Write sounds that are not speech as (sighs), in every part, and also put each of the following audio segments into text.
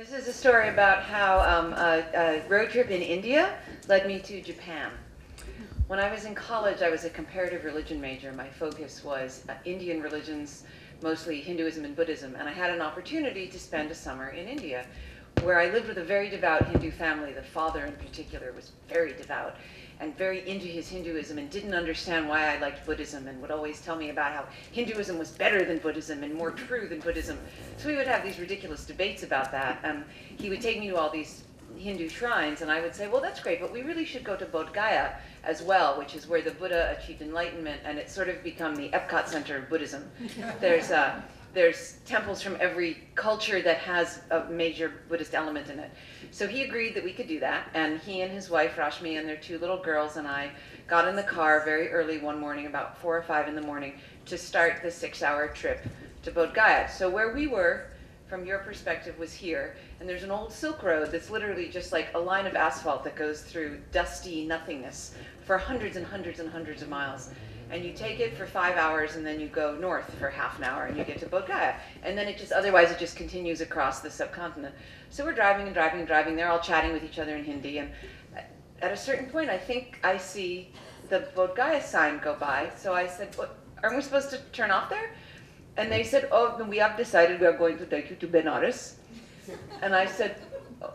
This is a story about how um, a, a road trip in India led me to Japan. When I was in college, I was a comparative religion major. My focus was uh, Indian religions, mostly Hinduism and Buddhism, and I had an opportunity to spend a summer in India, where I lived with a very devout Hindu family. The father, in particular, was very devout and very into his Hinduism and didn't understand why I liked Buddhism and would always tell me about how Hinduism was better than Buddhism and more true than Buddhism. So we would have these ridiculous debates about that. Um, he would take me to all these Hindu shrines, and I would say, well, that's great, but we really should go to Bodh Gaya as well, which is where the Buddha achieved enlightenment, and it's sort of become the Epcot Center of Buddhism. (laughs) There's uh, there's temples from every culture that has a major Buddhist element in it. So he agreed that we could do that, and he and his wife Rashmi and their two little girls and I got in the car very early one morning, about four or five in the morning, to start the six-hour trip to Bodh Gaya. So where we were, from your perspective, was here, and there's an old Silk Road that's literally just like a line of asphalt that goes through dusty nothingness for hundreds and hundreds and hundreds of miles and you take it for five hours and then you go north for half an hour and you get to Bodh. And then it just, otherwise it just continues across the subcontinent. So we're driving and driving and driving. They're all chatting with each other in Hindi. And at a certain point, I think I see the Bodh sign go by. So I said, aren't we supposed to turn off there? And they said, oh, we have decided we are going to take you to Benares. And I said,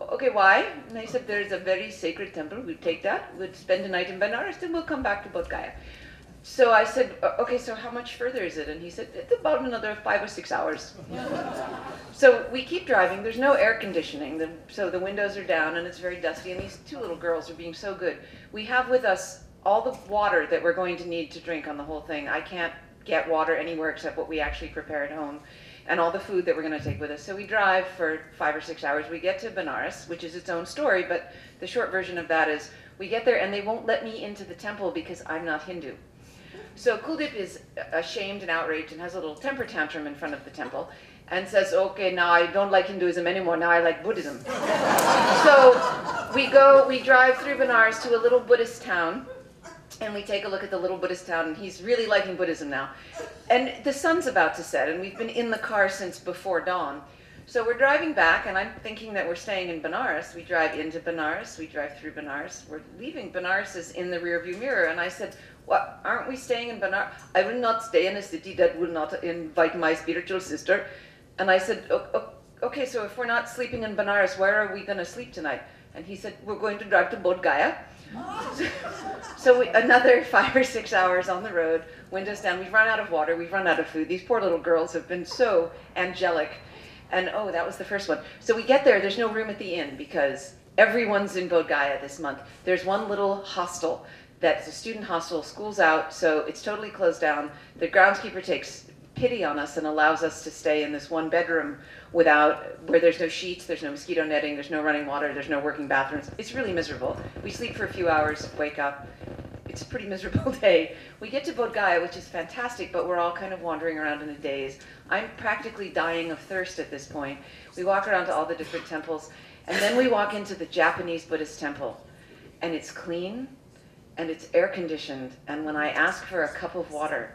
okay, why? And they said, there's a very sacred temple. We'd take that. We'd spend the night in Benares, then we'll come back to Bodh. So I said, okay, so how much further is it? And he said, it's about another five or six hours. (laughs) so we keep driving. There's no air conditioning, the, so the windows are down and it's very dusty. And these two little girls are being so good. We have with us all the water that we're going to need to drink on the whole thing. I can't get water anywhere except what we actually prepare at home and all the food that we're going to take with us. So we drive for five or six hours. We get to Benares, which is its own story, but the short version of that is we get there and they won't let me into the temple because I'm not Hindu. So Kuldip is ashamed and outraged and has a little temper tantrum in front of the temple and says, okay, now I don't like Hinduism anymore, now I like Buddhism. (laughs) so we go, we drive through Benares to a little Buddhist town and we take a look at the little Buddhist town and he's really liking Buddhism now. And the sun's about to set and we've been in the car since before dawn. So we're driving back, and I'm thinking that we're staying in Benares. We drive into Benares, we drive through Benares. We're leaving Benares is in the rearview mirror, and I said, "What? Aren't we staying in Benares? I will not stay in a city that will not invite my spiritual sister." And I said, "Okay, so if we're not sleeping in Benares, where are we going to sleep tonight?" And he said, "We're going to drive to Bodh Gaya." (laughs) so we, another (laughs) five or six hours on the road, windows down. We've run out of water. We've run out of food. These poor little girls have been so angelic and oh, that was the first one. So we get there, there's no room at the inn because everyone's in Bodh Gaya this month. There's one little hostel that's a student hostel, school's out, so it's totally closed down. The groundskeeper takes pity on us and allows us to stay in this one bedroom without where there's no sheets, there's no mosquito netting, there's no running water, there's no working bathrooms. It's really miserable. We sleep for a few hours, wake up, it's a pretty (laughs) miserable day. We get to Bodh Gaya, which is fantastic, but we're all kind of wandering around in a daze. I'm practically dying of thirst at this point. We walk around to all the different temples, and then we walk into the Japanese Buddhist temple, and it's clean, and it's air conditioned. And when I ask for a cup of water,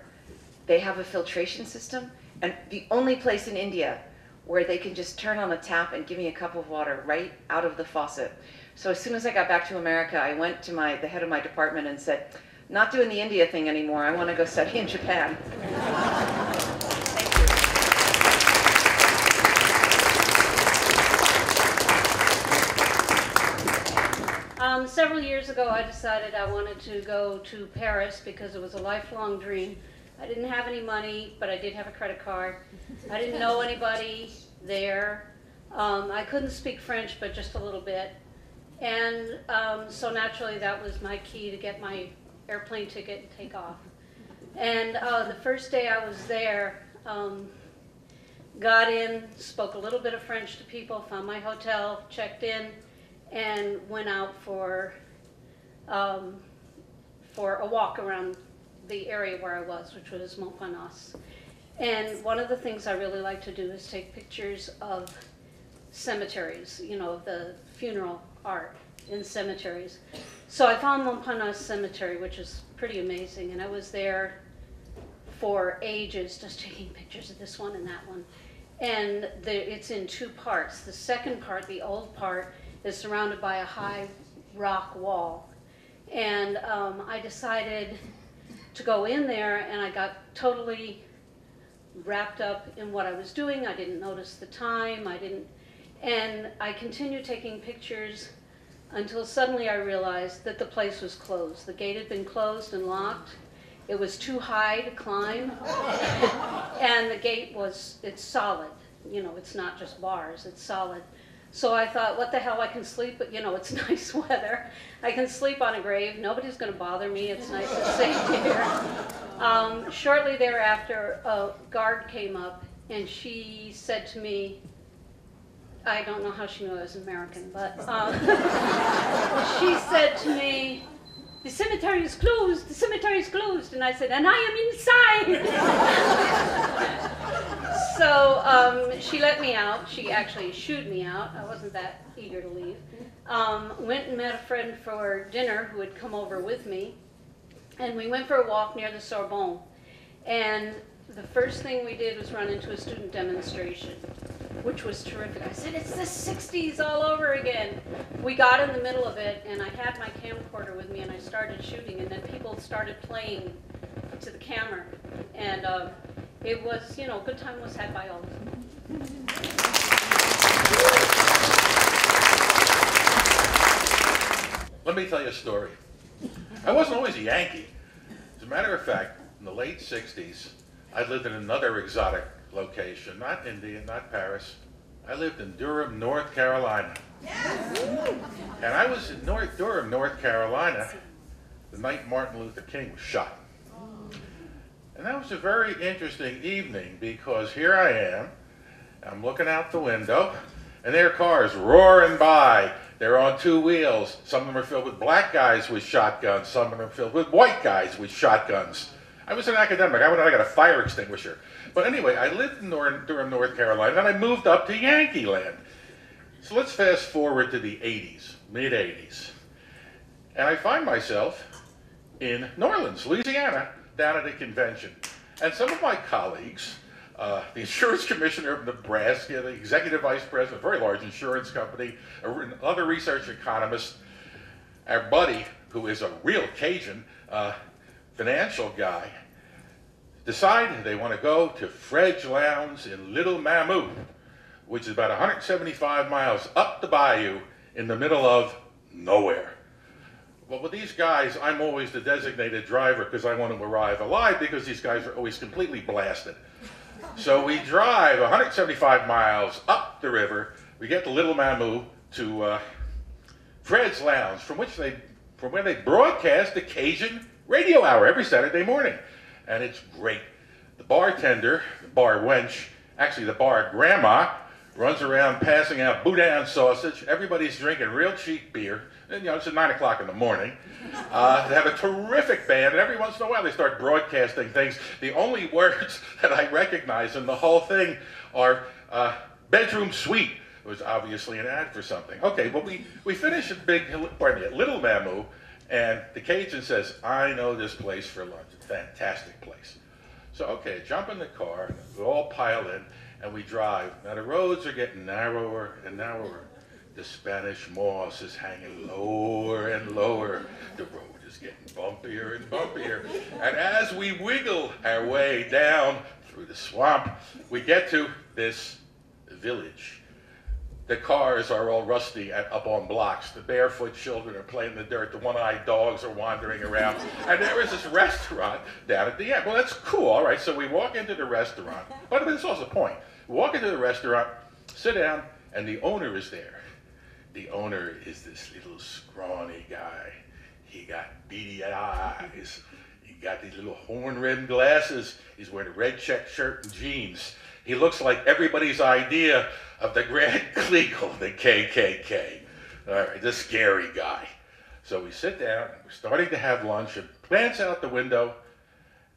they have a filtration system, and the only place in India where they can just turn on a tap and give me a cup of water right out of the faucet. So as soon as I got back to America, I went to my the head of my department and said, "Not doing the India thing anymore. I want to go study in Japan." Um, several years ago, I decided I wanted to go to Paris because it was a lifelong dream. I didn't have any money, but I did have a credit card. I didn't know (laughs) anybody there. Um, I couldn't speak French, but just a little bit. And um, so naturally, that was my key to get my airplane ticket and take off. And uh, the first day I was there, um, got in, spoke a little bit of French to people, found my hotel, checked in, and went out for um, for a walk around the area where I was, which was Montparnasse. And one of the things I really like to do is take pictures of cemeteries, you know, the funeral art in cemeteries. So I found Montparnasse Cemetery, which is pretty amazing, and I was there for ages just taking pictures of this one and that one. and the, it's in two parts. The second part, the old part, is surrounded by a high rock wall. And um, I decided to go in there, and I got totally wrapped up in what I was doing. I didn't notice the time. I didn't, and I continued taking pictures until suddenly I realized that the place was closed. The gate had been closed and locked. It was too high to climb, (laughs) and the gate was, it's solid. You know, it's not just bars, it's solid. So I thought, what the hell, I can sleep, but you know, it's (laughs) nice weather. I can sleep on a grave, nobody's gonna bother me, it's nice and safe (laughs) here. Um, shortly thereafter, a guard came up and she said to me, I don't know how she knew I was American, but um, (laughs) she said to me, the cemetery is closed, the cemetery is closed. And I said, and I am inside. So um, she let me out. She actually shooed me out. I wasn't that eager to leave. Um, went and met a friend for dinner who had come over with me. And we went for a walk near the Sorbonne. And the first thing we did was run into a student demonstration which was terrific. I said, it's the 60s all over again. We got in the middle of it, and I had my camcorder with me, and I started shooting, and then people started playing to the camera. And uh, it was, you know, a good time was had by all. Let me tell you a story. I wasn't always a Yankee. As a matter of fact, in the late 60s, I lived in another exotic location, not India, not Paris. I lived in Durham, North Carolina. Yes. And I was in North Durham, North Carolina, the night Martin Luther King was shot. And that was a very interesting evening because here I am, I'm looking out the window, and there are cars roaring by. They're on two wheels. Some of them are filled with black guys with shotguns. Some of them are filled with white guys with shotguns. I was an academic. I went out got a fire extinguisher. But anyway, I lived in Durham, North Carolina, and I moved up to Yankee Land. So let's fast forward to the 80s, mid 80s. And I find myself in New Orleans, Louisiana, down at a convention. And some of my colleagues, uh, the insurance commissioner of Nebraska, the executive vice president of a very large insurance company, another research economist, our buddy, who is a real Cajun, uh, financial guy, decide they want to go to Fred's Lounge in Little Mamou, which is about 175 miles up the bayou in the middle of nowhere. Well, with these guys, I'm always the designated driver because I want to arrive alive because these guys are always completely blasted. So we drive 175 miles up the river. We get to Little Mamou to uh, Fred's Lounge, from which they, from where they broadcast the Cajun radio hour every Saturday morning and it's great. The bartender, the bar wench, actually the bar grandma, runs around passing out boudin sausage. Everybody's drinking real cheap beer. And, you know, it's at 9 o'clock in the morning. Uh, they have a terrific band, and every once in a while they start broadcasting things. The only (laughs) words that I recognize in the whole thing are uh, bedroom suite. It was obviously an ad for something. Okay, but we, we finish at Big, pardon me, at Little Mamou, and the Cajun says, I know this place for lunch fantastic place. So, okay, jump in the car, we all pile in, and we drive. Now, the roads are getting narrower and narrower. The Spanish moss is hanging lower and lower. The road is getting bumpier and bumpier. And as we wiggle our way down through the swamp, we get to this village the cars are all rusty at, up on blocks. The barefoot children are playing in the dirt. The one-eyed dogs are wandering around. And there is this restaurant down at the end. Well, that's cool. All right, so we walk into the restaurant. But this also the point. We walk into the restaurant, sit down, and the owner is there. The owner is this little scrawny guy. He got beady eyes. He got these little horn-rimmed glasses. He's wearing a red check shirt and jeans. He looks like everybody's idea of the Grand (laughs) Kleagle, the KKK. All right, the scary guy. So we sit down, we're starting to have lunch, and glance out the window,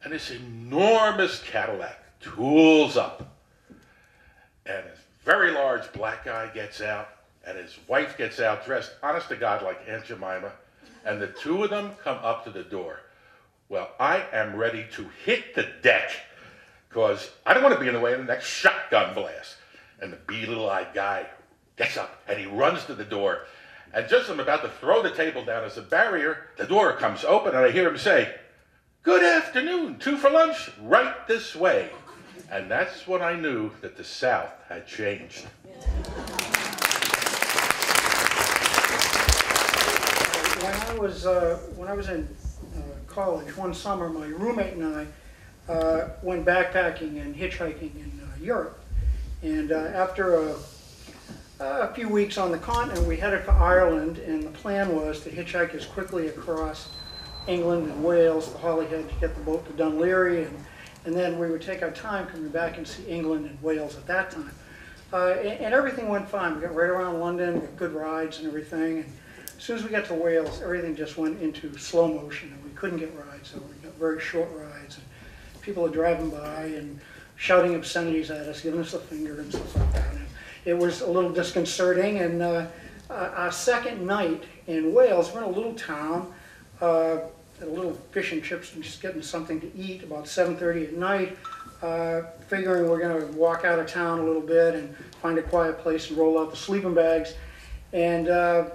and this enormous Cadillac tools up. And this very large black guy gets out, and his wife gets out dressed, honest to God, like Aunt Jemima, and the two of them come up to the door. Well, I am ready to hit the deck because I don't want to be in the way of the next shotgun blast. And the bee little eyed guy gets up and he runs to the door. And just as I'm about to throw the table down as a barrier, the door comes open and I hear him say, Good afternoon, two for lunch, right this way. And that's when I knew that the South had changed. When I was, uh, when I was in uh, college, one summer, my roommate and I uh, went backpacking and hitchhiking in uh, Europe. And uh, after a, a few weeks on the continent, we headed for Ireland, and the plan was to hitchhike as quickly across England and Wales, the Holyhead, to get the boat to Dunleary, and, and then we would take our time coming back and see England and Wales at that time. Uh, and, and everything went fine. We got right around London, got good rides and everything. And as soon as we got to Wales, everything just went into slow motion, and we couldn't get rides. So we got very short rides. And people are driving by and shouting obscenities at us, giving us the finger and stuff like that. And it was a little disconcerting. And uh, uh, our second night in Wales, we're in a little town, uh, a little fish and chips, and just getting something to eat about 7:30 at night. Uh, figuring we're going to walk out of town a little bit and find a quiet place and roll out the sleeping bags. And uh,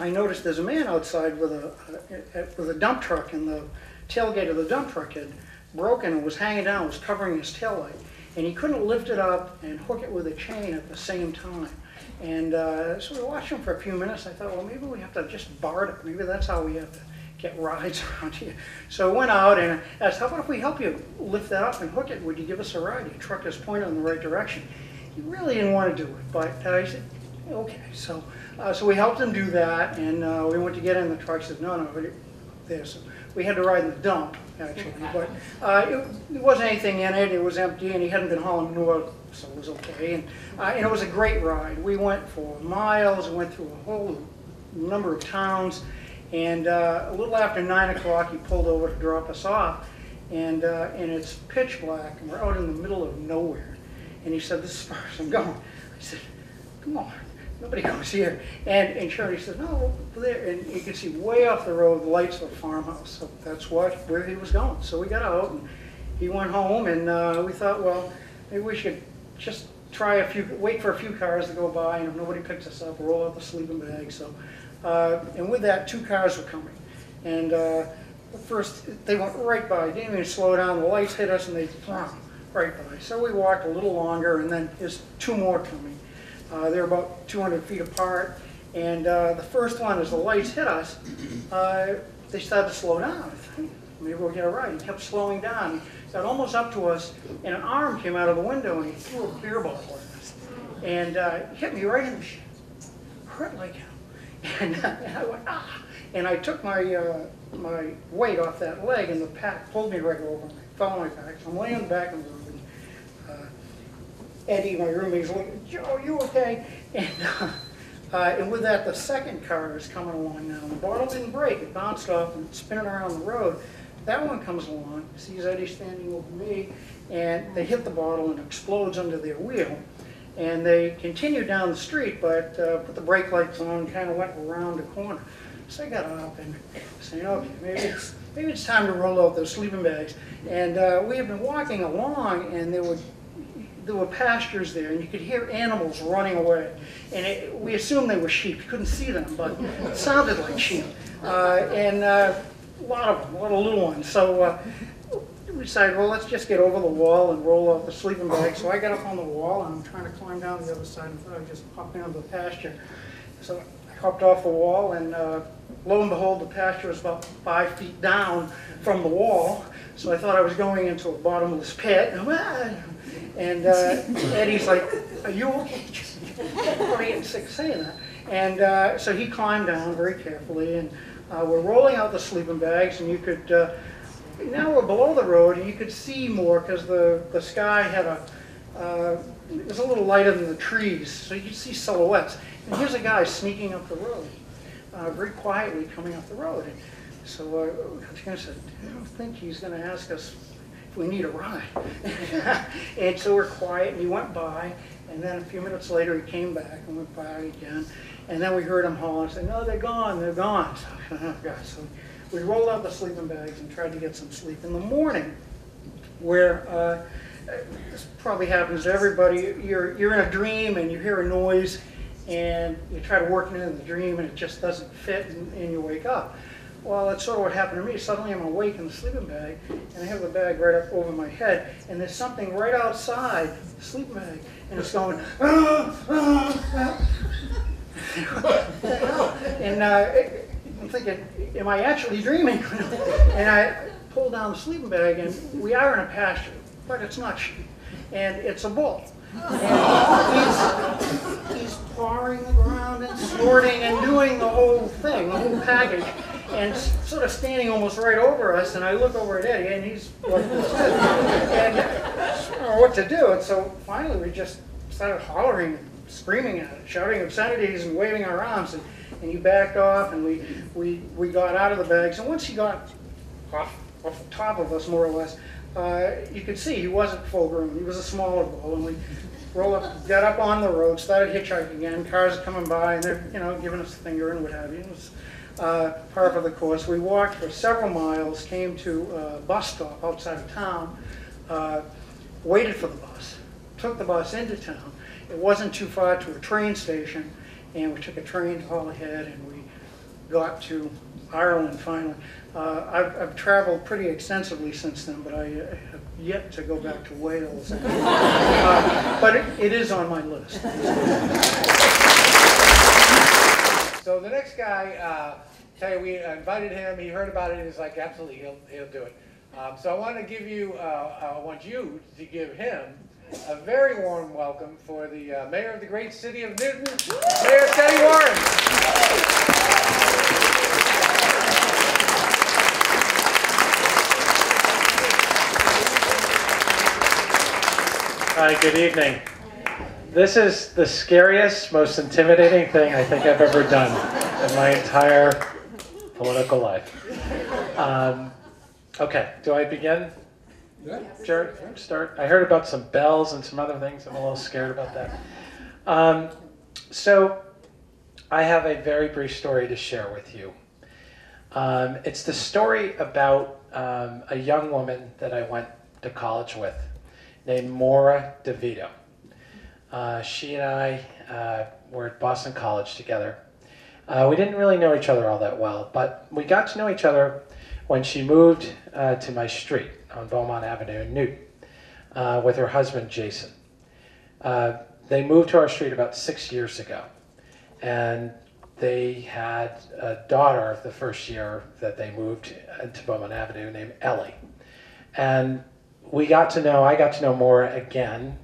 I noticed there's a man outside with a, uh, with a dump truck, and the tailgate of the dump truck had broken and was hanging down, was covering his taillight. And he couldn't lift it up and hook it with a chain at the same time. And uh, so we watched him for a few minutes. I thought, well, maybe we have to just barter. Maybe that's how we have to get rides (laughs) around here. So I went out and asked, how about if we help you lift that up and hook it? Would you give us a ride? He truck is pointed in the right direction. He really didn't want to do it, but uh, I said, okay. So, uh, so we helped him do that, and uh, we went to get in the truck. He said, no, no, it- there. So we had to ride in the dump, actually, (laughs) but uh, it, there wasn't anything in it. It was empty, and he hadn't been hauling north, so it was okay. And, uh, and it was a great ride. We went for miles, and went through a whole number of towns. And uh, a little after nine o'clock, he pulled over to drop us off, and uh, and it's pitch black, and we're out in the middle of nowhere. And he said, "This is as far as I'm going." I said, "Come on, nobody comes here." And and Shirley said, "No, there." And you can see way off the road the lights of a farmhouse. So that's what where he was going. So we got out, and he went home, and uh, we thought, well, maybe we should just try a few, wait for a few cars to go by, and if nobody picks us up, roll out the sleeping bag. So. Uh, and with that, two cars were coming. And uh, first, they went right by, didn't even slow down. The lights hit us and they right by. So we walked a little longer, and then there's two more coming. Uh, they're about 200 feet apart. And uh, the first one, as the lights hit us, uh, they started to slow down. Maybe we'll get a ride. He kept slowing down. Got almost up to us, and an arm came out of the window, and he threw a beer bottle at us. And uh, hit me right in the shin. Hurt like hell. (laughs) And, and I went, ah, and I took my, uh, my weight off that leg and the pack pulled me right over I fell on my back. So I'm laying back and, uh, Eddie, my roommate, roommate's looking, Joe, you okay? And, uh, uh, and with that, the second car is coming along now. The bottle didn't break, it bounced off and spinning around the road. That one comes along, sees Eddie standing over me, and they hit the bottle and explodes under their wheel. And they continued down the street, but uh, put the brake lights on, kind of went around the corner. So I got up and said, okay, maybe it's, maybe it's time to roll out those sleeping bags. And uh, we had been walking along, and there were there were pastures there, and you could hear animals running away. And it, we assumed they were sheep. You couldn't see them, but it sounded like sheep. Uh, and uh, a lot of them, a lot of little ones. So uh, we decided, well, let's just get over the wall and roll off the sleeping bag. So I got up on the wall, and I'm trying to climb down the other side. and thought I'd just hop into the pasture. So I hopped off the wall, and uh, lo and behold, the pasture was about five feet down from the wall. So I thought I was going into a bottomless pit. (laughs) And, "Ah," and uh, Eddie's like, "Are you okay?" I'm getting sick saying that. And uh, so he climbed down very carefully, and uh, we're rolling out the sleeping bags, and you could. Uh, now we're below the road, and you could see more because the the sky had a. Uh, it was a little lighter than the trees, so you could see silhouettes. And here's a guy sneaking up the road, uh, very quietly coming up the road. And so uh, said, I don't think he's going to ask us we need a ride. (laughs) and so we're quiet, and he went by, and then a few minutes later he came back and went by again. And then we heard him holler and say, no, they're gone, they're gone. So, (laughs) oh, so we rolled out the sleeping bags and tried to get some sleep. In the morning, where uh, this probably happens to everybody. You're, you're in a dream and you hear a noise and you try to work it into the dream and it just doesn't fit and, and you wake up. Well, that's sort of what happened to me. Suddenly I'm awake in the sleeping bag and I have the bag right up over my head and there's something right outside the sleeping bag and it's going, ah, ah, ah. (laughs) and uh, I'm thinking, am I actually dreaming? (laughs) and I pull down the sleeping bag, and we are in a pasture, but it's not sheep, and it's a bull. And he's, he's pawing the ground and snorting and doing the whole thing, the whole package, and sort of standing almost right over us. And I look over at Eddie, and he's like and I don't know what to do. And so finally, we just started hollering, screaming at it, shouting obscenities, and waving our arms. And, and he backed off, and we, we, we got out of the bags. And once he got off, off the top of us, more or less, uh, you could see he wasn't full grown. He was a smaller bull, and we rolled up, got up on the road, started hitchhiking again. Cars coming by, and they're you know giving us the finger and what have you. It was uh, part of the course. We walked for several miles, came to a bus stop outside of town, uh, waited for the bus, took the bus into town. It wasn't too far to a train station, and we took a train to Holyhead, and we got to Ireland finally. Uh, I've, I've traveled pretty extensively since then, but I uh, have yet to go back to Wales. (laughs) uh, but it, it is on my list. So the next guy, uh, tell you, we invited him. He heard about it. He's like, absolutely, he'll he'll do it. Um, so I want to give you, uh, I want you to give him a very warm welcome for the uh, mayor of the great city of Newton, Mayor Setti Warren. Hi, good evening. This is the scariest, most intimidating thing I think I've ever done in my entire political life. Um, okay, do I begin? Jared, start. I heard about some bells and some other things. I'm a little scared about that. Um, so, I have a very brief story to share with you. Um, it's the story about um, a young woman that I went to college with named Maura DeVito. Uh, she and I uh, were at Boston College together. Uh, we didn't really know each other all that well, but we got to know each other when she moved uh, to my street on Beaumont Avenue in Newton uh, with her husband Jason. Uh, they moved to our street about six years ago, and they had a daughter the first year that they moved to Beaumont Avenue named Ellie. And we got to know, I got to know Maura again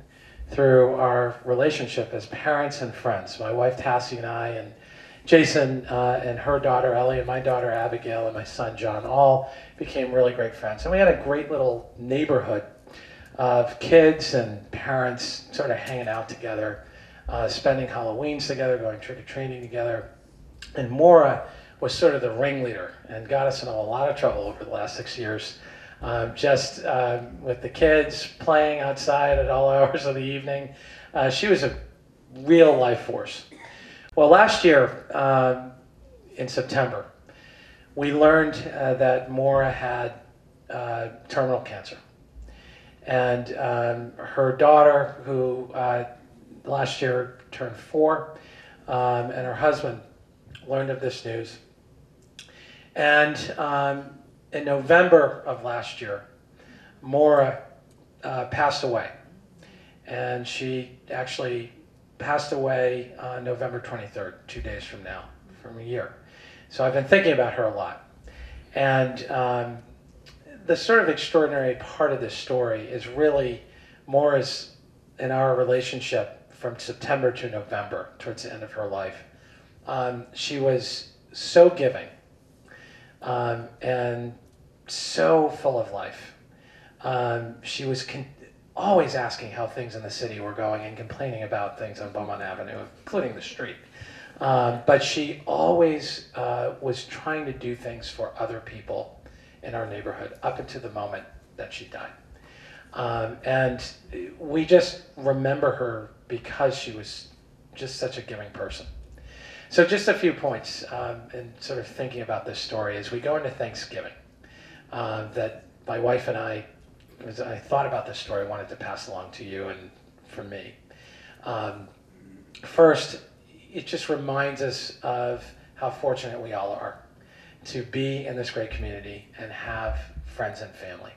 through our relationship as parents and friends. My wife Tassie and I, and Jason uh, and her daughter Ellie, and my daughter Abigail, and my son John all became really great friends. And we had a great little neighborhood of kids and parents sort of hanging out together, uh, spending Halloweens together, going trick or treating together. And Maura was sort of the ringleader and got us into a lot of trouble over the last six years um, just uh, with the kids playing outside at all (laughs) hours of the evening. Uh, she was a real life force. Well, last year um, in September, we learned uh, that Maura had uh, terminal cancer. And um, her daughter, who uh, last year turned four, um, and her husband learned of this news. And um, in November of last year, Maura uh, passed away. And she actually passed away on November 23rd, two days from now, from a year. So I've been thinking about her a lot. And um, the sort of extraordinary part of this story is really Maura's in our relationship from September to November, towards the end of her life. Um, she was so giving um, and so full of life. Um, she was con- always asking how things in the city were going and complaining about things on Beaumont Avenue, including the street. Um, but she always uh, was trying to do things for other people in our neighborhood up until the moment that she died. Um, and we just remember her because she was just such a giving person. So, just a few points um, in sort of thinking about this story as we go into Thanksgiving uh, that my wife and I as I thought about this story, I wanted to pass along to you and for me. Um, first, it just reminds us of how fortunate we all are to be in this great community and have friends and family.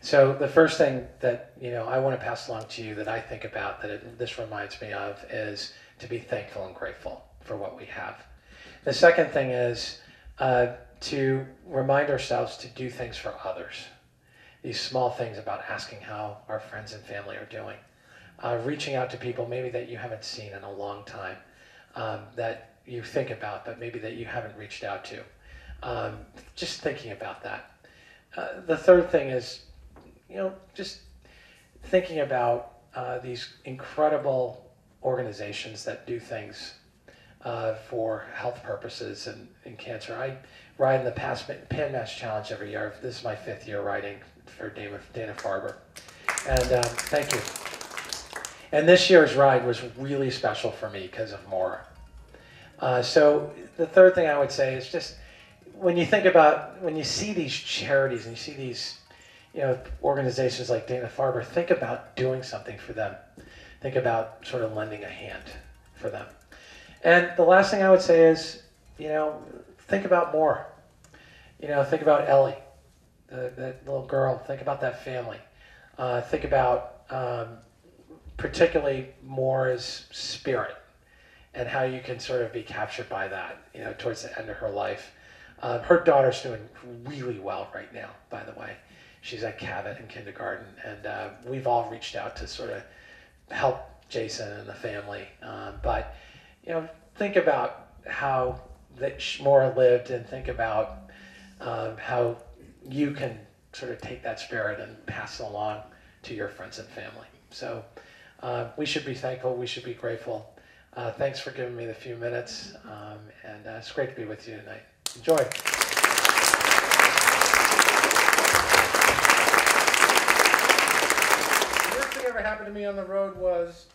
So the first thing that you know I want to pass along to you that I think about that it, this reminds me of is to be thankful and grateful for what we have. The second thing is uh, to remind ourselves to do things for others. These small things about asking how our friends and family are doing, uh, reaching out to people maybe that you haven't seen in a long time, um, that you think about, but maybe that you haven't reached out to. Um, just thinking about that. Uh, the third thing is, you know, just thinking about uh, these incredible organizations that do things uh, for health purposes and, and cancer. I ride in the Past, Pan Mass Challenge every year. This is my fifth year riding for Dana, Dana Farber. And um, thank you. And this year's ride was really special for me because of Maura. Uh, so the third thing I would say is just when you think about when you see these charities and you see these you know organizations like Dana Farber, think about doing something for them. Think about sort of lending a hand for them. And the last thing I would say is, you know, think about Maura. You know, think about Ellie, the, that little girl. Think about that family. Uh, think about um, particularly Maura's spirit and how you can sort of be captured by that, you know, towards the end of her life. Um, her daughter's doing really well right now, by the way. She's at Cabot in kindergarten, and uh, we've all reached out to sort of help Jason and the family. Um, but, you know, think about how that Maura lived and think about um, how you can sort of take that spirit and pass it along to your friends and family. So uh, we should be thankful, we should be grateful. Uh, thanks for giving me the few minutes, um, and uh, it's great to be with you tonight. Enjoy. The worst thing ever happened to me on the road was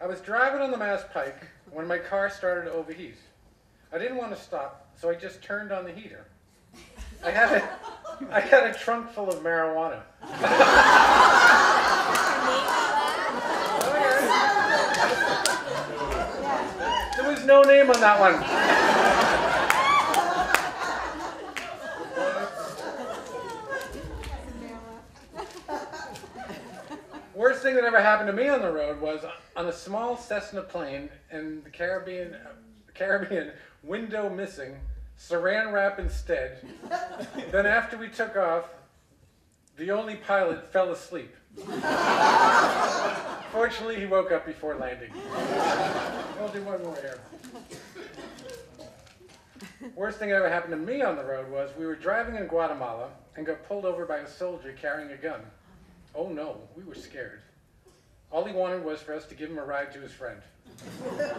I was driving on the Mass Pike when my car started to overheat. I didn't want to stop, so I just turned on the heater. I had a, I got a trunk full of marijuana. There was no name on that one. Worst thing that ever happened to me on the road was on a small Cessna plane in the Caribbean, Caribbean, window missing, saran wrap instead. (laughs) then after we took off, the only pilot fell asleep. (laughs) Fortunately, he woke up before landing. I'll do one more here. Worst thing that ever happened to me on the road was we were driving in Guatemala and got pulled over by a soldier carrying a gun. Oh no, we were scared. All he wanted was for us to give him a ride to his friend.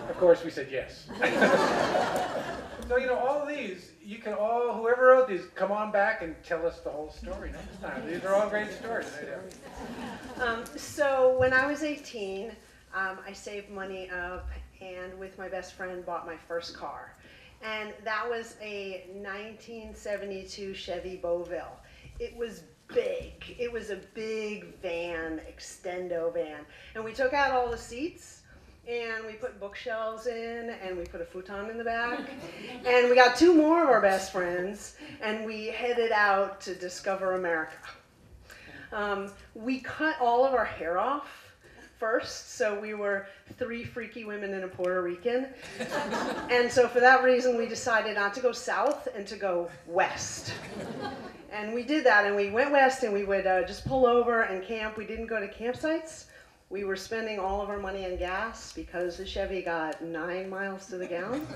Of course, we said yes. (laughs) so, you know, all of these, you can all, whoever wrote these, come on back and tell us the whole story next time. These are all great stories. Um, so when I was 18, um, I saved money up and with my best friend bought my first car. And that was a 1972 Chevy Beauville. It was big. It was a big van, extendo van. And we took out all the seats and we put bookshelves in and we put a futon in the back. (laughs) and we got two more of our best friends and we headed out to discover America. Um, we cut all of our hair off first, so we were three freaky women and a Puerto Rican. (laughs) and so for that reason, we decided not to go south and to go west. And we did that, and we went west, and we would uh, just pull over and camp. We didn't go to campsites. We were spending all of our money on gas because the Chevy got nine miles to the gallon.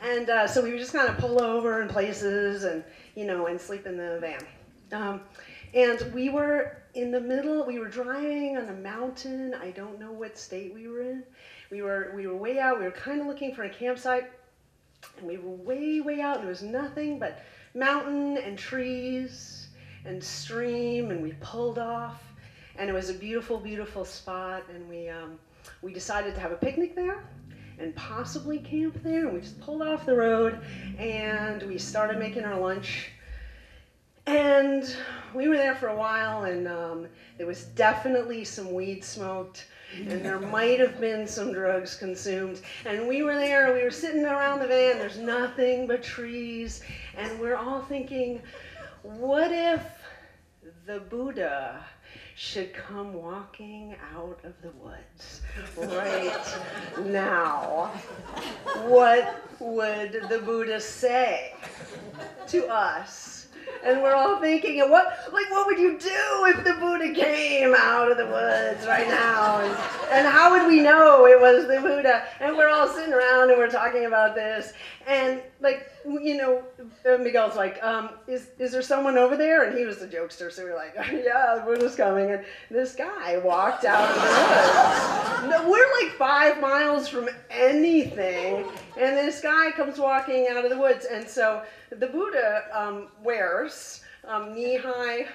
And uh, so we would just kind of pull over in places and, you know, and sleep in the van. Um, and we were in the middle, we were driving on a mountain. I don't know what state we were in. We were, we were way out, we were kind of looking for a campsite. And we were way, way out, and there was nothing but mountain and trees and stream, and we pulled off. And it was a beautiful, beautiful spot, and we, um, we decided to have a picnic there and possibly camp there. And we just pulled off the road and we started making our lunch. And we were there for a while, and um, there was definitely some weed smoked, and there (laughs) might have been some drugs consumed. And we were there, we were sitting around the van, there's nothing but trees, and we're all thinking, what if the Buddha should come walking out of the woods right now? What would the Buddha say to us? And we're all thinking, and what, like, what would you do if the Buddha came out of the woods right now? And, and how would we know it was the Buddha? And we're all sitting around and we're talking about this. And, like, you know, uh, Miguel's like, um, is, is there someone over there? And he was the jokester, so we we're like, (laughs) yeah, Buddha's coming. And this guy walked out of the woods. We're like five miles from anything. And this guy comes walking out of the woods. And so the Buddha um, wears um, knee-high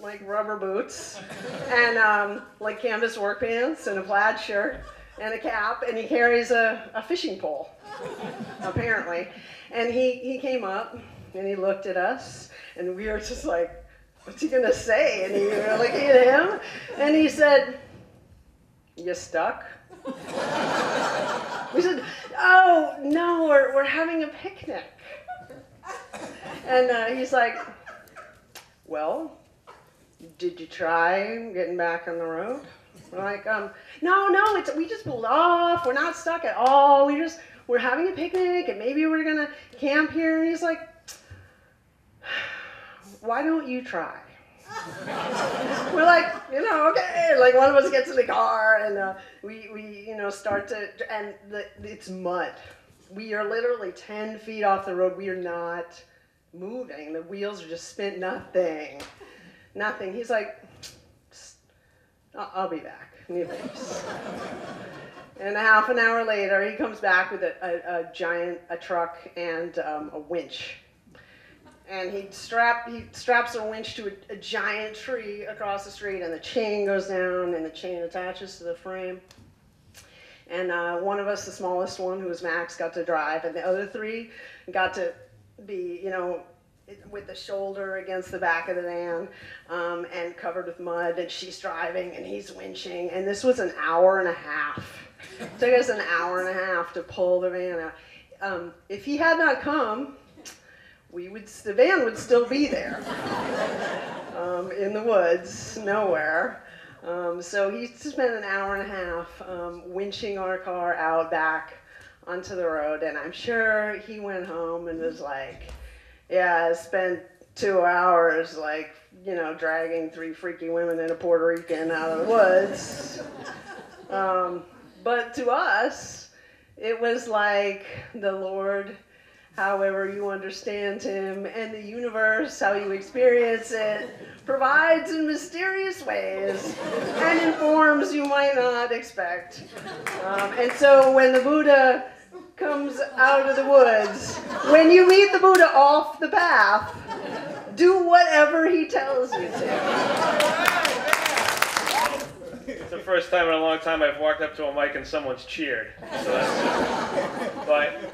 like rubber boots and um, like canvas work pants and a plaid shirt and a cap and he carries a, a fishing pole (laughs) apparently and he, he came up and he looked at us and we were just like what's he gonna say and he were looking at him and he said you stuck we said oh no we're, we're having a picnic and uh, he's like, Well, did you try getting back on the road? We're like, um, no, no, it's we just pulled off. We're not stuck at all. We just we're having a picnic and maybe we're gonna camp here. And he's like, why don't you try? (laughs) we're like, you know, okay. Like one of us gets in the car and uh, we we you know start to and the, it's mud. We are literally ten feet off the road. We are not moving. The wheels are just spent. Nothing. Nothing. He's like, I'll, I'll be back. And he leaves. And a half an hour later, he comes back with a, a, a giant a truck and um, a winch. And he strap he straps a winch to a, a giant tree across the street, and the chain goes down, and the chain attaches to the frame. And uh, one of us, the smallest one, who was Max, got to drive, and the other three got to be, you know, with the shoulder against the back of the van um, and covered with mud. And she's driving and he's winching. And this was an hour and a half. (laughs) Took us an hour and a half to pull the van out. Um, if he had not come, we would the van would still be there (laughs) um, in the woods, nowhere. Um, so he spent an hour and a half um, winching our car out back onto the road, and I'm sure he went home and was like, "Yeah, I spent two hours like you know dragging three freaky women and a Puerto Rican out of the woods." (laughs) but to us, it was like the Lord however you understand him, and the universe, how you experience it, provides in mysterious ways and in forms you might not expect. Um, and so when the Buddha comes out of the woods, when you meet the Buddha off the path, do whatever he tells you to. First time in a long time I've walked up to a mic and someone's cheered. So but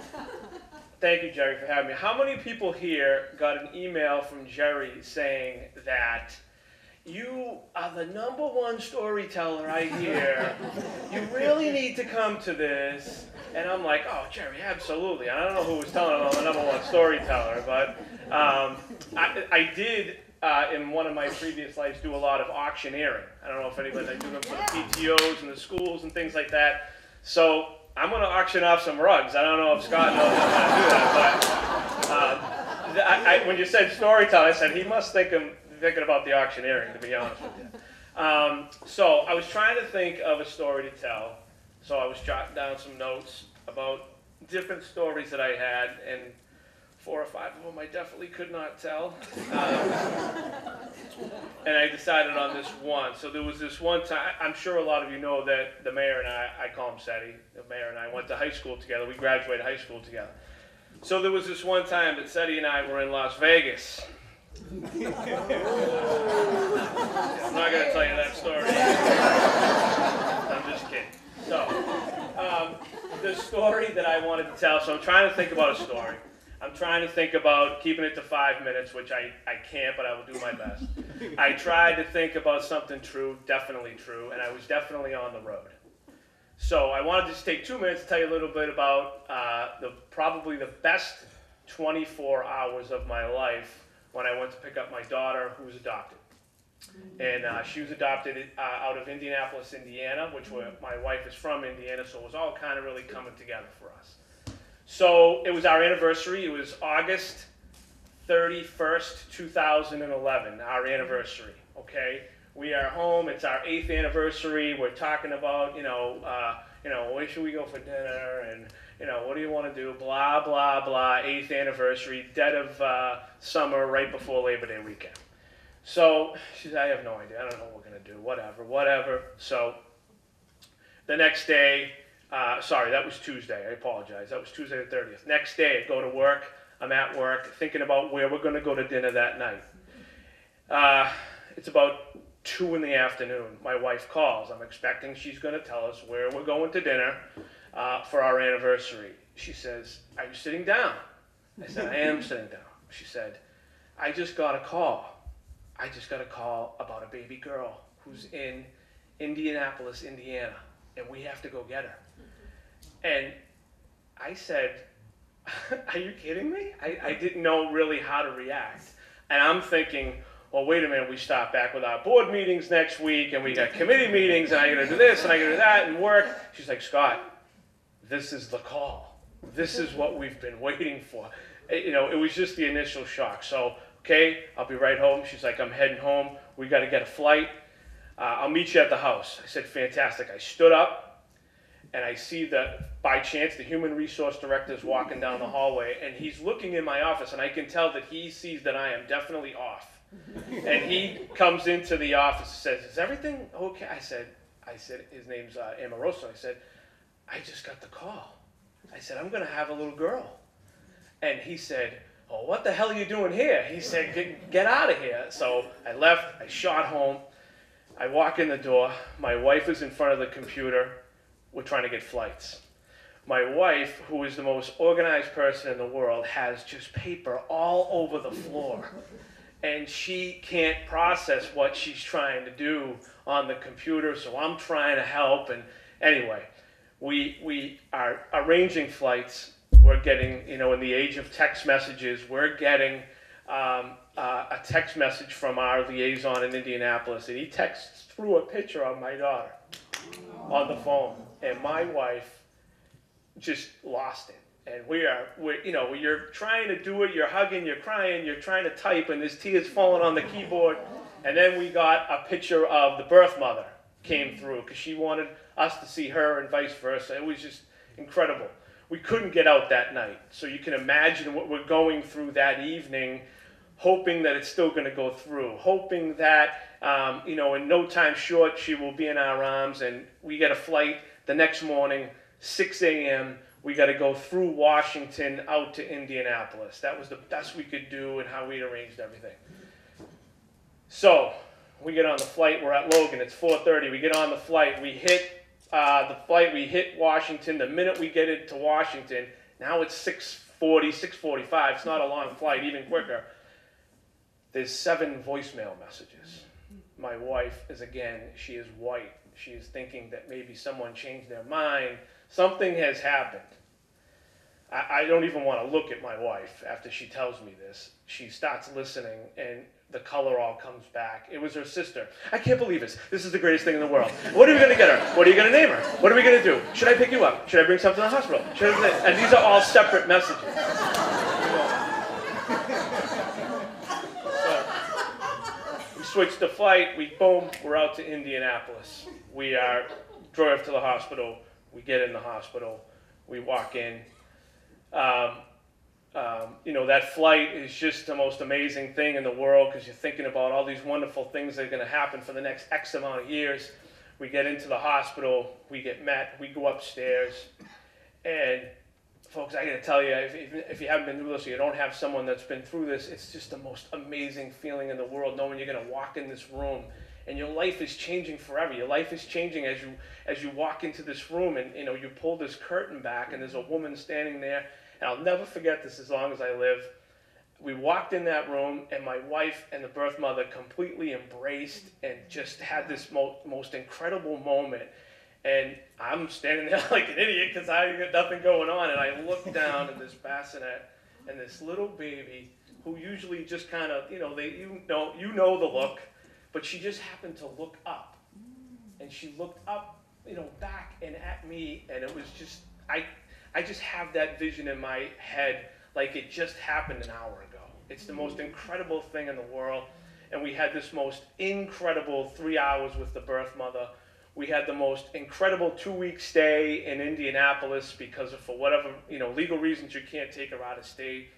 thank you, Jerry, for having me. How many people here got an email from Jerry saying that you are the number one storyteller I hear. you really need to come to this. And I'm like, oh, Jerry, absolutely. I don't know who was telling him I'm the number one storyteller, but um, I, I, did, uh, in one of my previous lives, do a lot of auctioneering. I don't know if anybody, I do them for the PTOs and the schools and things like that. So I'm going to auction off some rugs. I don't know if Scott knows how to do that, but uh, I, I, when you said storyteller, I said he must think I'm thinking about the auctioneering, to be honest with you. Um, so I was trying to think of a story to tell. So I was jotting down some notes about different stories that I had, and four or five of them I definitely could not tell. Um, and I decided on this one. So there was this one time, I'm sure a lot of you know that the mayor and I, I call him Setti, the mayor and I went to high school together. We graduated high school together. So there was this one time that Setti and I were in Las Vegas. I'm not going to tell you that story. I'm just kidding. So, um, the story that I wanted to tell, so I'm trying to think about a story. I'm trying to think about keeping it to five minutes, which I, I can't, but I will do my best. (laughs) I tried to think about something true, definitely true, and I was definitely on the road. So I wanted to just take two minutes to tell you a little bit about uh, the probably the best 24 hours of my life when I went to pick up my daughter, who was adopted. And uh, she was adopted uh, out of Indianapolis, Indiana, which where my wife is from Indiana, so it was all kind of really coming together for us. So it was our anniversary. It was August 31st, 2011, our anniversary. Okay, we are home. It's our eighth anniversary. We're talking about, you know, uh, you know, where should we go for dinner, and you know, what do you want to do? Blah blah blah. Eighth anniversary, dead of uh, summer, right before Labor Day weekend. So she said, I have no idea. I don't know what we're gonna do. Whatever, whatever. So the next day, uh, sorry, that was Tuesday. I apologize. That was Tuesday the 30th. Next day, I go to work. I'm at work thinking about where we're going to go to dinner that night. Uh, it's about 2 in the afternoon. My wife calls. I'm expecting she's going to tell us where we're going to dinner uh, for our anniversary. She says, Are you sitting down? I said, I am sitting down. She said, I just got a call. I just got a call about a baby girl who's in Indianapolis, Indiana, and we have to go get her. And I said, (laughs) Are you kidding me? I, I didn't know really how to react. And I'm thinking, well, wait a minute, we start back with our board meetings next week, and we got committee meetings, and I gotta do this, and I gotta do that, and work. She's like, Scott, this is the call. This is what we've been waiting for. Eh, You know, it was just the initial shock. So, okay, I'll be right home. She's like, I'm heading home. We gotta get a flight. Uh, I'll meet you at the house. I said, fantastic. I stood up and I see that by chance the human resource director is walking down the hallway and he's looking in my office and I can tell that he sees that I am definitely off. and he comes into the office and says, Is everything okay? I said, I said, his name's uh, Amoroso. I said, I just got the call. I said, I'm gonna have a little girl. And he said, Oh, what the hell are you doing here? He said, Get, get out of here. So I left, I shot home. I walk in the door. My wife is in front of the computer. We're trying to get flights. My wife, who is the most organized person in the world, has just paper all over the floor. And she can't process what she's trying to do on the computer, so I'm trying to help. And anyway, we, we are arranging flights. We're getting, you know, in the age of text messages, we're getting um, uh, a text message from our liaison in Indianapolis, and he texts through a picture of my daughter on the phone, and my wife just lost it. And we are, we, you know, you're trying to do it, you're hugging, you're crying, you're trying to type, and there's tears falling on the keyboard. And then we got a picture of the birth mother came through because she wanted us to see her and vice versa. It was just incredible. We couldn't get out that night, so you can imagine what we're going through that evening hoping that it's still going to go through, hoping that, um, you know, in no time short, she will be in our arms and we get a flight the next morning, 6 a.m. We got to go through Washington out to Indianapolis. That was the best we could do and how we arranged everything. So we get on the flight. We're at Logan. It's 4:30. We get on the flight. We hit uh, the flight. We hit Washington. The minute we get into Washington, now it's 6:40, 6:45. It's not a long flight. Even quicker there's seven voicemail messages. My wife is again, she is white. She is thinking that maybe someone changed their mind. Something has happened. I, I don't even want to look at my wife after she tells me this. She starts listening and the color all comes back. It was her sister. I can't believe this. This is the greatest thing in the world. What are we going to get her? What are you going to name her? What are we going to do? Should I pick you up? Should I bring something to the hospital? And these are all separate messages. We switched the flight. We boom, we're out to Indianapolis. We are drove to the hospital. We get in the hospital. We walk in. Um, um, you know that flight is just the most amazing thing in the world because you're thinking about all these wonderful things that are going to happen for the next X amount of years. We get into the hospital. We get met. We go upstairs, and folks, I got to tell you, if, if, if you haven't been through this, or you don't have someone that's been through this, it's just the most amazing feeling in the world knowing you're going to walk in this room and your life is changing forever. Your life is changing as you as you walk into this room and you know you pull this curtain back and there's a woman standing there and I'll never forget this as long as I live. We walked in that room and my wife and the birth mother completely embraced and just had this mo- most incredible moment. And I'm standing there (laughs) like an idiot because I got nothing going on and I look down at this bassinet and this little baby who usually just kind of you know they you know you know the look, but she just happened to look up, and she looked up you know back and at me, and it was just I I just have that vision in my head like it just happened an hour ago. It's the most incredible thing in the world, and we had this most incredible three hours with the birth mother. We had the most incredible two-week stay in Indianapolis because of, for whatever you know legal reasons you can't take her out of state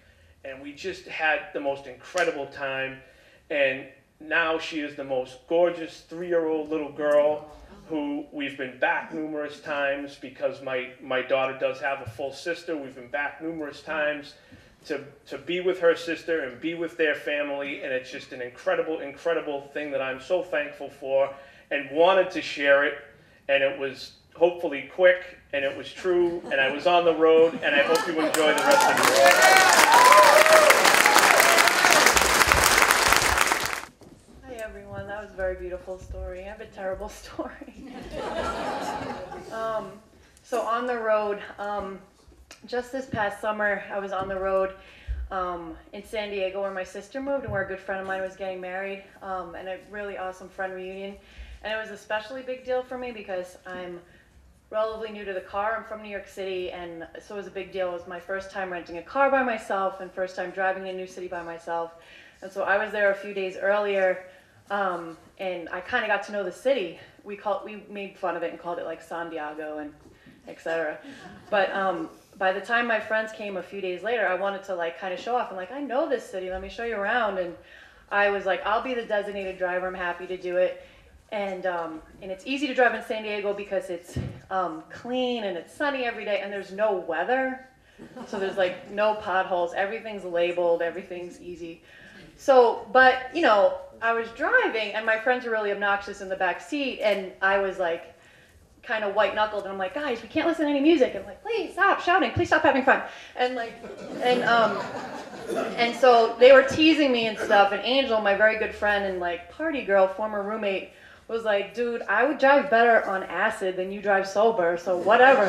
and we just had the most incredible time. And now she is the most gorgeous three-year-old little girl who we've been back numerous times because my, my daughter does have a full sister. We've been back numerous times to, to be with her sister and be with their family. And it's just an incredible, incredible thing that I'm so thankful for and wanted to share it. And it was hopefully quick and it was true. And I was on the road and I hope you enjoy the rest of the day. Hi everyone, that was a very beautiful story. I have a terrible (laughs) story. um, so on the road, um, just this past summer, I was on the road um, in San Diego where my sister moved and where a good friend of mine was getting married, um, and a really awesome friend reunion. And it was especially big deal for me because I'm relatively new to the car. I'm from New York City, and so it was a big deal. It was my first time renting a car by myself and first time driving in a new city by myself. And so I was there a few days earlier, um, and I kind of got to know the city. We called, we made fun of it and called it like San Diego and etc. But um, by the time my friends came a few days later, I wanted to like kind of show off. I'm like, I know this city. Let me show you around. And I was like, I'll be the designated driver. I'm happy to do it. And um, and it's easy to drive in San Diego because it's um, clean and it's sunny every day, and there's no weather. So there's like no potholes. Everything's labeled. Everything's easy. So, but you know, I was driving, and my friends were really obnoxious in the back seat, and I was like, kind of white knuckled, and I'm like, guys, we can't listen to any music. And I'm like, please stop shouting, please stop having fun, and like, and um, and so they were teasing me and stuff. And Angel, my very good friend and like party girl, former roommate, was like, dude, I would drive better on acid than you drive sober, so whatever.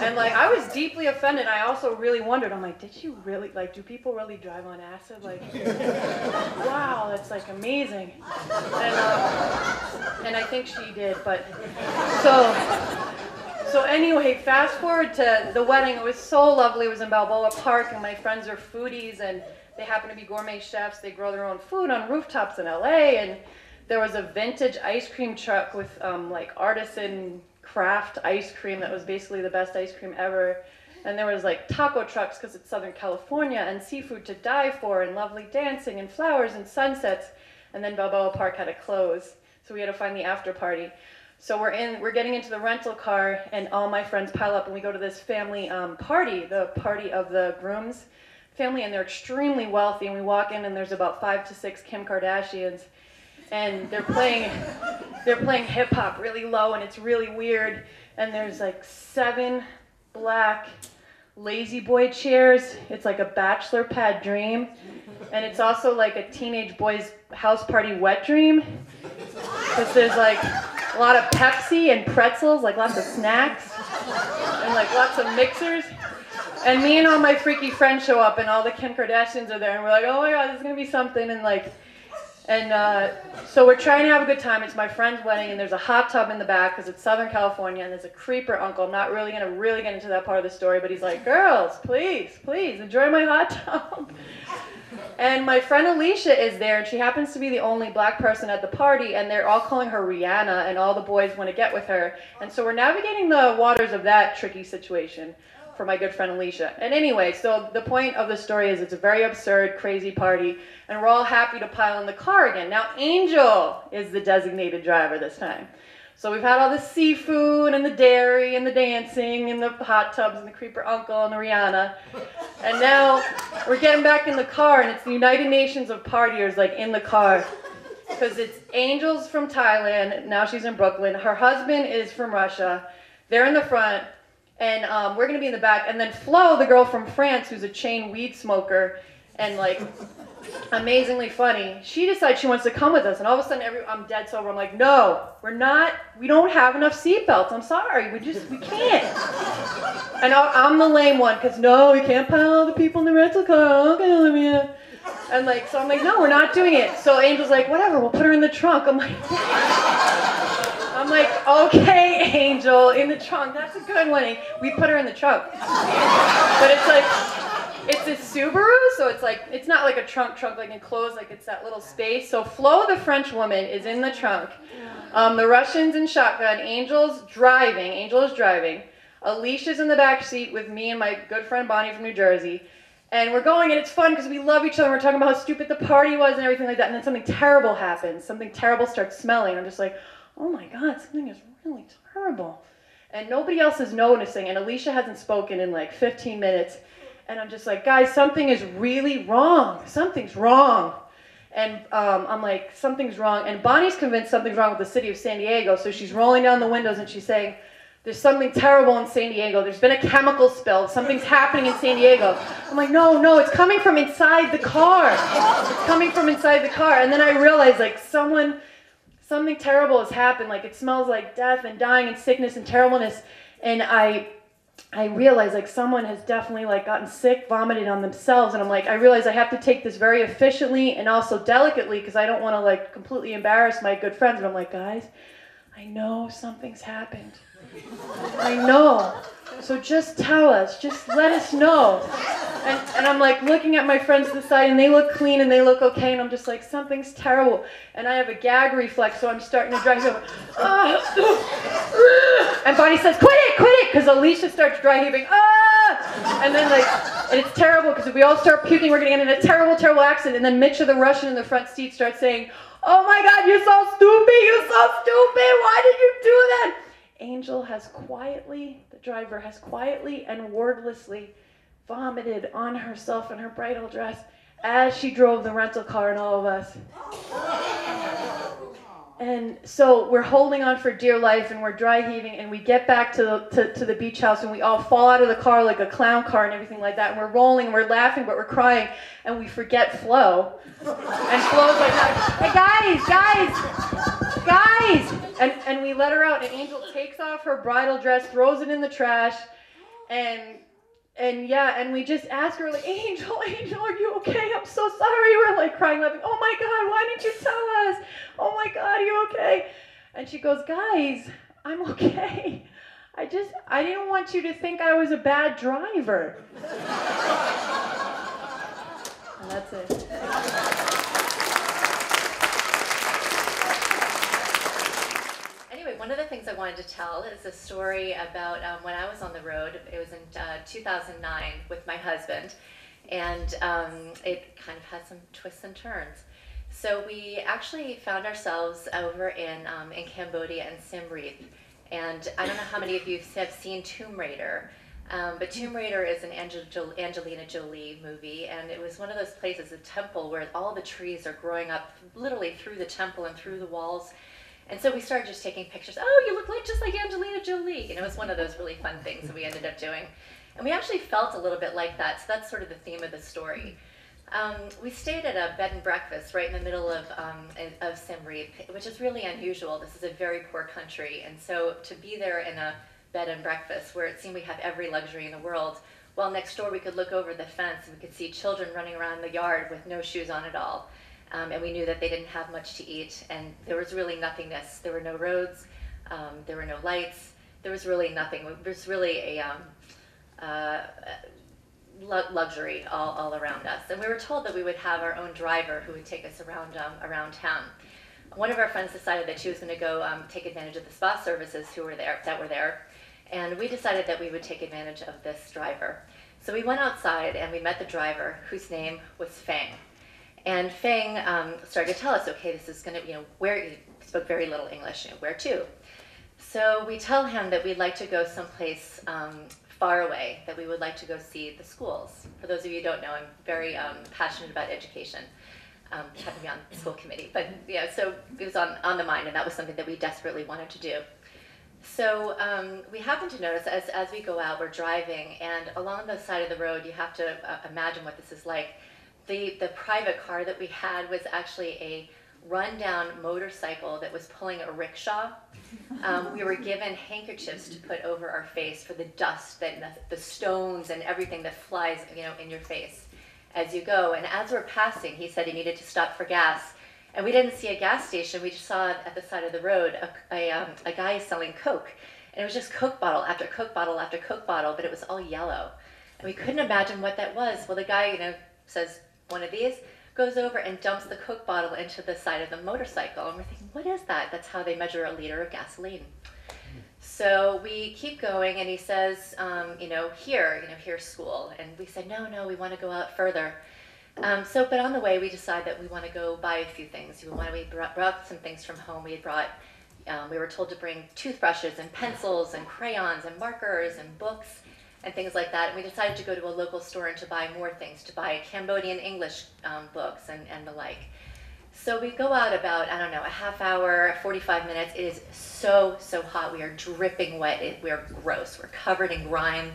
and like, I was deeply offended. I also really wondered. I'm like, did you really like? Do people really drive on acid? Like, wow, that's like amazing. And um, and I think she did, but so. So anyway, fast forward to the wedding. It was so lovely. It was in Balboa Park, and my friends are foodies, and they happen to be gourmet chefs. They grow their own food on rooftops in LA, and there was a vintage ice cream truck with um, like artisan craft ice cream that was basically the best ice cream ever. And there was like taco trucks because it's Southern California and seafood to die for and lovely dancing and flowers and sunsets. And then Balboa Park had to close, so we had to find the after party. So we're in, we're getting into the rental car, and all my friends pile up, and we go to this family um, party, the party of the groom's family, and they're extremely wealthy. And we walk in, and there's about five to six Kim Kardashians, and they're playing, they're playing hip hop really low, and it's really weird. And there's like seven black lazy boy chairs. It's like a bachelor pad dream, and it's also like a teenage boy's house party wet dream, because there's like a lot of Pepsi and pretzels, like lots of snacks, and like lots of mixers. And me and all my freaky friends show up, and all the Kim Kardashians are there, and we're like, oh my god, this is gonna be something, and like, and uh, so we're trying to have a good time. It's my friend's wedding, and there's a hot tub in the back because it's Southern California, and there's a creeper uncle. I'm not really gonna really get into that part of the story, but he's like, girls, please, please enjoy my hot tub. (laughs) And my friend Alicia is there, and she happens to be the only black person at the party, and they're all calling her Rihanna, and all the boys want to get with her. And so we're navigating the waters of that tricky situation for my good friend Alicia. And anyway, so the point of the story is it's a very absurd, crazy party, and we're all happy to pile in the car again. Now, Angel is the designated driver this time. So we've had all the seafood and the dairy and the dancing and the hot tubs and the creeper uncle and the Rihanna. And now we're getting back in the car and it's the United Nations of partiers like in the car. because it's Angel's from Thailand. Now she's in Brooklyn. Her husband is from Russia. They're in the front, and um, we're gonna be in the back. And then Flo, the girl from France, who's a chain weed smoker, and like amazingly funny. She decides she wants to come with us, and all of a sudden, every, I'm dead sober. I'm like, no, we're not. We don't have enough seatbelts. I'm sorry. We just we can't. And I- I'm the lame one because no, we can't pile all the people in the rental car. Okay, Olivia. And like, so I'm like, no, we're not doing it. So Angel's like, whatever, we'll put her in the trunk. I'm like, (laughs) I'm like, okay, Angel, in the trunk. That's a good one. We put her in the trunk. But it's like, it's a Subaru, so it's like, it's not like a trunk trunk, like enclosed, like it's that little space. So Flo, the French woman, is in the trunk. Um, the Russian's in shotgun. Angel's driving. Angel is driving. Alicia's in the back seat with me and my good friend Bonnie from New Jersey. And we're going, and it's fun because we love each other. and We're talking about how stupid the party was and everything like that. And then something terrible happens. Something terrible starts smelling. I'm just like, oh my God, something is really terrible. And nobody else is noticing. And Alicia hasn't spoken in like 15 minutes. And I'm just like, guys, something is really wrong. Something's wrong. And um, I'm like, something's wrong. And Bonnie's convinced something's wrong with the city of San Diego. So she's rolling down the windows and she's saying, there's something terrible in San Diego. There's been a chemical spill. Something's happening in San Diego. I'm like, no, no, it's coming from inside the car. It's coming from inside the car. And then I realized, like, someone, something terrible has happened. Like, it smells like death and dying and sickness and terribleness. And I, I realized, like, someone has definitely, like, gotten sick, vomited on themselves. And I'm like, I realize I have to take this very efficiently and also delicately because I don't want to, like, completely embarrass my good friends. And I'm like, guys, I know something's happened. I know. So just tell us. Just let us know. And, and I'm like looking at my friends to the side, and they look clean and they look okay, and I'm just like, something's terrible. And I have a gag reflex, so I'm starting to dry heave. Ah. and Bonnie says, quit it, quit it, because Alicia starts dry heaving. Ah! And then like, and it's terrible because if we all start puking, we're gonna get in a terrible, terrible accident. And then Mitch, of the Russian in the front seat, starts saying, "Oh my God, you're so stupid! You're so stupid! Why did you do that?" Angel has quietly, the driver has quietly and wordlessly vomited on herself and her bridal dress as she drove the rental car and all of us. And so we're holding on for dear life and we're dry heaving and we get back to the, to, to the beach house and we all fall out of the car like a clown car and everything like that. And we're rolling and we're laughing but we're crying and we forget Flo. And Flo's like, hey guys, guys, guys. And, and we let her out and Angel takes off her bridal dress, throws it in the trash and and yeah, and we just ask her like, Angel, Angel, are you okay? I'm so sorry. We're like crying, laughing. Oh my God, why didn't you tell us? Oh my God, are you okay? And she goes, guys, I'm okay. I just, I didn't want you to think I was a bad driver. and that's it. Anyway, one of the things I wanted to tell is a story about um, when I was on the road. It was in uh, 2009 with my husband, and um, it kind of had some twists and turns. So we actually found ourselves over in um, in Cambodia and Siem Reap, and I don't know how many of you have seen Tomb Raider. Um, but Tomb Raider is an Angel- Angelina Jolie movie, and it was one of those places, a temple, where all the trees are growing up literally through the temple and through the walls. And so we started just taking pictures. Oh, you look like just like Angelina Jolie. And it was one of those really fun things that we ended up doing. And we actually felt a little bit like that. So that's sort of the theme of the story. Um, we stayed at a bed and breakfast right in the middle of, um, of which is really unusual. This is a very poor country. And so to be there in a bed and breakfast where it seemed we have every luxury in the world, while next door we could look over the fence and we could see children running around the yard with no shoes on at all. Um, and we knew that they didn't have much to eat, and there was really nothingness. There were no roads, um, there were no lights, there was really nothing. It was really a um, uh, luxury all, all around us. And we were told that we would have our own driver who would take us around, um, around town. One of our friends decided that she was going to go um, take advantage of the spa services who were there, that were there, and we decided that we would take advantage of this driver. So we went outside and we met the driver, whose name was Fang. And Fang um, started to tell us, okay, this is going to, you know, where he spoke very little English, you know, where to. So we tell him that we'd like to go someplace um, far away, that we would like to go see the schools. For those of you who don't know, I'm very um, passionate about education. um, be on the school committee. But yeah, so it was on, on the mind, and that was something that we desperately wanted to do. So um, we happen to notice as, as we go out, we're driving, and along the side of the road, you have to uh, imagine what this is like. The, the private car that we had was actually a rundown motorcycle that was pulling a rickshaw. (laughs) Um, we were given handkerchiefs to put over our face for the dust and the, the stones and everything that flies, you know, in your face as you go. And as we're passing, he said he needed to stop for gas. And we didn't see a gas station. We just saw at the side of the road a, a, um, a guy selling Coke. And it was just Coke bottle after Coke bottle after Coke bottle, but it was all yellow. And we couldn't imagine what that was. Well, the guy, you know, says, one of these, goes over and dumps the Coke bottle into the side of the motorcycle. And we're thinking, what is that? That's how they measure a liter of gasoline. So we keep going, and he says, um, you know, here, you know, here's school. And we said, no, no, we want to go out further. Um, so, but on the way, we decide that we want to go buy a few things. We want we brought, brought some things from home. We had brought, um, we were told to bring toothbrushes and pencils and crayons and markers and books and things like that. And we decided to go to a local store and to buy more things, to buy Cambodian English um, books and, and the like. So we go out about, I don't know, a half hour, 45 minutes. It is so, so hot. We are dripping wet. It, we are gross. We're covered in grime.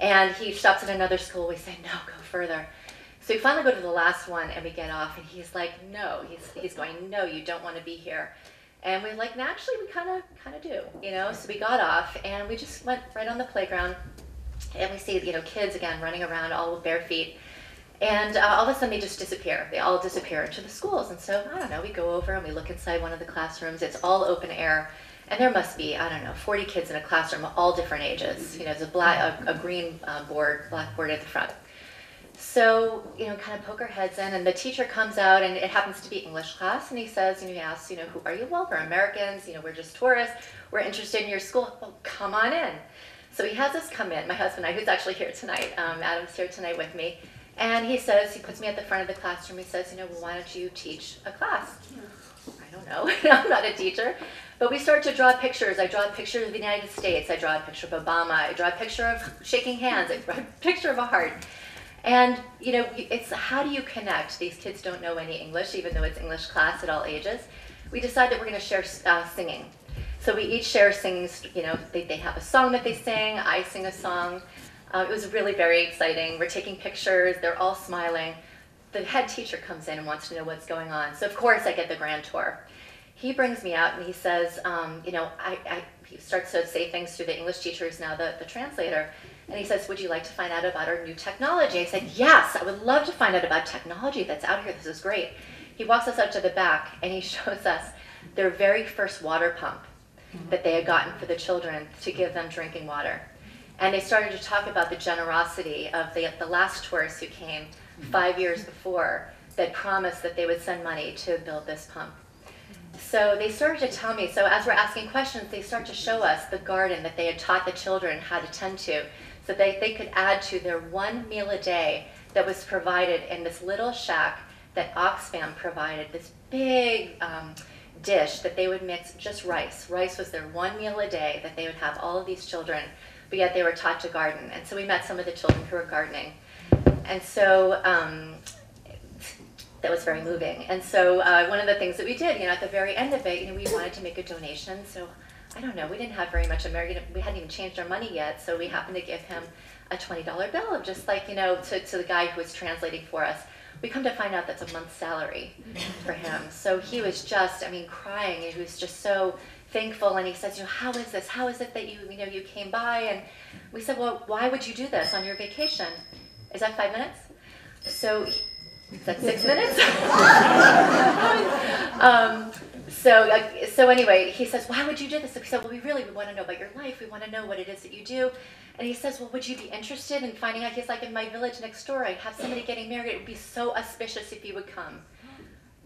And he stops at another school. We say, no, go further. So we finally go to the last one and we get off and he's like, no, he's, he's going, no, you don't want to be here. And we're like, naturally, we kind of kind of do, you know. So we got off and we just went right on the playground, and we see you know kids again running around all with bare feet, and uh, all of a sudden they just disappear. They all disappear into the schools. And so I don't know. We go over and we look inside one of the classrooms. It's all open air, and there must be I don't know 40 kids in a classroom, all different ages. You know, there's a black a, a green uh, board, blackboard at the front. So, you know, kind of poke our heads in, and the teacher comes out, and it happens to be English class, and he says, you know, he asks, you know, who are you? Well, we're Americans, you know, we're just tourists, we're interested in your school. Well, come on in. So he has us come in, my husband and I, who's actually here tonight, um, Adam's here tonight with me, and he says, he puts me at the front of the classroom, he says, you know, well, why don't you teach a class? I don't know, (laughs) I'm not a teacher. But we start to draw pictures. I draw a picture of the United States. I draw a picture of Obama. I draw a picture of shaking hands. I draw a (laughs) picture of a heart. And you know, it's how do you connect? These kids don't know any English, even though it's English class at all ages. We decide that we're going to share uh, singing. So we each share singing. You know, they, they have a song that they sing. I sing a song. Uh, it was really very exciting. We're taking pictures. They're all smiling. The head teacher comes in and wants to know what's going on. So of course I get the grand tour. He brings me out and he says, um, you know, I, I, he starts to say things to the English teacher who's now the, the translator. And he says, Would you like to find out about our new technology? I said, Yes, I would love to find out about technology that's out here. This is great. He walks us out to the back and he (laughs) shows us their very first water pump that they had gotten for the children to give them drinking water. And they started to talk about the generosity of the, the last tourists who came five years before that promised that they would send money to build this pump. So they started to tell me, so as we're asking questions, they start to show us the garden that they had taught the children how to tend to so they, they could add to their one meal a day that was provided in this little shack that Oxfam provided, this big um, dish that they would mix just rice. Rice was their one meal a day that they would have all of these children, but yet they were taught to garden. And so we met some of the children who were gardening. And so um, that was very moving. And so uh, one of the things that we did, you know, at the very end of it, you know, we wanted to make a donation. So I don't know, we didn't have very much American, we hadn't even changed our money yet, so we happened to give him a $20 bill, of just like, you know, to, to the guy who was translating for us. We come to find out that's a month's salary for him. So he was just, I mean, crying. He was just so thankful. And he says, you know, how is this? How is it that you, you know, you came by? And we said, well, why would you do this on your vacation? Is that five minutes? So, is that six minutes? (laughs) um, so, uh, so anyway, he says, why would you do this? we said, well, we really we want to know about your life. We want to know what it is that you do. And he says, well, would you be interested in finding out? He's like, in my village next door, I have somebody getting married. It would be so auspicious if you would come.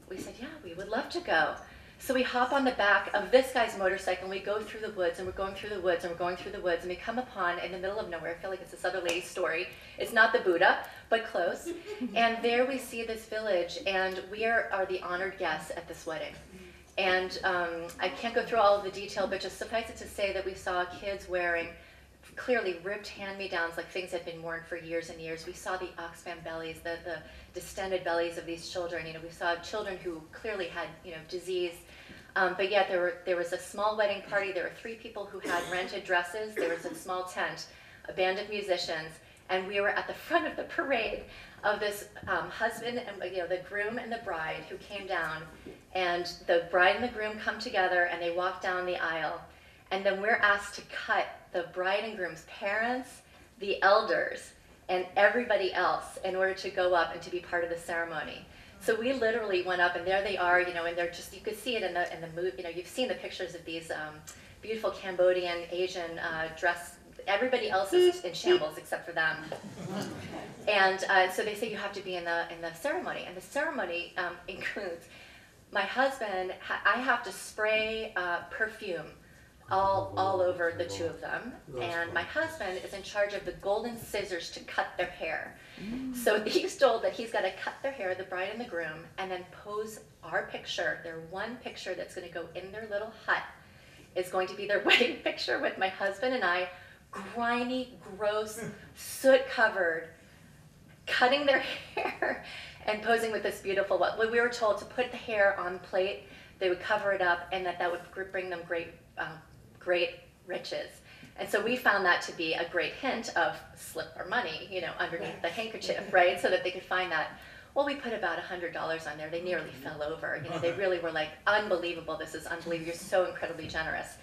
We said, yeah, we would love to go. So we hop on the back of this guy's motorcycle and we go through the woods and we're going through the woods and we're going through the woods and we come upon in the middle of nowhere. I feel like it's this other lady's story. It's not the Buddha, but close. (laughs) and there we see this village and we are, are the honored guests at this wedding. And um, I can't go through all of the detail, but just suffice it to say that we saw kids wearing clearly ripped hand-me-downs, like things had been worn for years and years. We saw the oxfam bellies, the, the distended bellies of these children. You know, we saw children who clearly had, you know, disease. Um, but yet there, were, there was a small wedding party. There were three people who had rented dresses. There was a small tent, a band of musicians, and we were at the (laughs) front of the parade of this um, husband and you know the groom and the bride who came down, and the bride and the groom come together and they walk down the aisle, and then we're asked to cut the bride and groom's parents, the elders, and everybody else in order to go up and to be part of the ceremony. So we literally went up, and there they are, you know, and they're just, you could see it in the, in the movie, you know, you've seen the pictures of these um, beautiful Cambodian, Asian uh, dress. Everybody else is in shambles except for them. And uh, so they say you have to be in the, in the ceremony, and the ceremony um, (laughs) includes my husband, ha- I have to spray uh, perfume all, all over the two of them. And my husband is in charge of the golden scissors to cut their hair. So (laughs) he's told that he's got to cut their hair, the bride and the groom, and then pose our picture, their one picture that's going to go in their little hut, is going to be their (laughs) wedding picture with my husband and I, grimy, gross, soot covered, cutting their (laughs) hair and posing with this beautiful what we were told to put the hair on plate they would cover it up and that that would bring them great um, great riches. And so we found that to be a great hint of slip our money you know underneath the handkerchief (laughs) right? So that they could find that. Well we put about a hundred dollars on there. They nearly fell over. You know they really were like unbelievable this is unbelievable. You're so incredibly generous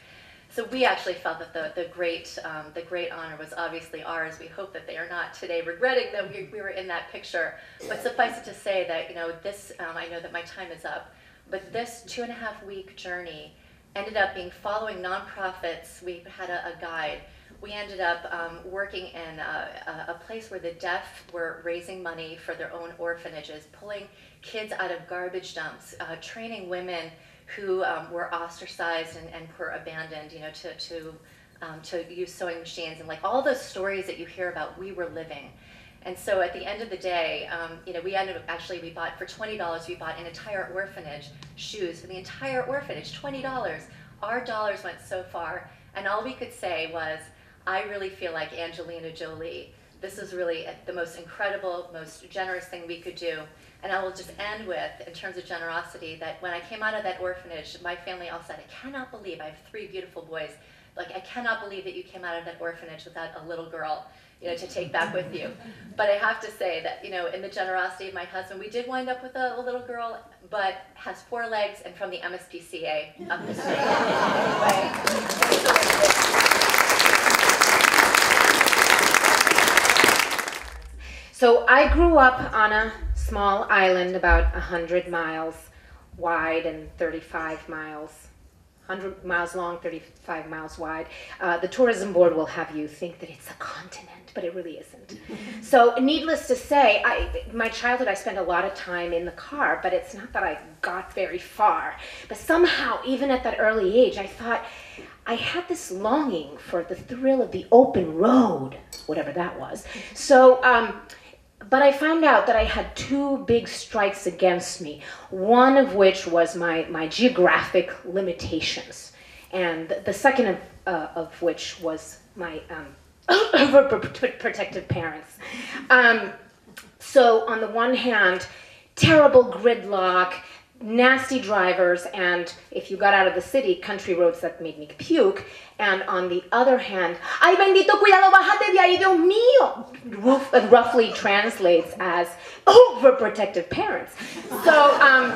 so we actually felt that the, the great um, the great honor was obviously ours. We hope that they are not today regretting that we, we were in that picture. But suffice it to say that you know this um, I know that my time is up, but this two and a half week journey ended up being following nonprofits. We had a, a guide. We ended up um, working in a, a, place where the deaf were raising money for their own orphanages, pulling kids out of garbage dumps, uh, training women who um, were ostracized and, and were abandoned, you know, to, to, um, to use sewing machines and like all those stories that you hear about, we were living. And so at the end of the day, um, you know, we ended up actually, we bought for $20, we bought an entire orphanage, shoes for the entire orphanage, $20. Our dollars went so far. And all we could say was, I really feel like Angelina Jolie. This is really the most incredible, most generous thing we could do. And I will just end with, in terms of generosity, that when I came out of that orphanage, my family all said, I cannot believe I have three beautiful boys. Like, I cannot believe that you came out of that orphanage without a little girl, you know, to take back with you. (laughs) But I have to say that, you know, in the generosity of my husband, we did wind up with a, a little girl, but has four legs and from the MSPCA up the street. (laughs) So I grew up on a small island about 100 miles wide and 35 miles 100 miles long, 35 miles wide. Uh, the tourism board will have you think that it's a continent, but it really isn't. (laughs) so, needless to say, I, my childhood, I spent a lot of time in the car, but it's not that I got very far. But somehow, even at that early age, I thought I had this longing for the thrill of the open road, whatever that was. So, um, but I found out that I had two big strikes against me, one of which was my, my geographic limitations, and the second of, uh, of which was my um, (coughs) overprotective parents. Um, so, on the one hand, terrible gridlock, nasty drivers, and if you got out of the city, country roads that made me puke. And on the other hand, ay bendito cuidado, bájate de ahí, Dios mío, roughly translates as overprotective parents. So, um,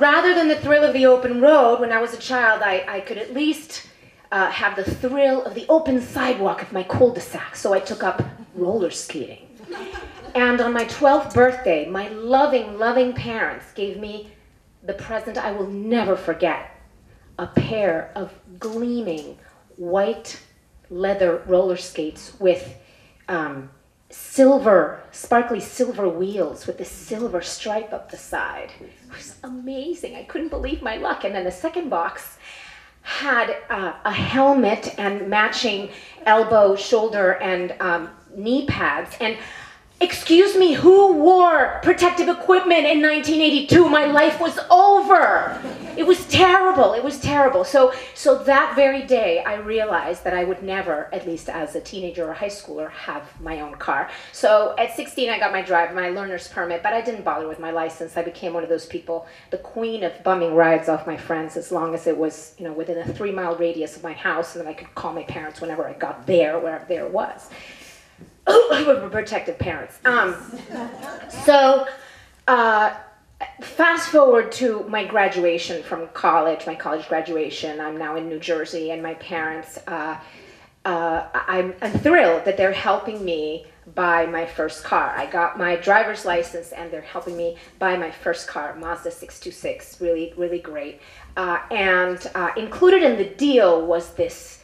rather than the thrill of the open road, when I was a child, I, I could at least uh, have the thrill of the open sidewalk of my cul-de-sac. So I took up roller skating. And on my 12th birthday, my loving, loving parents gave me the present I will never forget a pair of gleaming white leather roller skates with um, silver, sparkly silver wheels with the silver stripe up the side. It was amazing. I couldn't believe my luck. And then the second box had uh, a helmet and matching elbow, shoulder, and um, knee pads. And Excuse me, who wore protective equipment in 1982? My life was over. It was terrible. It was terrible. So, so that very day, I realized that I would never, at least as a teenager or high schooler, have my own car. So at 16, I got my drive, my learner's permit, but I didn't bother with my license. I became one of those people, the queen of bumming rides off my friends, as long as it was, you know, within a three-mile radius of my house, and then I could call my parents whenever I got there, wherever there was. Were protective parents. Um, so, uh, fast forward to my graduation from college, my college graduation. I'm now in New Jersey, and my parents. Uh, uh, I'm, I'm thrilled that they're helping me buy my first car. I got my driver's license, and they're helping me buy my first car, Mazda 626. Really, really great. Uh, and uh, included in the deal was this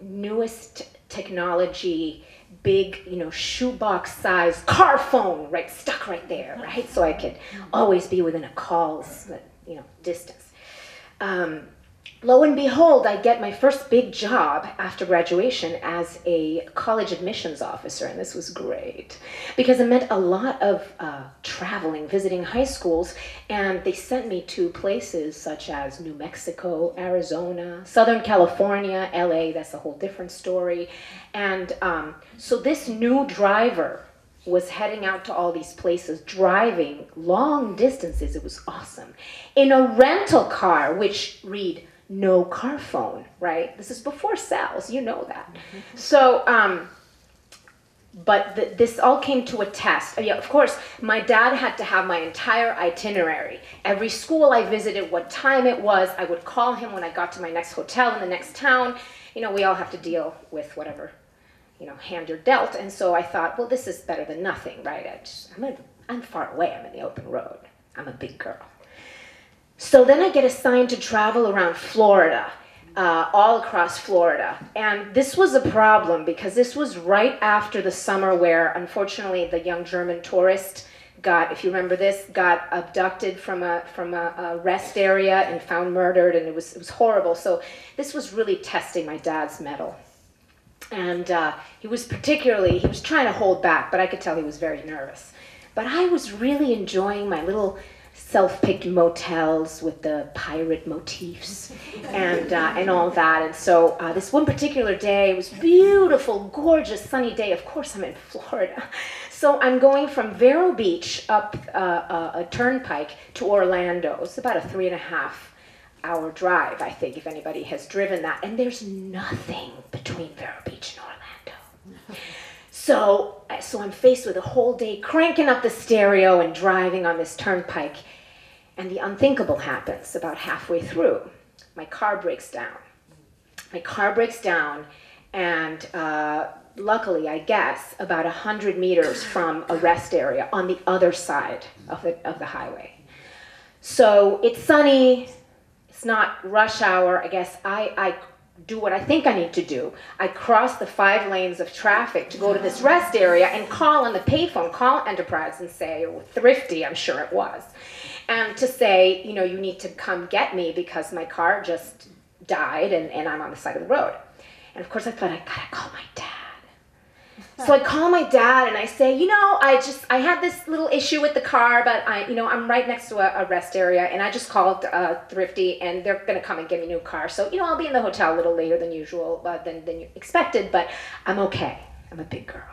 newest technology big, you know, shoebox size car phone, right, stuck right there, right? So I could always be within a call's, you know, distance. Um, lo and behold, I get my first big job after graduation as a college admissions officer, and this was great because it meant a lot of uh, traveling, visiting high schools, and they sent me to places such as New Mexico, Arizona, Southern California, LA, that's a whole different story. And um, so this new driver was heading out to all these places, driving long distances. It was awesome. In a rental car, which read no car phone, right? This is before cells, you know that. So, um, but th- this all came to a test. Uh, yeah, of course, my dad had to have my entire itinerary. Every school I visited, what time it was, I would call him when I got to my next hotel in the next town. You know, we all have to deal with whatever, you know, hand you're dealt. And so I thought, well, this is better than nothing, right? I just, I'm, a, I'm far away. I'm in the open road. I'm a big girl. So then I get assigned to travel around Florida, uh, all across Florida. And this was a problem because this was right after the summer where, unfortunately, the young German tourist got, if you remember this, got abducted from a from a, a rest area and found murdered, and it was it was horrible. So this was really testing my dad's mettle. And uh, he was particularly, he was trying to hold back, but I could tell he was very nervous. But I was really enjoying my little self-picked motels with the pirate motifs and uh, and all that. And so uh, this one particular day it was beautiful, gorgeous, sunny day. Of course, I'm in (laughs) Florida, so I'm going from Vero Beach up uh, a, a turnpike to Orlando. It's about a three and a half hour drive, I think, if anybody has driven that. And there's nothing between Vero Beach and Orlando. So, so I'm faced with a whole day cranking up the stereo and driving on this turnpike. And the unthinkable happens about halfway through. My car breaks down. My car breaks down, and uh, luckily, I guess, about 100 meters from a rest area on the other side of the, of the highway. So it's sunny, it's not rush hour. I guess I, I do what I think I need to do. I cross the five lanes of traffic to go to this rest area and call on the payphone, call Enterprise and say, or Thrifty, I'm sure it was, and to say, you know, you need to come get me because my car just died and, and I'm on the side of the road. And of course, I thought, I gotta call my dad. (laughs) So I call my dad and I say, you know, I just I had this little issue with the car, but I, you know, I'm right next to a, a rest area, and I just called uh, Thrifty, and they're gonna come and get me a new car. So you know, I'll be in the hotel a little later than usual, uh, than than you expected, but I'm okay. I'm a big girl.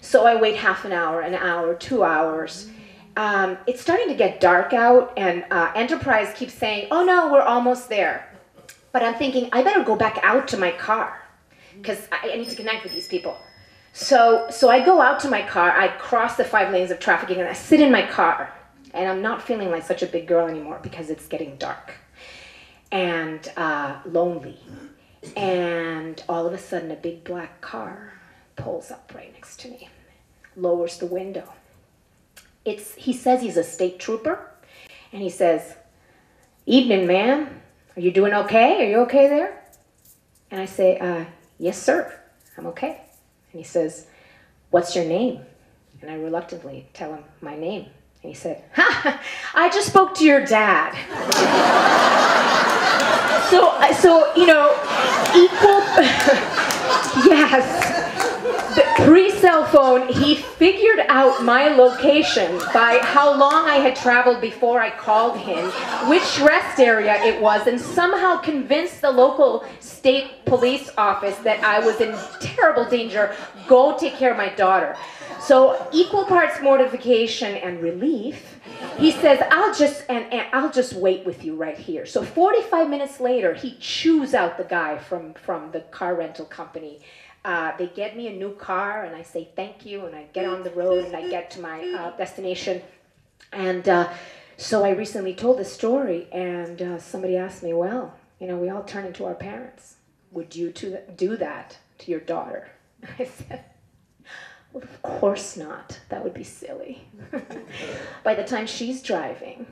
So I wait half an hour, an hour, two hours. Um, it's starting to get dark out, and uh, Enterprise keeps saying, "Oh no, we're almost there." But I'm thinking, I better go back out to my car because I, I need to connect with these people. So, so I go out to my car, I cross the five lanes of traffic, and I sit in my car. And I'm not feeling like such a big girl anymore because it's getting dark and uh, lonely. And all of a sudden, a big black car pulls up right next to me, lowers the window. It's, he says he's a state trooper, and he says, Evening, ma'am. Are you doing okay? Are you okay there? And I say, uh, Yes, sir. I'm okay. And he says, What's your name? And I reluctantly tell him my name. And he said, Ha! (laughs) I just spoke to your dad. (laughs) so, so you know, equal. (laughs) yes. Pre-cell phone, he figured out my location by how long I had traveled before I called him, which rest area it was, and somehow convinced the local state police office that I was in terrible danger. Go take care of my daughter. So equal parts mortification and relief. He says, "I'll just and, and I'll just wait with you right here." So 45 minutes later, he chews out the guy from from the car rental company. Uh, they get me a new car, and I say thank you, and I get on the road, and I get to my uh, destination. And uh, so I recently told this story, and uh, somebody asked me, "Well, you know, we all turn into our parents. Would you do that to your daughter?" (laughs) I said. Well, of course not. That would be silly. (laughs) By the time she's driving,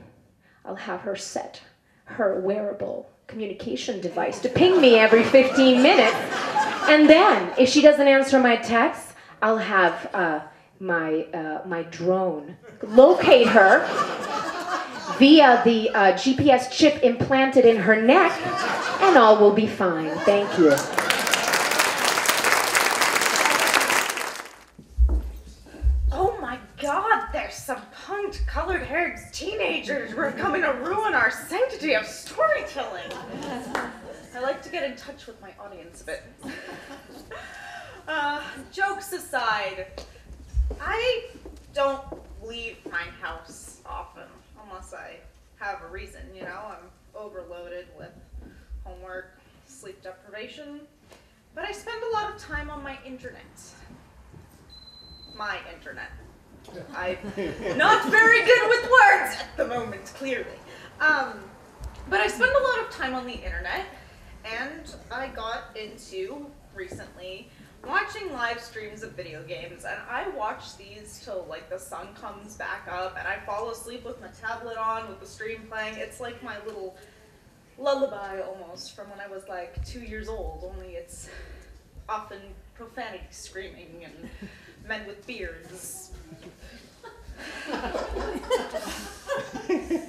I'll have her set her wearable communication device to ping me every 15 minutes. And then, if she doesn't answer my texts, I'll have uh, my, uh, my drone locate her via the uh, GPS chip implanted in her neck, and all will be fine. Thank you. Oh my god, there's some punked, colored haired teenagers who are coming to ruin our sanctity of storytelling. I like to get in touch with my audience a bit. (laughs) Uh, jokes aside, I don't leave my house often unless I have a reason, you know? I'm overloaded with homework, sleep deprivation, but I spend a lot of time on my internet my internet. I'm not very good with words at the moment, clearly. Um, but I spend a lot of time on the internet, and I got into recently watching live streams of video games, and I watch these till like the sun comes back up, and I fall asleep with my tablet on with the stream playing. It's like my little lullaby almost from when I was like two years old, only it's often profanity screaming and men with beards.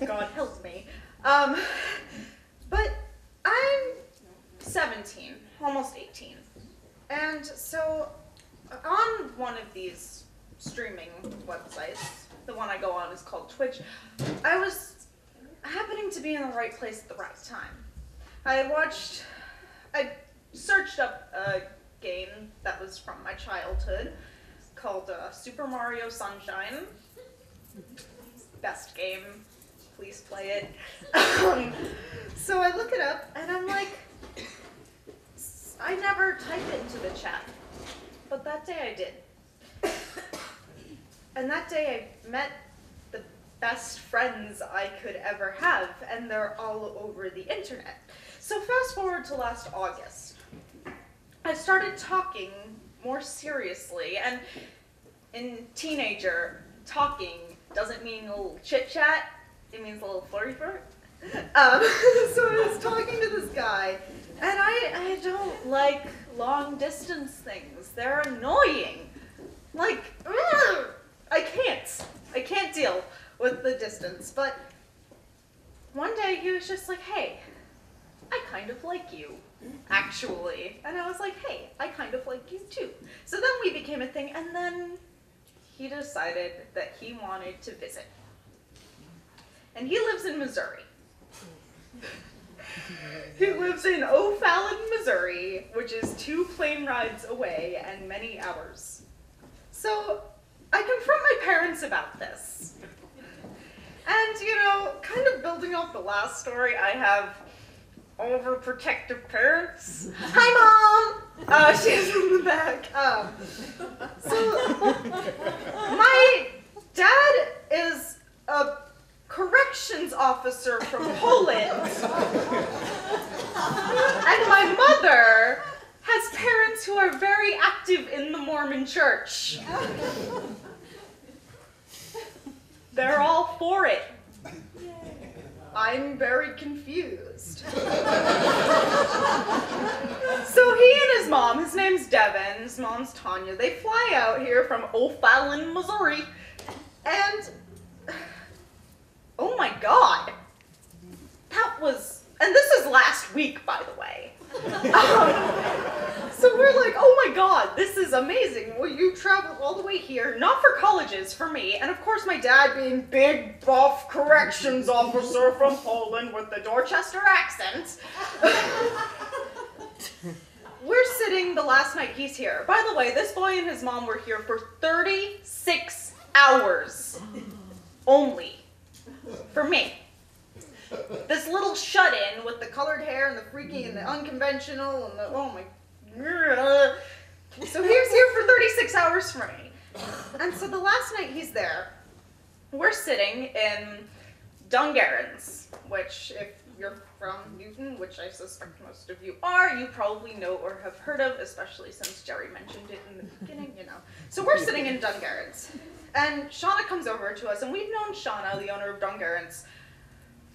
God help me. Um, but I'm 17, almost 18. And so on one of these streaming websites, the one I go on is called Twitch, I was happening to be in the right place at the right time. I watched, I searched up a game that was from my childhood called uh, Super Mario Sunshine. Best game. Please play it. Um, so I look it up and I'm like, I never type it into the chat. But that day I did. And that day I met the best friends I could ever have, and they're all over the internet. So fast forward to last August. I started talking more seriously, and in teenager, talking doesn't mean a little chit chat, it means a little flirty flirt. (laughs) Um, (laughs) so I was talking to this guy, and I, I don't like long distance things. They're annoying. Like, ugh, I can't. I can't deal with the distance. But one day he was just like, hey, I kind of like you, actually. And I was like, hey, I kind of like you too. So then we became a thing, and then he decided that he wanted to visit. And he lives in Missouri. (laughs) he lives in O'Fallon, Missouri, which is two plane rides away and many hours. So I confront my parents about this. And, you know, kind of building off the last story, I have overprotective parents. Hi, Mom! Uh, she's in the back. Um, so, my dad is a corrections officer from Poland. and my mother has parents who are very active in the Mormon church. They're all for it. I'm very confused. (laughs) so he and his mom, his name's Devin, his mom's Tanya, they fly out here from O'Fallon, Missouri, and (sighs) oh my god, that was, and this is last week, by the way. Um, (laughs) so we're like, oh my god, this is amazing. Well, you traveled all the way here, not for colleges, for me. And of course, my dad, being big, buff corrections officer from Poland with the Dorchester accent. (laughs) we're sitting the last night he's here. By the way, this boy and his mom were here for 36 hours only for me. This little shut in with the colored hair and the freaky and the unconventional and the oh my. So he was here for 36 hours for me. And so the last night he's there, we're sitting in Dunn-Gaherin's, which, if you're from Newton, which I suspect most of you are, you probably know or have heard of, especially since Jerry mentioned it in the beginning, you know. So we're sitting in Dunn-Gaherin's, and Shauna comes over to us, and we've known Shauna, the owner of Dunn-Gaherin's,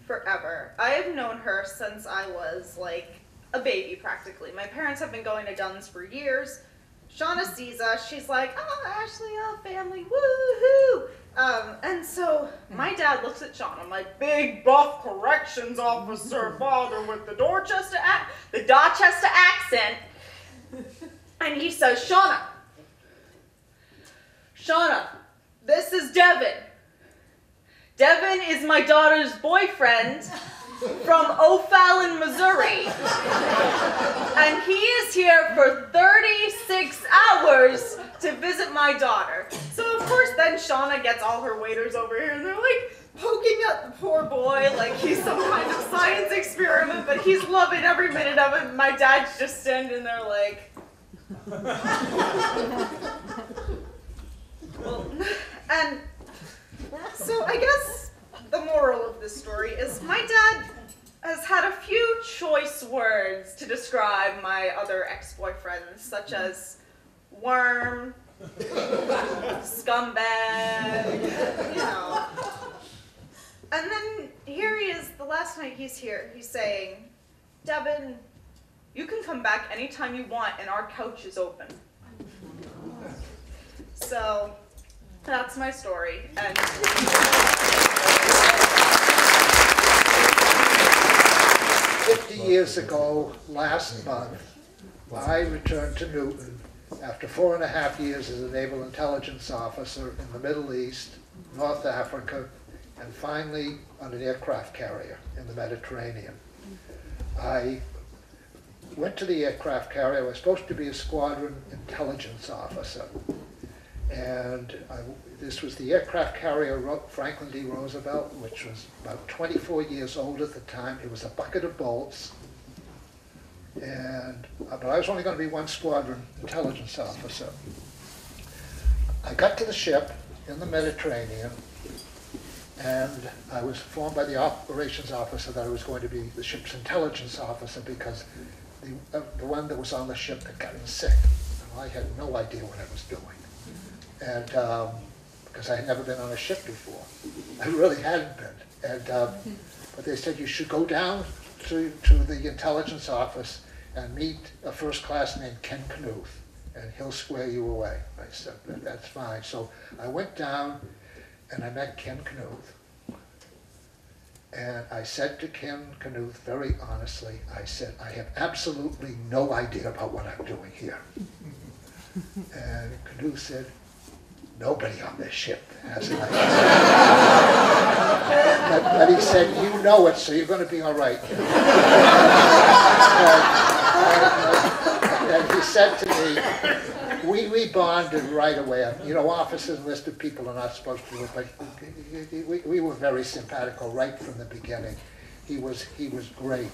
forever. I have known her since I was like a baby practically. My parents have been going to Dunn's for years. Shauna sees us. She's like, "Oh, Ashley, oh, family, woohoo!" Um, and so my dad looks at Shauna, my big buff corrections officer (laughs) father with the Dorchester ac- the Dorchester accent, and he says, "Shauna, Shauna, this is Devin. Devin is my daughter's boyfriend from O'Fallon, Missouri. And he is here for 36 hours to visit my daughter. So, of course, then Shauna gets all her waiters over here and they're like poking at the poor boy like he's some kind of science experiment, but he's loving every minute of it. My dad's just standing there like. (laughs) well, (laughs) and so I guess the moral of this story is my dad has had a few choice words to describe my other ex-boyfriends, such as worm, scumbag, you know. And then here he is, the last night he's here, he's saying, Devin, you can come back anytime you want and our couch is open. So that's my story. And 50 years ago, last month, I returned to Newton after four and a half years as a naval intelligence officer in the Middle East, North Africa, and finally on an aircraft carrier in the Mediterranean. I went to the aircraft carrier. I was supposed to be a squadron intelligence officer. And I, this was the aircraft carrier Franklin D. Roosevelt, which was about 24 years old at the time. It was a bucket of bolts. And, uh, but I was only going to be one squadron intelligence officer. I got to the ship in the Mediterranean, and I was informed by the operations officer that I was going to be the ship's intelligence officer because the, uh, the one that was on the ship had gotten sick. And I had no idea what I was doing and um, because I had never been on a ship before, I really hadn't been. And um, but they said you should go down to to the intelligence office and meet a first class named Ken Knuth, and he'll square you away. I said "That- that's fine. So I went down, and I met Ken Knuth. And I said to Ken Knuth very honestly, I said, I have absolutely no idea about what I'm doing here. (laughs) And Knuth said, nobody on this ship has an (laughs) but, but he said, you know it, so you're going to be all right. (laughs) and, and- and he said to me, we, we bonded right away. You know, officers and enlisted people are not supposed to but we, we were very simpatico right from the beginning. He was, he was great.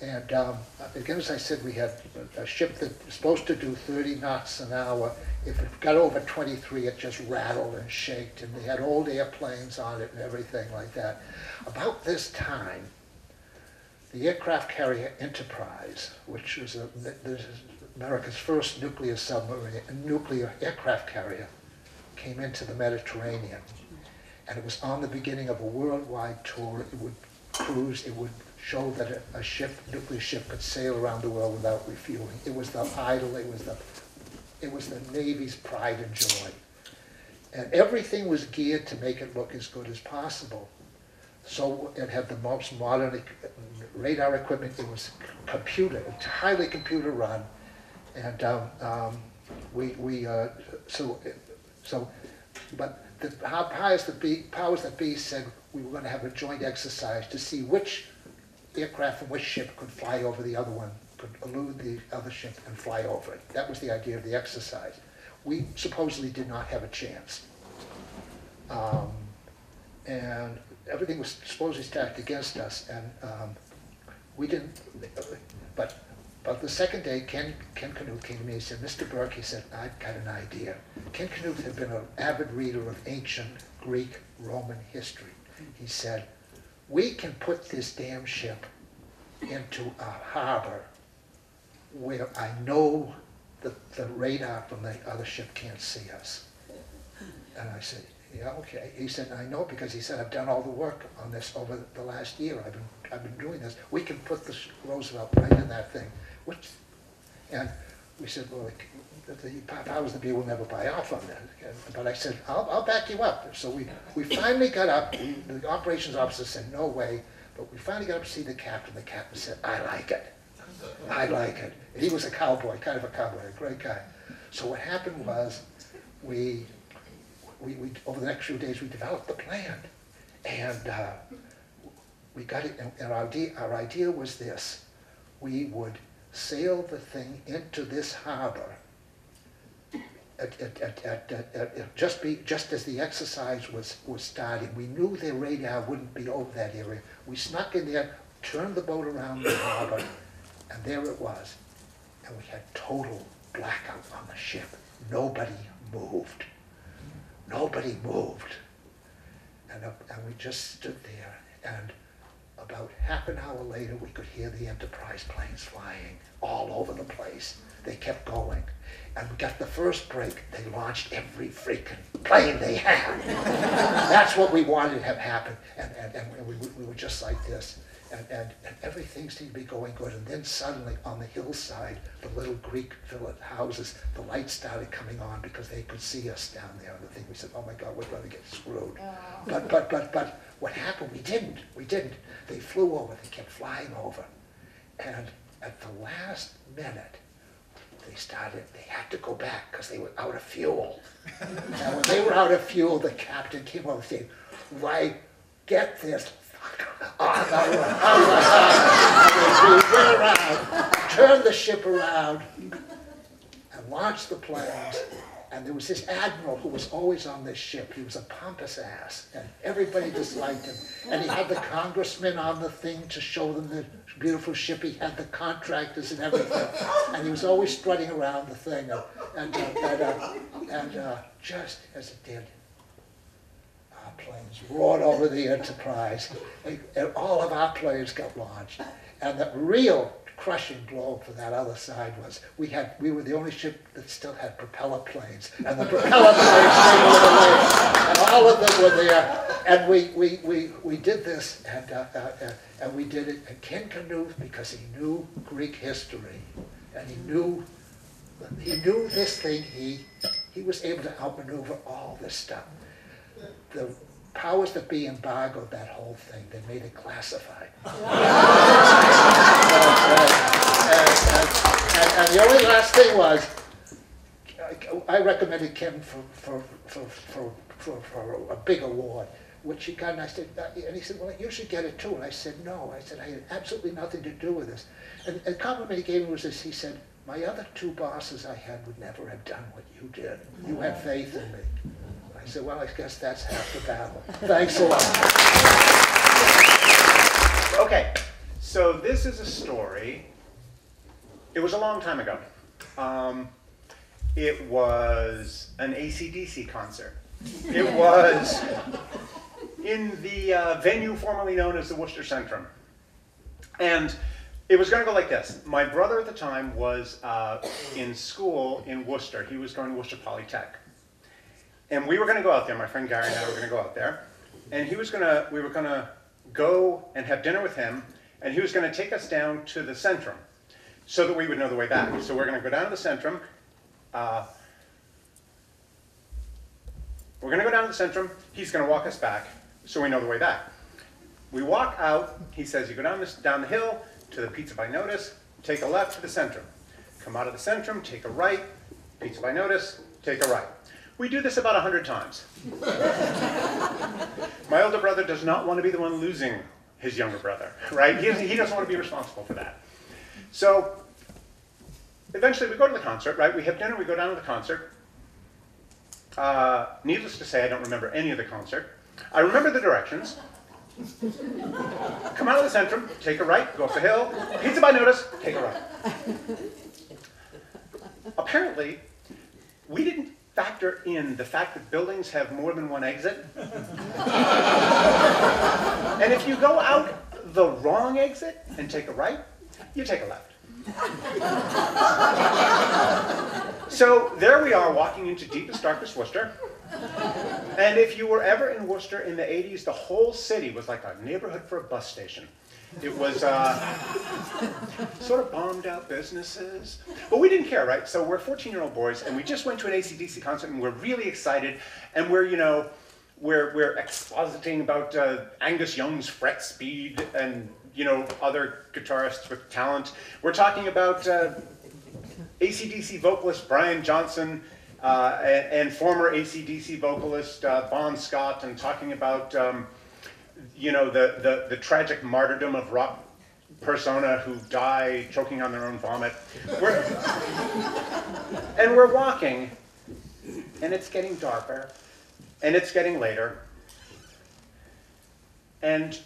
And um, again, as I said, we had a ship that was supposed to do 30 knots an hour. If it got over 23, it just rattled and shaked, and they had old airplanes on it and everything like that. About this time, the aircraft carrier Enterprise, which was a, America's first nuclear submarine, nuclear aircraft carrier, came into the Mediterranean. And it was on the beginning of a worldwide tour. It would cruise, it would show that a, a ship, nuclear ship, could sail around the world without refueling. It was the idol, it was the, it was the Navy's pride and joy. And everything was geared to make it look as good as possible. So it had the most modern radar equipment. It was computer, entirely computer run. And um, um, we, we uh, so, so, but the powers that be, powers that be said we were going to have a joint exercise to see which aircraft from which ship could fly over the other one, elude the other ship and fly over it. That was the idea of the exercise. We supposedly did not have a chance. Um, and everything was supposedly stacked against us, and um, we didn't, but, but the second day, Ken, Ken Knuth came to me and said, Mr. Burke, he said, I've got an idea. Ken Knuth had been an avid reader of ancient Greek, Roman history. He said, we can put this damn ship into a harbor where I know that the radar from the other ship can't see us. And I said, yeah, okay. He said, I know because he said, I've done all the work on this over the last year. I've been, I've been doing this. We can put the Roosevelt right in that thing. Which, and we said, well, the, the powers that be will never buy off on that. But I said, I'll, I'll back you up. So we, we finally got up. We, the operations officer said, no way. But we finally got up to see the captain. The captain said, I like it. I like it. He was a cowboy, kind of a cowboy, a great guy. So what happened was we we, we, over the next few days, we developed the plan. And uh, we got it, and our idea, our idea was this. We would sail the thing into this harbor at, at, at, just, be, just as the exercise was, was starting. We knew their radar wouldn't be over that area. We snuck in there, turned the boat around the harbor, and there it was. And we had total blackout on the ship. Nobody moved. Nobody moved. And, uh, and we just stood there, and about half an hour later, we could hear the Enterprise planes flying all over the place. They kept going. And we got the first break, they launched every freaking plane they had. (laughs) That's what we wanted to have happen. And, and, and we, we were just like this and, and, and everything seemed to be going good. And then suddenly on the hillside, the little Greek village houses, the lights started coming on because they could see us down there. And the thing we said, oh my God, we're going to get screwed. Oh. But, but, but, but what happened, we didn't. We didn't. They flew over, they kept flying over. And at the last minute, they started, they had to go back because they were out of fuel. (laughs) and when they were out of fuel, the captain came over and said, why, get this, around, turned the ship around, and launched the planes. And there was this admiral who was always on this ship. He was a pompous ass, and everybody disliked him. And he had the congressmen on the thing to show them the beautiful ship. He had the contractors and everything. And he was always strutting around the thing. And, and, uh, and, uh, and uh, just as it did, planes roared over the Enterprise, and all of our planes got launched. And the real crushing blow for that other side was we had we were the only ship that still had propeller planes, and the propeller planes stayed over the lake, and all of them were there. And we we we, we did this, and uh, uh, uh, and we did it. And Ken Knuth, because he knew Greek history, and he knew he knew this thing, he he was able to outmaneuver all this stuff. The powers that be embargoed that whole thing. They made it classified. (laughs) and, and, and, and, the only last thing was, I recommended Kim for, for, for, for, for, for a big award, which he got, and I said, and he said, well, you should get it too. And I said, no. I said, I had absolutely nothing to do with this. And the compliment he gave me was this, he said, my other two bosses I had would never have done what you did. You had faith in me. I said, well, I guess that's half the battle. Thanks a lot. Okay, so this is a story. It was a long time ago. Um, it was an ACDC concert. It (laughs) was in the uh, venue formerly known as the Worcester Centrum. And it was going to go like this. My brother at the time was uh, in school in Worcester. He was going to Worcester Polytech. And we were going to go out there, my friend Gary and I were going to go out there. And he was going to, we were going to go and have dinner with him, and he was going to take us down to the Centrum so that we would know the way back. So we're going to go down to the Centrum. Uh, we're going to go down to the Centrum. He's going to walk us back so we know the way back. We walk out. He says, you go down, this, down the hill to the Pizza by Notice, take a left to the Centrum. come out of the Centrum, take a right, pizza by notice, take a right. We do this about 100 times. My older brother does not want to be the one losing his younger brother, right? He doesn't, he doesn't want to be responsible for that. So eventually we go to the concert, right? We have dinner, we go down to the concert. Uh, needless to say, I don't remember any of the concert. I remember the directions. Come out of the Centrum, take a right, go up the hill, pizza by notice, take a right. Apparently, we didn't factor in the fact that buildings have more than one exit. (laughs) and if you go out the wrong exit and take a right, you take a left. so there we are walking into deepest, darkest Worcester. And if you were ever in Worcester in the 80s, the whole city was like a neighborhood for a bus station. It was uh, sort of bombed out businesses. But we didn't care, right? So we're 14 year old boys, and we just went to an ACDC concert, and we're really excited. And we're, you know, we're, we're expositing about uh, Angus Young's fret speed and, you know, other guitarists with talent. We're talking about uh, ACDC vocalist Brian Johnson uh, and, and, former ACDC vocalist uh, Bon Scott, and talking about. Um, you know, the, the, the tragic martyrdom of rock persona who die choking on their own vomit. We're, and we're walking, and it's getting darker, and it's getting later, and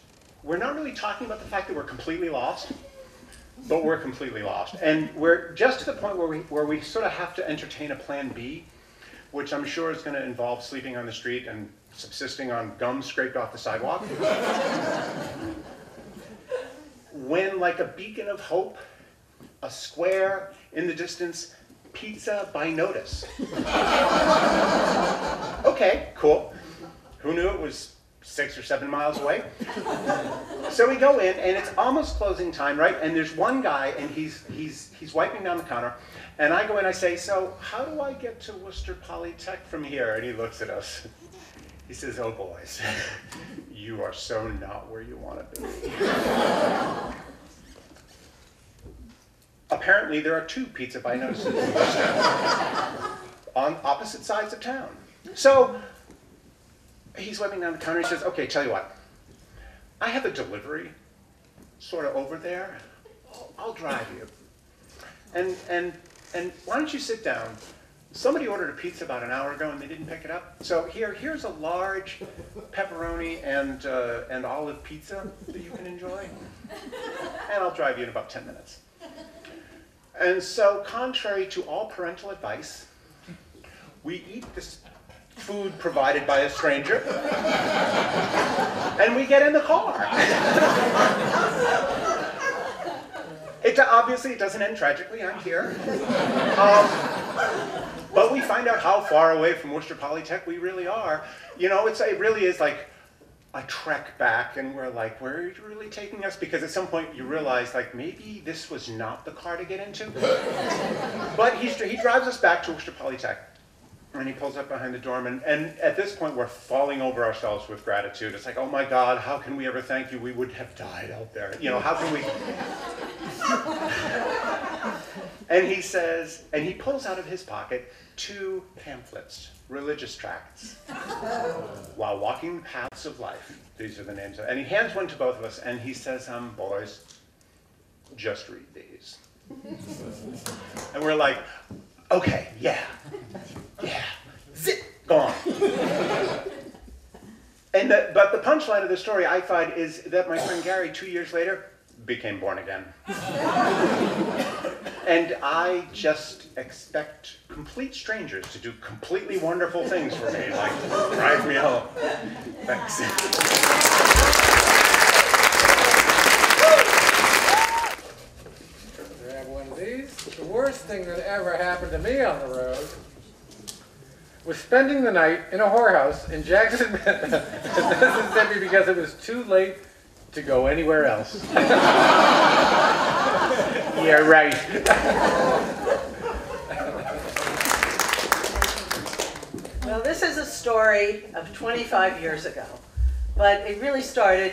we're not really talking about the fact that we're completely lost, but we're completely lost. And we're just to the point where we, where we sort of have to entertain a plan B, which I'm sure is going to involve sleeping on the street and subsisting on gum scraped off the sidewalk. (laughs) when, like a beacon of hope, a square in the distance, pizza by notice. (laughs) okay, cool. Who knew it was six or seven miles away? so we go in, and it's almost closing time, right? And there's one guy, and he's, he's, he's wiping down the counter. And I go in, I say, So, how do I get to Worcester Polytech from here? And he looks at us. He says, Oh, boys, you are so not where you want to be. Apparently, there are two pizza by notices on opposite sides of town. So he's wiping down the counter. He says, Okay, tell you what, I have a delivery sort of over there. I'll, I'll drive you. And, and, and why don't you sit down? Somebody ordered a pizza about an hour ago and they didn't pick it up. So here, here's a large pepperoni and, uh, and olive pizza that you can enjoy. And I'll drive you in about 10 minutes. And so, contrary to all parental advice, we eat this food provided by a stranger and we get in the car. It obviously it doesn't end tragically. I'm here. Um, but we find out how far away from Worcester Polytech we really are. You know, it's, it really is like a trek back, and we're like, where are you really taking us? Because at some point you realize, like, maybe this was not the car to get into. (laughs) but he's, he drives us back to Worcester Polytech. And he pulls up behind the dorm, and, and at this point, we're falling over ourselves with gratitude. It's like, oh my God, how can we ever thank you? We would have died out there. You know, how can we? (laughs) and he says, and he pulls out of his pocket two pamphlets, religious tracts, (laughs) while walking the paths of life. These are the names of, and he hands one to both of us, and he says, um, boys, just read these. (laughs) and we're like, okay, yeah, yeah, zip, gone. (laughs) and the, but the punchline of the story I find is that my friend Gary, two years later, became born again. And I just expect complete strangers to do completely wonderful things for me, like drive me home. Thanks. Grab one of these. The worst thing that ever happened to me on the road was spending the night in a whorehouse in Jackson, (laughs) Mississippi because it was too late to go anywhere else. (laughs) yeah, right. well, this is a story of 25 years ago, but it really started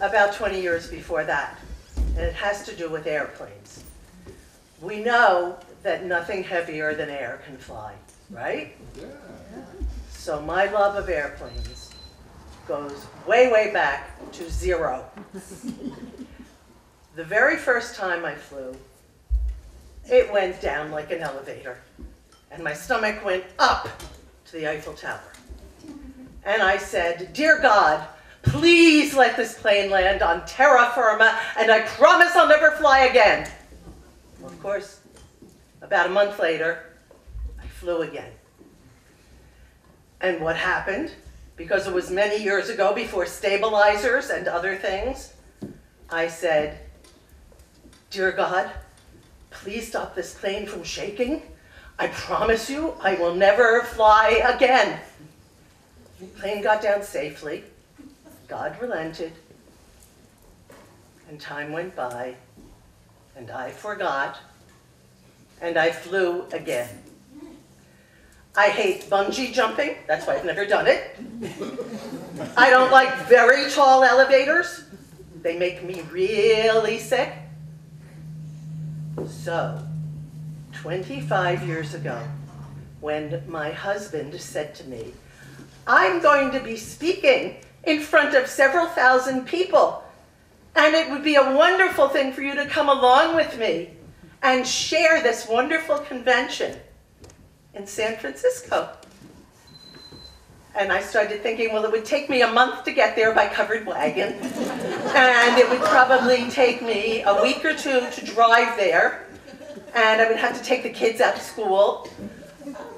about 20 years before that, and it has to do with airplanes. We know that nothing heavier than air can fly, right? Yeah. So my love of airplanes goes way, way back to zero. (laughs) the very first time I flew, it went down like an elevator, and my stomach went up to the Eiffel Tower. And I said, Dear God, please let this plane land on terra firma, and I promise I'll never fly again. Well, of course, about a month later, I flew again. And what happened? Because it was many years ago before stabilizers and other things, I said, Dear God, please stop this plane from shaking. I promise you I will never fly again. The plane got down safely. God relented. And time went by. And I forgot. And I flew again. I hate bungee jumping. That's why I've never done it. I don't like very tall elevators. They make me really sick. So, 25 years ago, when my husband said to me, I'm going to be speaking in front of several thousand people, and it would be a wonderful thing for you to come along with me and share this wonderful convention in San Francisco. And I started thinking, well, it would take me a month to get there by covered wagon. and it would probably take me a week or two to drive there. And I would have to take the kids out of school.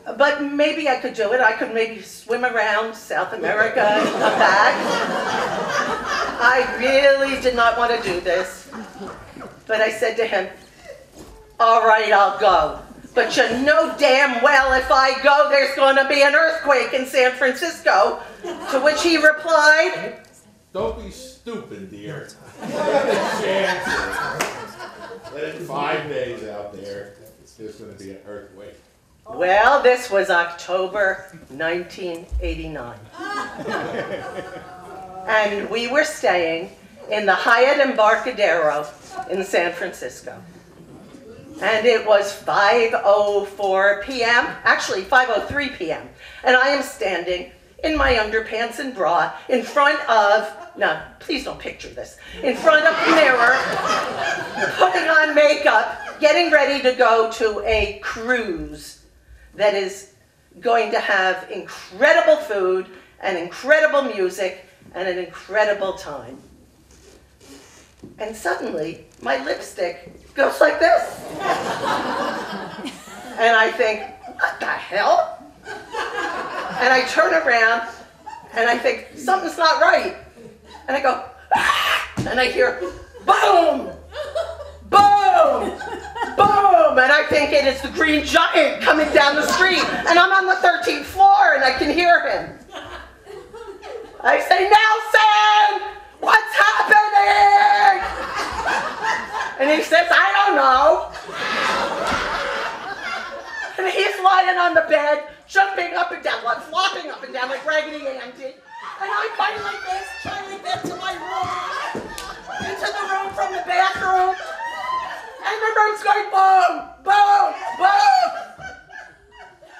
But maybe I could do it. I could maybe swim around South America and come back. I really did not want to do this. But I said to him, all right, I'll go. But you know damn well if I go, there's going to be an earthquake in San Francisco. To which he replied, Don't be stupid, dear. (laughs) In five days out there, there's gonna be an earthquake. Well, this was October 1989. (laughs) and we were staying in the Hyatt Embarcadero in San Francisco. And it was 5.04 p.m., actually 5.03 p.m. And I am standing in my underpants and bra in front of, no, please don't picture this, in front of the mirror, putting on makeup, getting ready to go to a cruise that is going to have incredible food and incredible music and an incredible time. And suddenly, my lipstick goes like this. and I think, what the hell? And I turn around and I think, something's not right. And I go, ah! and I hear, boom, boom, boom. And I think it is the green giant coming down the street. And I'm on the 13th floor and I can hear him. I say, Nelson, what's happening? And he says, I don't know. And he's lying on the bed, jumping up and down, like flopping up and down like Raggedy Andy. And going like this, to get to my room, into the room from the bathroom. And the room's going boom, boom, boom.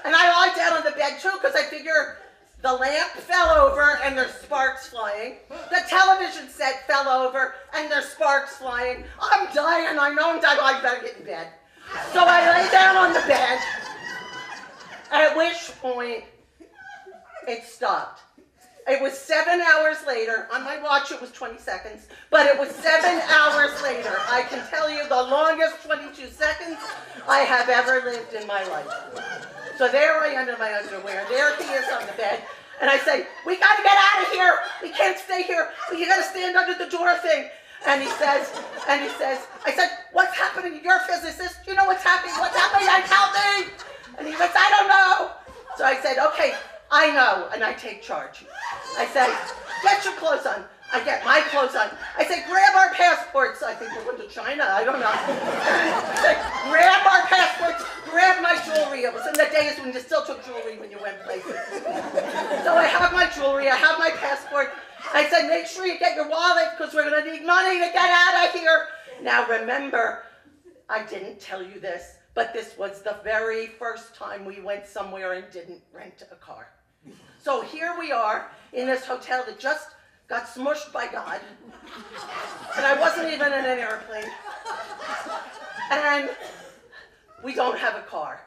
And I lie down on the bed too, because I figure the lamp fell over and there's sparks flying. The television set fell over and there's sparks flying. I'm dying, I know I'm dying, oh, I better get in bed. So I lay down on the bed, at which point it stopped. It was seven hours later. On my watch, it was 20 seconds, but it was seven hours later. I can tell you the longest 22 seconds I have ever lived in my life. So there I am in my underwear. There he is on the bed. And I say, We got to get out of here. We can't stay here. You got to stand under the door thing. And he says, and he says, I said, What's happening? You're a physicist. You know what's happening. What's happening? I tell me. And he goes, I don't know. So I said, Okay, I know. And I take charge. I say, Get your clothes on. I get my clothes on. I say, grab our passports. I think we're going to China. I don't know. I (laughs) say, grab our passports. Grab my jewelry. It was in the days when you still took jewelry when you went places. So I have my jewelry. I have my passport. I said, make sure you get your wallet because we're going to need money to get out of here. Now remember, I didn't tell you this, but this was the very first time we went somewhere and didn't rent a car. So here we are in this hotel that just got smushed by God, and I wasn't even in an airplane, and we don't have a car.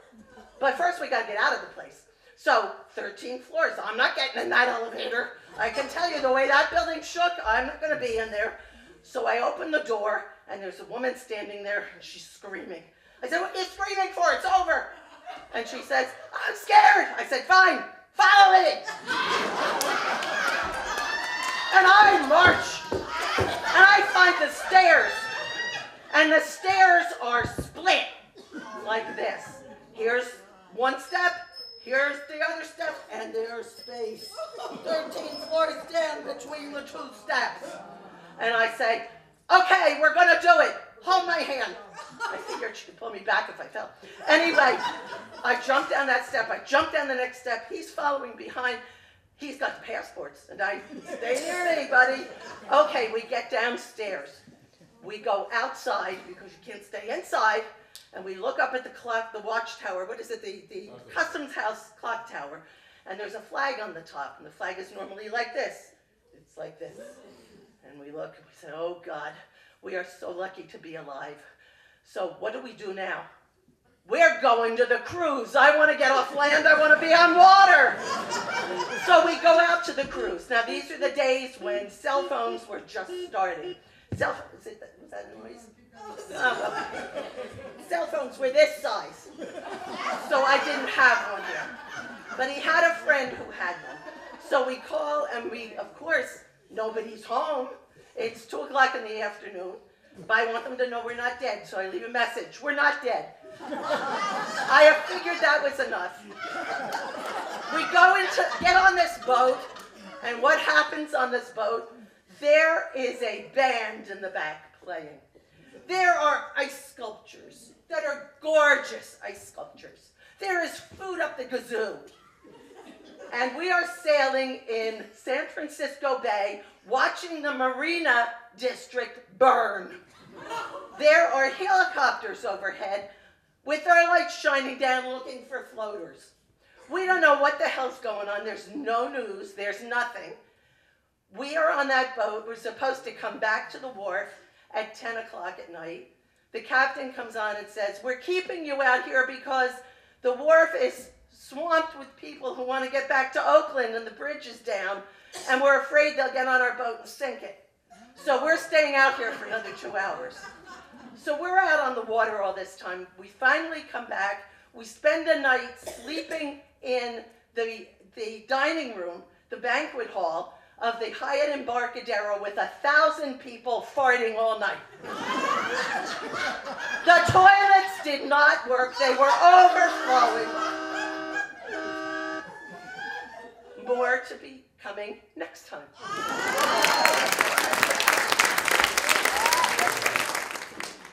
But first we gotta get out of the place. So 13 floors, I'm not getting in that elevator. I can tell you the way that building shook, I'm not gonna be in there. So I open the door and there's a woman standing there and she's screaming. I said, what are you screaming for? It's over. And she says, I'm scared. I said, fine, follow me. And I march and I find the stairs. And the stairs are split like this. Here's one step, here's the other step, and there's space. 13 floors down between the two steps. And I say, okay, we're gonna do it. Hold my hand. I figured she'd pull me back if I fell. Anyway, I jump down that step, I jump down the next step, he's following behind. He's got the passports, and I (laughs) stay near me, buddy. Okay, we get downstairs. We go outside because you can't stay inside, and we look up at the clock, the watchtower. What is it? The, the customs house clock tower. And there's a flag on the top, and the flag is normally like this. It's like this. And we look and we say, oh God, we are so lucky to be alive. So what do we do now? We're going to the cruise. I want to get off land. I want to be on water. So we go out to the cruise. Now these are the days when cell phones were just starting. Cell is it, was that noise? Oh. Cell phones were this size. So I didn't have one. But he had a friend who had one. So we call and we, of course, nobody's home. It's two o'clock in the afternoon. But I want them to know we're not dead, so I leave a message. We're not dead. I have figured that was enough. We go into, get on this boat, and what happens on this boat? There is a band in the back playing. There are ice sculptures that are gorgeous ice sculptures. There is food up the gazoo. And we are sailing in San Francisco Bay, watching the Marina District burn. There are helicopters overhead with their lights shining down looking for floaters. We don't know what the hell's going on. There's no news. There's nothing. We are on that boat. We're supposed to come back to the wharf at 10 o'clock at night. The captain comes on and says, We're keeping you out here because the wharf is swamped with people who want to get back to Oakland and the bridge is down, and we're afraid they'll get on our boat and sink it. So we're staying out here for another two hours. So we're out on the water all this time. We finally come back. We spend the night sleeping in the, the dining room, the banquet hall of the Hyatt Embarcadero with a thousand people farting all night. the toilets did not work. They were overflowing. More to be coming next time.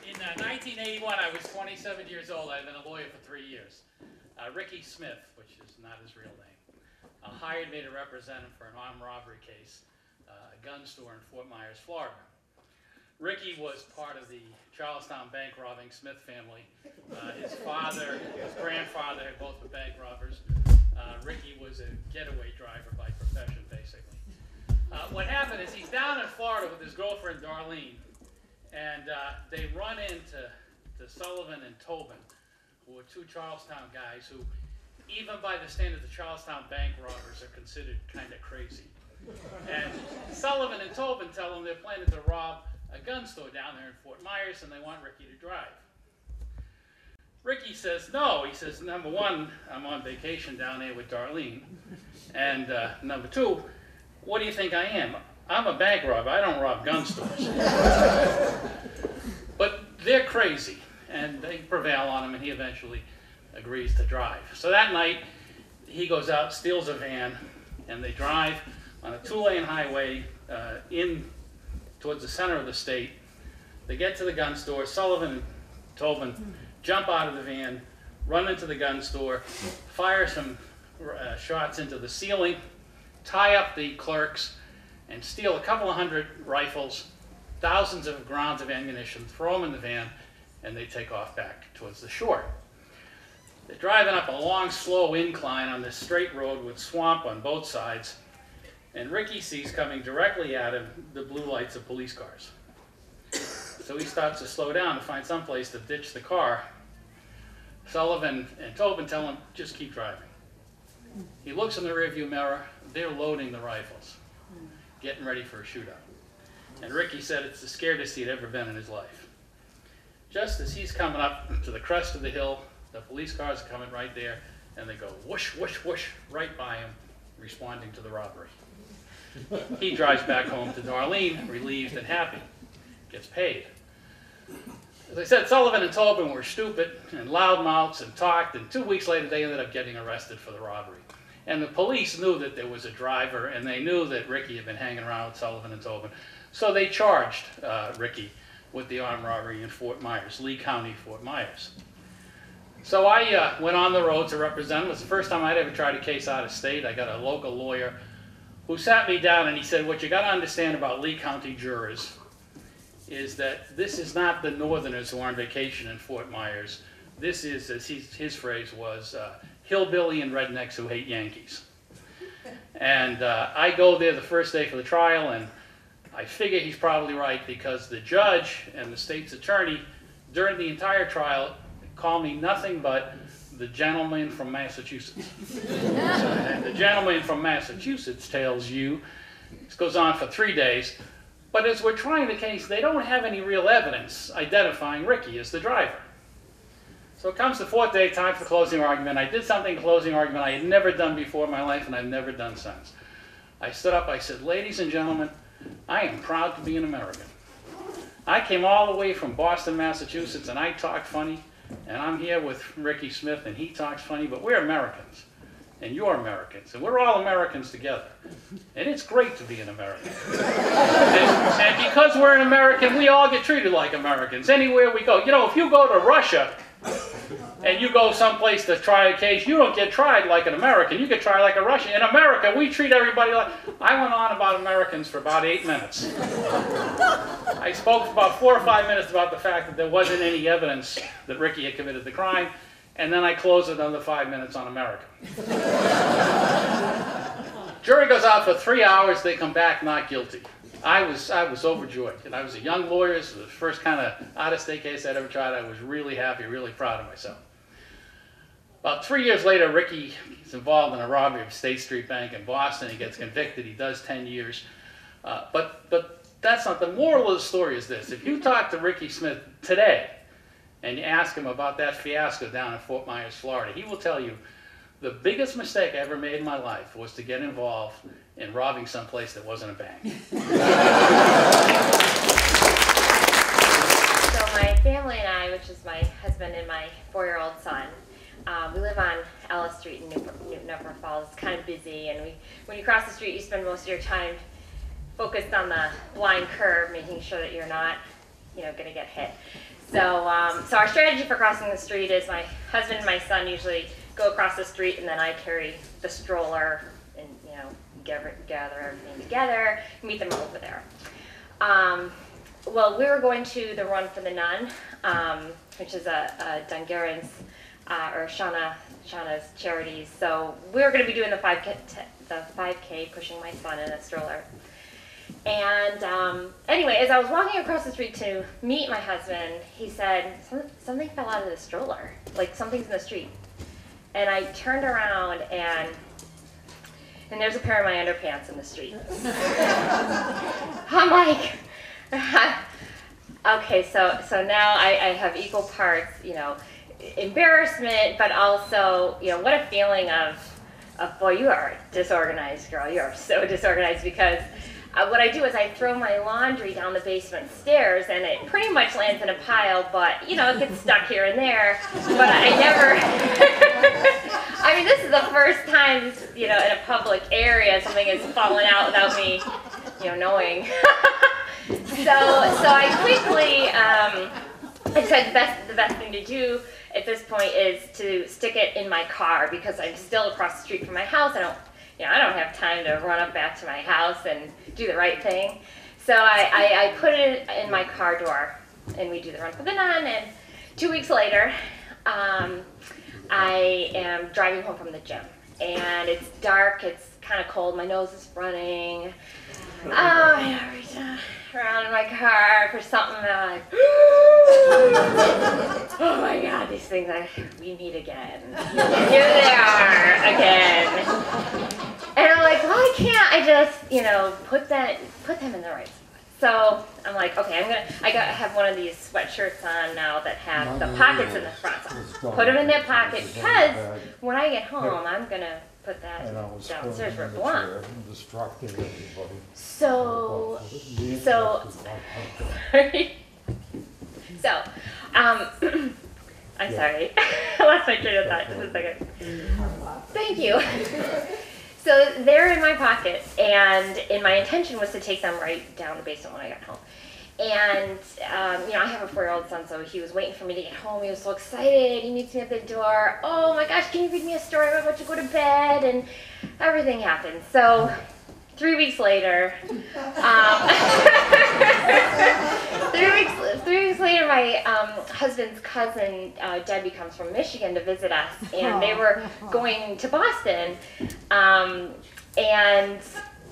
In uh, 1981, I was 27 years old. I'd been a lawyer for three years. Uh, Ricky Smith, which is not his real name, uh, hired me to represent him for an armed robbery case, uh, a gun store in Fort Myers, Florida. Ricky was part of the Charlestown bank robbing Smith family. Uh, his father, his grandfather both been bank robbers. Uh, Ricky was a getaway driver by profession, basically. Uh, what happened is he's down in Florida with his girlfriend Darlene, and uh, they run into to Sullivan and Tobin, who are two Charlestown guys who, even by the standards of Charlestown bank robbers, are considered kind of crazy. And Sullivan and Tobin tell them they're planning to rob a gun store down there in Fort Myers, and they want Ricky to drive. Ricky says no. He says, number one, I'm on vacation down there with Darlene. And uh, number two, what do you think I am? I'm a bank robber. I don't rob gun stores. (laughs) but they're crazy. And they prevail on him, and he eventually agrees to drive. So that night, he goes out, steals a van, and they drive on a two-lane highway uh, in towards the center of the state. They get to the gun store. Sullivan and Tobin jump out of the van, run into the gun store, fire some uh, shots into the ceiling, tie up the clerks, and steal a couple of hundred rifles, thousands of rounds of ammunition, throw them in the van, and they take off back towards the shore. They're driving up a long, slow incline on this straight road with swamp on both sides, and Ricky sees coming directly at him the blue lights of police cars. So he starts to slow down to find some place to ditch the car. Sullivan and Tobin tell him, just keep driving. He looks in the rearview mirror, they're loading the rifles, getting ready for a shootout. And Ricky said it's the scariest he'd ever been in his life. Just as he's coming up to the crest of the hill, the police cars are coming right there, and they go whoosh, whoosh, whoosh, right by him, responding to the robbery. He drives back home to Darlene, relieved and happy, gets paid. As I said, Sullivan and Tobin were stupid and loudmouths and talked, and two weeks later they ended up getting arrested for the robbery. And the police knew that there was a driver, and they knew that Ricky had been hanging around with Sullivan and Tobin. So they charged uh, Ricky with the armed robbery in Fort Myers, Lee County, Fort Myers. So I uh, went on the road to represent him. It was the first time I'd ever tried a case out of state. I got a local lawyer who sat me down and he said, what you got to understand about Lee County jurors is that this is not the Northerners who are on vacation in Fort Myers. This is, as his phrase was, uh, hillbilly and rednecks who hate Yankees. And uh, I go there the first day for the trial, and I figure he's probably right because the judge and the state's attorney, during the entire trial, call me nothing but the gentleman from Massachusetts. and the gentleman from Massachusetts tells you, this goes on for three days, but as we're trying the case, they don't have any real evidence identifying Ricky as the driver. So it comes the fourth day, time for closing argument. I did something closing argument I had never done before in my life and I've never done since. I stood up, I said, ladies and gentlemen, I am proud to be an American. I came all the way from Boston, Massachusetts, and I talk funny, and I'm here with Ricky Smith, and he talks funny, but we're Americans, and you're Americans, and we're all Americans together. And it's great to be an American. and, and because we're an American, we all get treated like Americans anywhere we go. You know, if you go to Russia, and you go someplace to try a case, you don't get tried like an American. You get tried like a Russian. In America, we treat everybody like. I went on about Americans for about eight minutes. I spoke for about four or five minutes about the fact that there wasn't any evidence that Ricky had committed the crime, and then I closed another five minutes on America. Jury goes out for three hours. They come back not guilty. I was I was overjoyed, and I was a young lawyer. This was the first kind of out-of-state case I'd ever tried. I was really happy, really proud of myself. About three years later, Ricky is involved in a robbery of State Street Bank in Boston. He gets convicted. He does 10 years. Uh, but but that's not the moral of the story. Is this? If you talk to Ricky Smith today, and you ask him about that fiasco down in Fort Myers, Florida, he will tell you the biggest mistake I ever made in my life was to get involved in robbing someplace that wasn't a bank. (laughs) So my family and I, which is my husband and my four-year-old son, um, we live on Ellis Street in Newport, Newton Upper Falls. It's kind of busy, and we, when you cross the street, you spend most of your time focused on the blind curve, making sure that you're not, you know, going to get hit. So, um, so our strategy for crossing the street is my husband and my son usually go across the street, and then I carry the stroller and you know gather, gather everything together, meet them over there. Um, well, we were going to the Run for the Nun, um, which is a, a Dunn-Gaherin's uh, or Shauna Shauna's charities. So we were going to be doing the 5K, the 5K, pushing my son in a stroller. And um, anyway, as I was walking across the street to meet my husband, he said, "Some- something fell out of the stroller, like something's in the street. And I turned around and and there's a pair of my underpants in the street. (laughs) I'm like, (laughs) okay, so so now I, I have equal parts, you know, embarrassment, but also, you know, what a feeling of, of boy, you are a disorganized girl. You are so (laughs) disorganized because uh, what I do is I throw my laundry down the basement stairs and it pretty much lands in a pile, but you know, it gets stuck here and there. But I never, (laughs) I mean, this is the first time, you know, in a public area something has fallen out without me, you know, knowing. (laughs) so, so I quickly, um, I said the best, the best thing to do at this point is to stick it in my car because I'm still across the street from my house. I don't, you know, I don't have time to run up back to my house and do the right thing. So I, I, I put it in my car door and we do the run for the nun. And two weeks later, um, I am driving home from the gym, and it's dark. It's kind of cold. My nose is running. Oh, I reach around in my car for something, and I'm like, (gasps) oh my god, these things I we meet again. Here they are again. And I'm like, why can't I just, you know, put that put them in the right spot? So I'm like, okay, I'm gonna I got have one of these sweatshirts on now that have the pockets in the front. So put them in that pocket because when I get home, I'm gonna put that And I was downstairs where it filming the belongs. chair and distracting everybody. So, The so, internet is sorry. (laughs) So, um, (clears throat) I'm Yeah. sorry. (laughs) I lost my train of thought just a second. Thank you. (laughs) So they're in my pocket, and, and my intention was to take them right down to basement when I got home. And, um, you know, I have a four-year-old son, so he was waiting for me to get home. He was so excited. He meets me at the door. Oh my gosh, can you read me a story? I'm about to go to bed, and everything happened. So three weeks later, um, (laughs) three weeks three weeks later, my um, husband's cousin uh, Debbie comes from Michigan to visit us, and they were going to Boston, um, and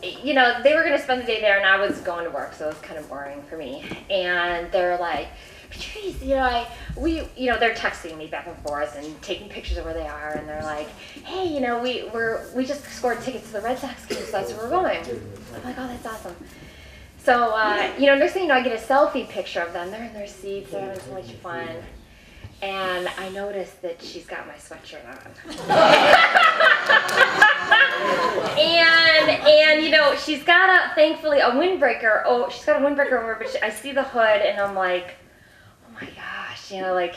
you know they were going to spend the day there, and I was going to work, so it was kind of boring for me. And they're like. Patrice, you know, I we you know they're texting me back and forth and taking pictures of where they are, and they're like, hey, you know, we we're we just scored tickets to the Red Sox game, so that's where we're going. I'm like, oh, that's awesome. So, uh, you know, next thing you know, I get a selfie picture of them. They're in their seats, they're having so much fun. And I notice that she's got my sweatshirt on. and, and, you know, she's got a, thankfully, a windbreaker. Oh, she's got a windbreaker over, but she, I see the hood and I'm like, oh my gosh, you know, like,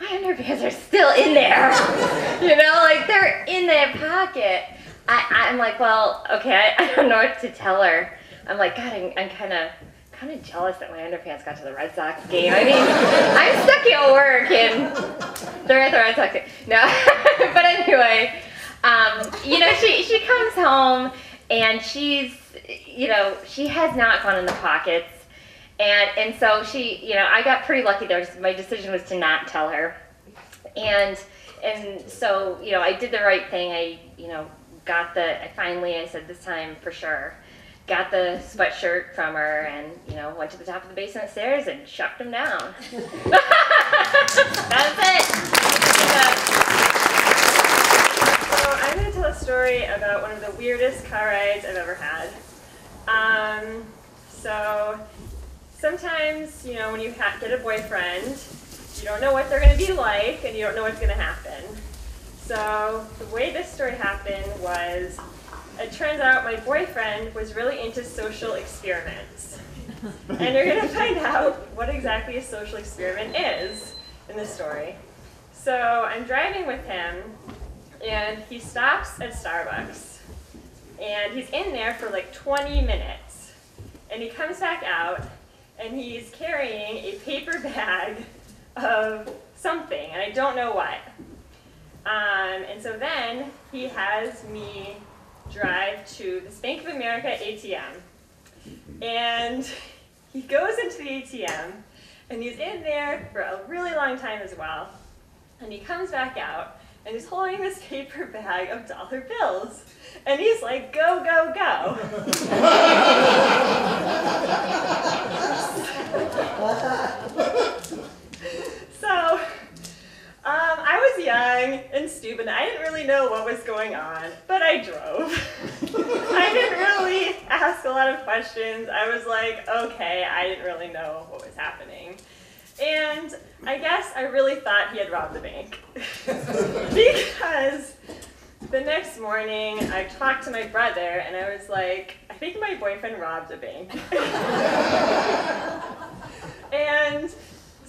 my underpants are still in there. (laughs) you know, like they're in that pocket. I, I'm like, well, okay, I, I don't know what to tell her. I'm like, God, I'm, I'm kind of kind of jealous that my underpants got to the Red Sox game. I mean, (laughs) I'm stuck at work and they're at the Red Sox game. No, (laughs) but anyway, um, you know, she she comes home and she's, you know, she has not gone in the pockets. And, and so she, you know, I got pretty lucky there. My decision was to not tell her. And, and so, you know, I did the right thing. I, you know, got the, I finally, I said this time for sure, got the sweatshirt from her and, you know, went to the top of the basement stairs and shucked him down. (laughs) That's it. So I'm going to tell a story about one of the weirdest car rides I've ever had. Um, so sometimes, you know, when you get a boyfriend, you don't know what they're going to be like and you don't know what's going to happen. So the way this story happened was, it turns out my boyfriend was really into social experiments. and you're going to find out what exactly a social experiment is in this story. So I'm driving with him, and he stops at Starbucks. And he's in there for like 20 minutes. And he comes back out, and he's carrying a paper bag of something, and I don't know what. Um, and so then he has me drive to this Bank of America ATM. And he goes into the ATM, and he's in there for a really long time as well. And he comes back out, and he's holding this paper bag of dollar bills. And he's like, go, go, go. (laughs) (laughs) (laughs) so, um, Um, I was young and stupid. I didn't really know what was going on, but I drove. (laughs) I didn't really ask a lot of questions. I was like, okay, I didn't really know what was happening. And I guess I really thought he had robbed the bank. (laughs) because the next morning I talked to my brother and I was like, I think my boyfriend robbed a bank. (laughs) and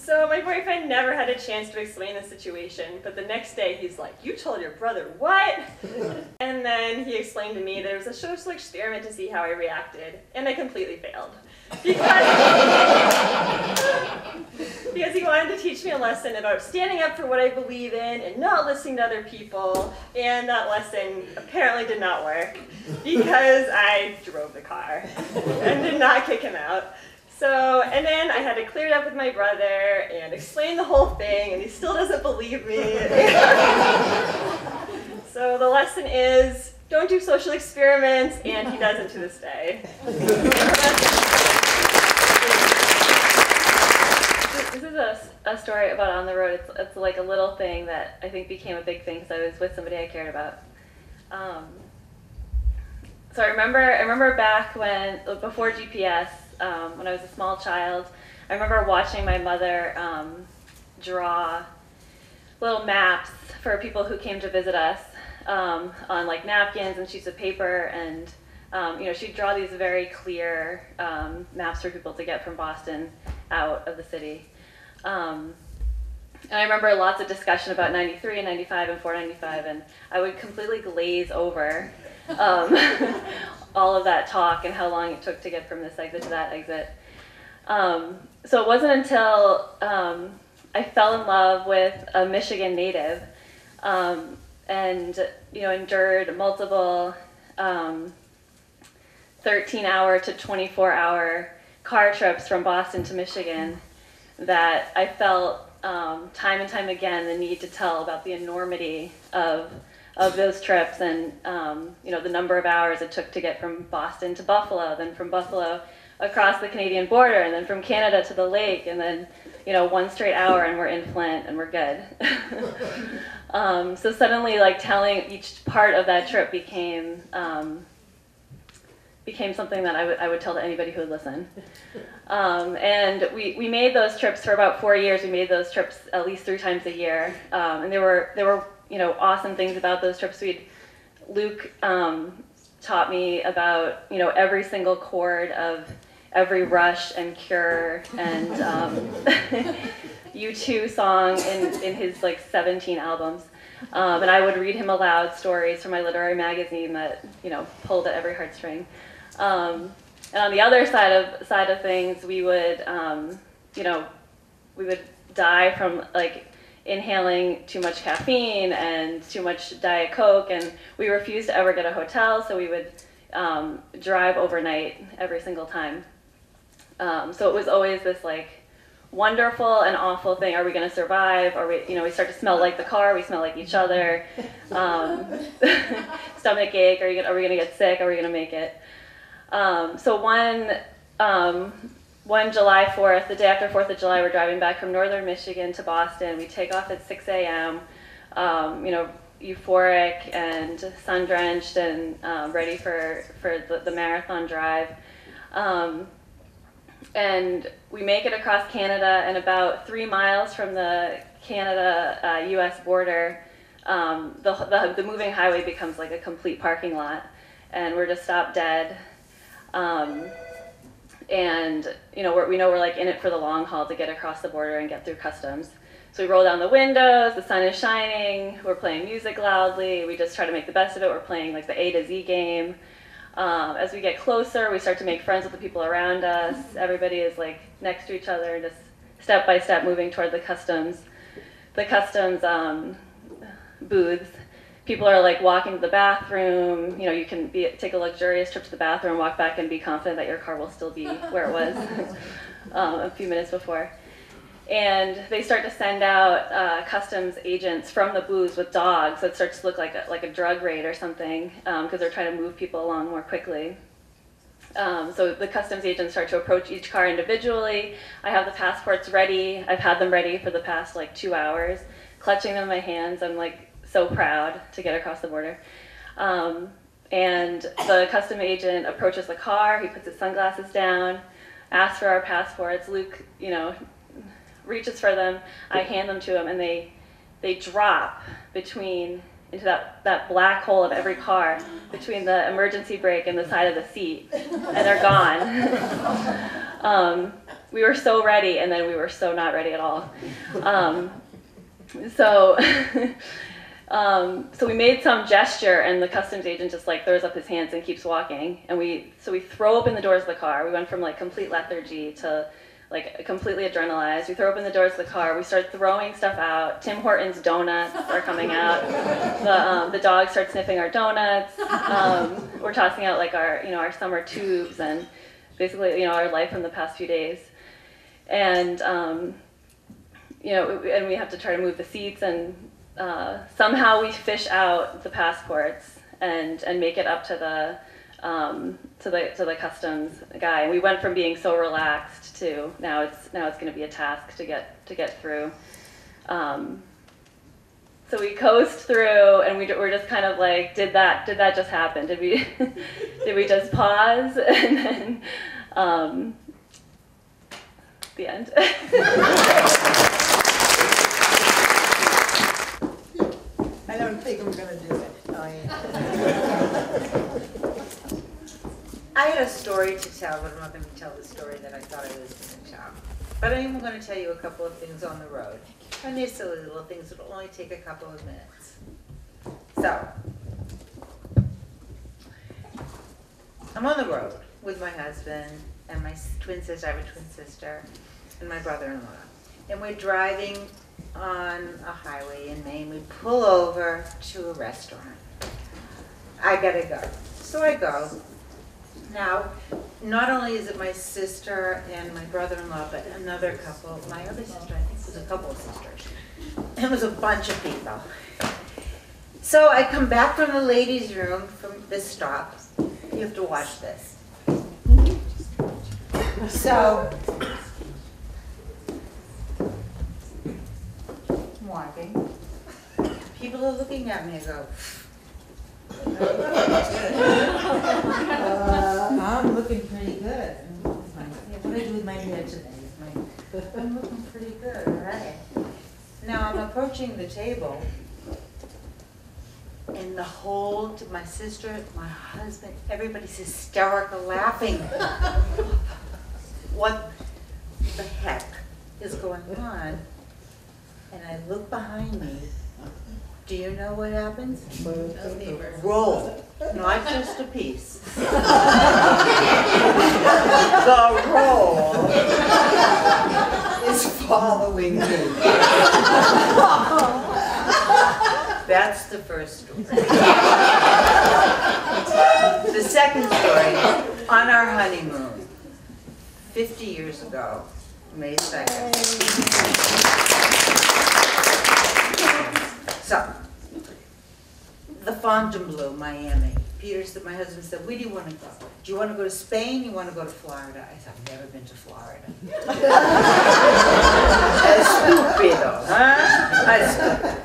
so my boyfriend never had a chance to explain the situation, but the next day he's like, You told your brother what? (laughs) and then he explained to me there was a social experiment to see how I reacted, and I completely failed. Because, (laughs) because he wanted to teach me a lesson about standing up for what I believe in and not listening to other people, and that lesson apparently did not work because I drove the car and did not kick him out. So, and then I had to clear it up with my brother and explain the whole thing, and he still doesn't believe me. (laughs) so the lesson is don't do social experiments, and he doesn't to this day. This is a, a story about on the road. It's, it's like a little thing that I think became a big thing because I was with somebody I cared about. Um, so I remember, I remember back when, before GPS, um, when I was a small child, I remember watching my mother um, draw little maps for people who came to visit us um, on like napkins and sheets of paper and um, you know she'd draw these very clear um, maps for people to get from Boston out of the city. Um, and I remember lots of discussion about 93 and 95 and 495 and I would completely glaze over um, all of that talk and how long it took to get from this exit to that exit. Um, so it wasn't until um, I fell in love with a Michigan native um, and you know endured multiple um, 13 hour to 24 hour car trips from Boston to Michigan that I felt um, time and time again the need to tell about the enormity of of those trips and um, you know the number of hours it took to get from Boston to Buffalo, then from Buffalo across the Canadian border, and then from Canada to the lake, and then you know one straight hour and we're in Flint and we're good. (laughs) um, so suddenly, like telling each part of that trip became um, became something that I would I would tell to anybody who would listen. Um, and we, we made those trips for about four years. We made those trips at least three times a year, um, and they were they were you know awesome things about those trips. We'd Luke um, taught me about you know every single chord of every Rush and Cure and um, (laughs) U2 song in, in his like 17 albums. Um, and I would read him aloud stories from my literary magazine that you know pulled at every heartstring. Um, and on the other side of side of things, we would um, you know we would die from like inhaling too much caffeine and too much diet coke, and we refused to ever get a hotel, so we would um, drive overnight every single time. Um, so it was always this like wonderful and awful thing. Are we going to survive? Are we, you know, we start to smell like the car. We smell like each other. (laughs) Um, (laughs) stomach ache. Are you? Gonna, are we going to get sick? Are we going to make it? Um, so one um, one July 4th, the day after 4th of July, we're driving back from northern Michigan to Boston. We take off at 6 a.m. Um, you know, euphoric and sun drenched and um, ready for for the, the marathon drive. Um, and we make it across Canada, and about three miles from the Canada-U.S. Uh, border, um, the, the, the, moving highway becomes like a complete parking lot, and we're just stopped dead. And you know we know we're like in it for the long haul to get across the border and get through customs. So we roll down the windows, the sun is shining, we're playing music loudly, we just try to make the best of it. We're playing like the A to Z game. Um, as we get closer, we start to make friends with the people around us. Everybody is like next to each other, just step by step moving toward the customs, the customs um, booths. People are like walking to the bathroom. You know, you can be, take a luxurious trip to the bathroom, walk back, and be confident that your car will still be (laughs) where it was um, a few minutes before and they start to send out uh, customs agents from the booths with dogs. So it starts to look like a, like a drug raid or something because um, they're trying to move people along more quickly. Um, so the customs agents start to approach each car individually. I have the passports ready. I've had them ready for the past like two hours, clutching them in my hands. I'm like so proud to get across the border. Um, and the custom agent approaches the car. He puts his sunglasses down, asks for our passports. Luke, you know, reaches for them. I hand them to him, and they they drop between into that, that black hole of every car between the emergency brake and the side of the seat, and they're gone. (laughs) um, we were so ready, and then we were so not ready at all. Um, so. (laughs) Um, so we made some gesture, and the customs agent just like throws up his hands and keeps walking. And we so we throw open the doors of the car. We went from like complete lethargy to like completely adrenalized. We throw open the doors of the car. We start throwing stuff out. Tim Hortons donuts are coming out. The, um, the dog starts sniffing our donuts. Um, we're tossing out like our you know our summer tubes and basically, you know, our life in the past few days. And, um, you know, and we have to try to move the seats and uh, somehow we fish out the passports and, and make it up to the, um, to the to the customs guy. We went from being so relaxed to now it's now it's going to be a task to get to get through. Um, so we coast through, and we we're just kind of like, did that did that just happen? Did we (laughs) did we just pause (laughs) and then um, the end? (laughs) I don't think I'm gonna do it. Oh, yeah. I had a story to tell, but I'm not gonna tell the story that I thought I was gonna tell. But I am gonna tell you a couple of things on the road. And they're silly little things, it'll only take a couple of minutes. So. I'm on the road with my husband and my twin sister, I have a twin sister, and my brother-in-law. And we're driving on a highway in Maine, we pull over to a restaurant. I gotta go. So I go. Now, not only is it my sister and my brother-in-law, but another couple, my other sister, I think it was a couple of sisters. It was a bunch of people. So I come back from the ladies' room from this stop. You have to watch this. So, Walking. People are looking at me and go, uh, I'm looking pretty good. What do I do with my hair today? I'm looking pretty good, all right. Now I'm approaching the table. And the whole, my sister, my husband, everybody's hysterical laughing. What the heck is going on? And I look behind me. Do you know what happens? Roll, not just a piece. (laughs) The roll is following me. That's the first story. The second story, on our honeymoon, 50 years ago, May 2nd. So, the Fontainebleau, Miami. Peter said, my husband said, where do you want to go? Do you want to go to Spain? You want to go to Florida? I said, I've never been to Florida. Estupido, huh?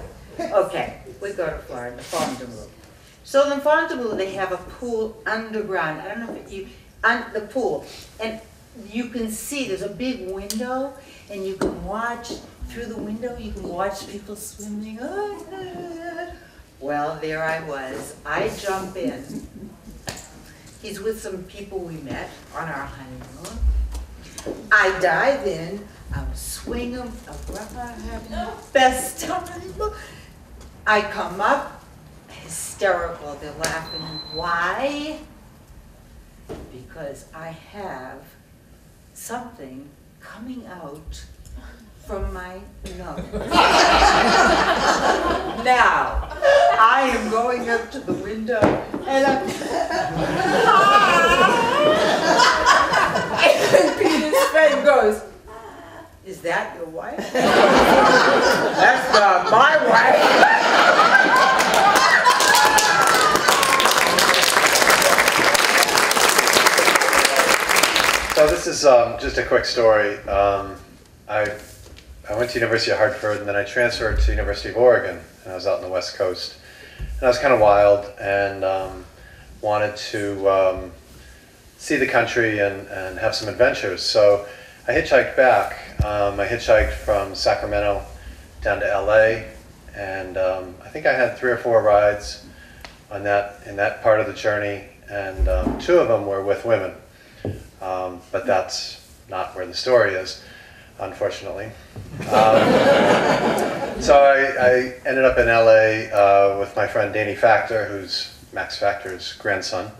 Okay, we go to Florida, the Fontainebleau. So in Fontainebleau, they have a pool underground. I don't know if you, on the pool. And you can see, there's a big window, and you can watch through the window, you can watch people swimming. (laughs) Well, there I was. I jump in. He's with some people we met on our honeymoon. I dive in, I'm swinging, I'm having the best time. I come up, hysterical, they're laughing. Why? Because I have something coming out from my nose. now, I am going up to the window and I'm. (laughs) and Peter's friend goes, Is that your wife? (laughs) That's not my (laughs) So this is um, just a quick story. Um, I I went to University of Hartford and then I transferred to University of Oregon and I was out on the West Coast. And I was kind of wild and um, wanted to um, see the country and, and have some adventures. So I hitchhiked back. Um, I hitchhiked from Sacramento down to LA and um, I think I had three or four rides on that in that part of the journey and two of them were with women. Um, but that's not where the story is, unfortunately. Um, (laughs) so I, I ended up in LA uh, with my friend Danny Factor, who's Max Factor's grandson,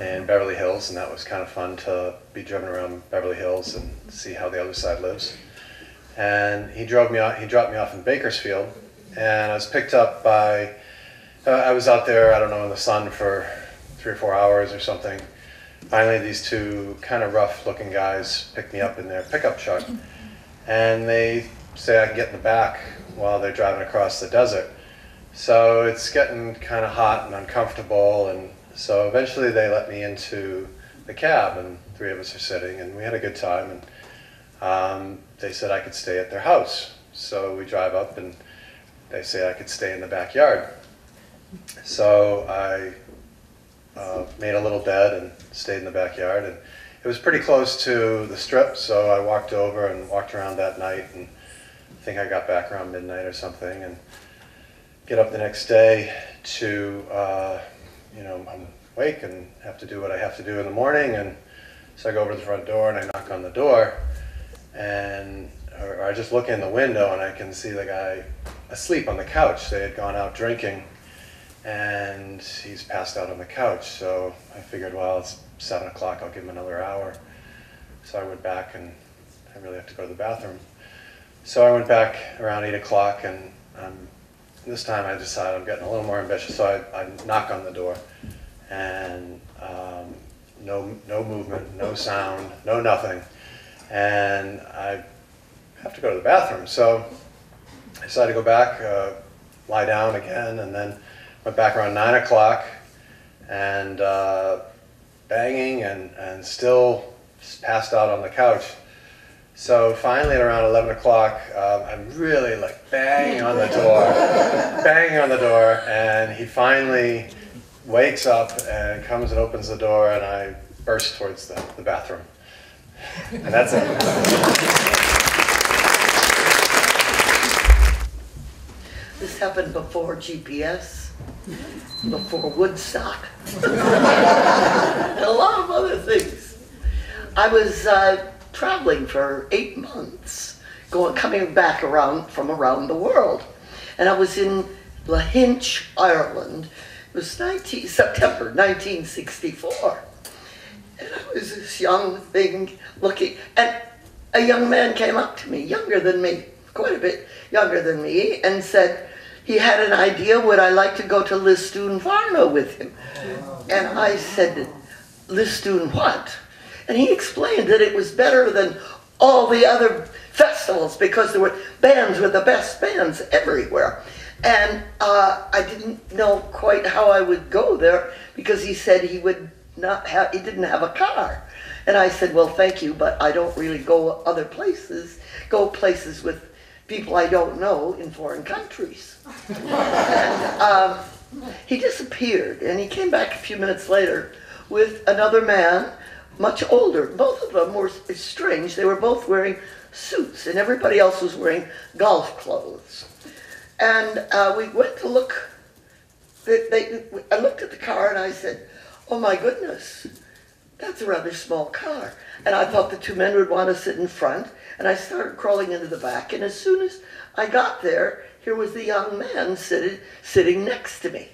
in Beverly Hills, and that was kind of fun to be driven around Beverly Hills and see how the other side lives. And he drove me off, he dropped me off in Bakersfield, and I was picked up by, uh, I was out there, I don't know, in the sun for three or four hours or something finally these two kind of rough-looking guys pick me up in their pickup truck, and they say I can get in the back while they're driving across the desert. So it's getting kind of hot and uncomfortable, and so eventually they let me into the cab, and three of us are sitting, and we had a good time, and um, they said I could stay at their house. So we drive up, and they say I could stay in the backyard. So I uh, made a little bed and stayed in the backyard, and it was pretty close to the strip, so I walked over and walked around that night, and I think I got back around midnight or something, and get up the next day to, uh, you know, I'm awake and have to do what I have to do in the morning, and so I go over to the front door and I knock on the door, and or I just look in the window and I can see the guy asleep on the couch. They had gone out drinking, and he's passed out on the couch. So I figured, well, it's seven o'clock. I'll give him another hour. So I went back, and I really have to go to the bathroom. So I went back around eight o'clock, and um, this time I decided I'm getting a little more ambitious. So I, I knock on the door, and um, no no movement, no sound, no nothing, and I have to go to the bathroom. So I decided to go back, uh, lie down again, and then went back around nine o'clock, and uh, banging and and still passed out on the couch. So finally, at around 11 o'clock, um, I'm really like banging on the door, banging on the door, and he finally wakes up and comes and opens the door, and I burst towards the, the bathroom. And that's it. This happened before GPS, before Woodstock, and a lot of other things. I was uh, traveling for eight months, going coming back around from around the world, and I was in Lahinch, Ireland. It was 19, September 1964, and I was this young thing looking, and a young man came up to me, younger than me, quite a bit younger than me, and said he had an idea, would I like to go to Lisdoonvarna with him? And I said, Listun what? And he explained that it was better than all the other festivals because there were bands with the best bands everywhere. And uh, I didn't know quite how I would go there because he said he would not have, he didn't have a car. And I said, well, thank you, but I don't really go other places, go places with people I don't know in foreign countries. and, (laughs) um, he disappeared, and he came back a few minutes later with another man, much older. Both of them were strange. They were both wearing suits, and everybody else was wearing golf clothes. And uh, we went to look. They, they, I looked at the car and I said, "Oh my goodness, that's a rather small car." And I thought the two men would want to sit in front, and I started crawling into the back. And as soon as I got there, here was the young man sitting, sitting next to me.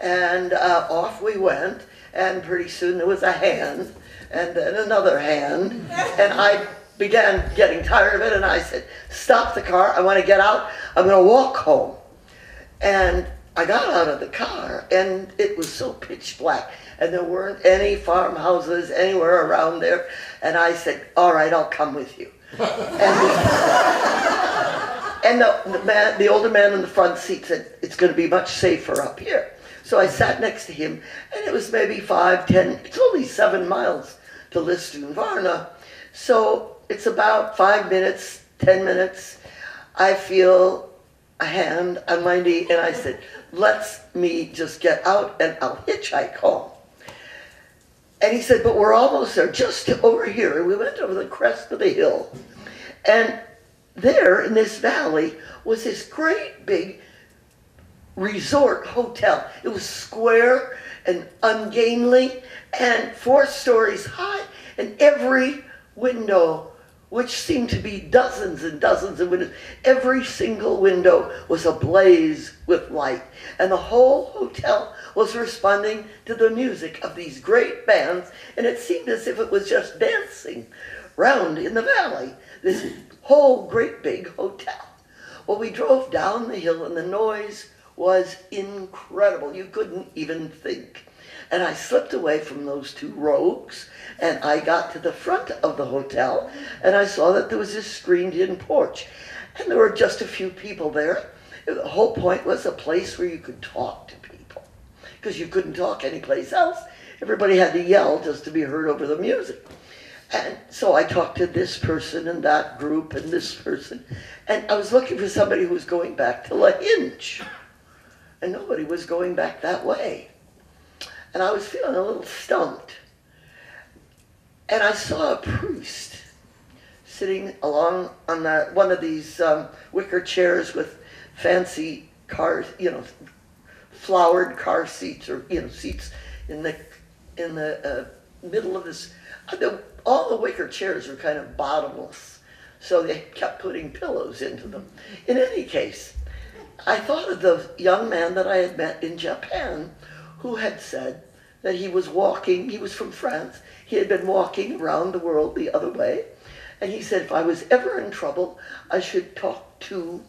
And uh, off we went, and pretty soon there was a hand, and then another hand, and I began getting tired of it, and I said, stop the car, I want to get out, I'm going to walk home. And I got out of the car, and it was so pitch black, and there weren't any farmhouses anywhere around there, and I said, all right, I'll come with you. And, and the, the, man, the older man in the front seat said, it's going to be much safer up here. So I sat next to him, and it was maybe five, ten, it's only seven miles to Lisdoonvarna. So it's about five minutes, ten minutes. I feel a hand on my knee, and I said, let's me just get out and I'll hitchhike home. And he said, but we're almost there, just over here. And we went over the crest of the hill. And there in this valley was this great big resort hotel. It was square and ungainly and four stories high. And every window, which seemed to be dozens and dozens of windows, every single window was ablaze with light. And the whole hotel was responding to the music of these great bands, and it seemed as if it was just dancing round in the valley, this whole great big hotel. Well, we drove down the hill, and the noise was incredible. You couldn't even think. And I slipped away from those two rogues and I got to the front of the hotel and I saw that there was this screened in porch. And there were just a few people there. The whole point was a place where you could talk to people because you couldn't talk anyplace else. Everybody had to yell just to be heard over the music. And so I talked to this person and that group and this person. And I was looking for somebody who was going back to Lahinch. And nobody was going back that way. And I was feeling a little stumped. And I saw a priest sitting along on the, one of these um, wicker chairs with fancy cars, you know, flowered car seats or, you know, seats in the, in the uh, middle of this. uh, The, all the wicker chairs were kind of bottomless, so they kept putting pillows into them. In any case, I thought of the young man that I had met in Japan who had said that he was walking, he was from France, he had been walking around the world the other way, and he said if I was ever in trouble, I should talk to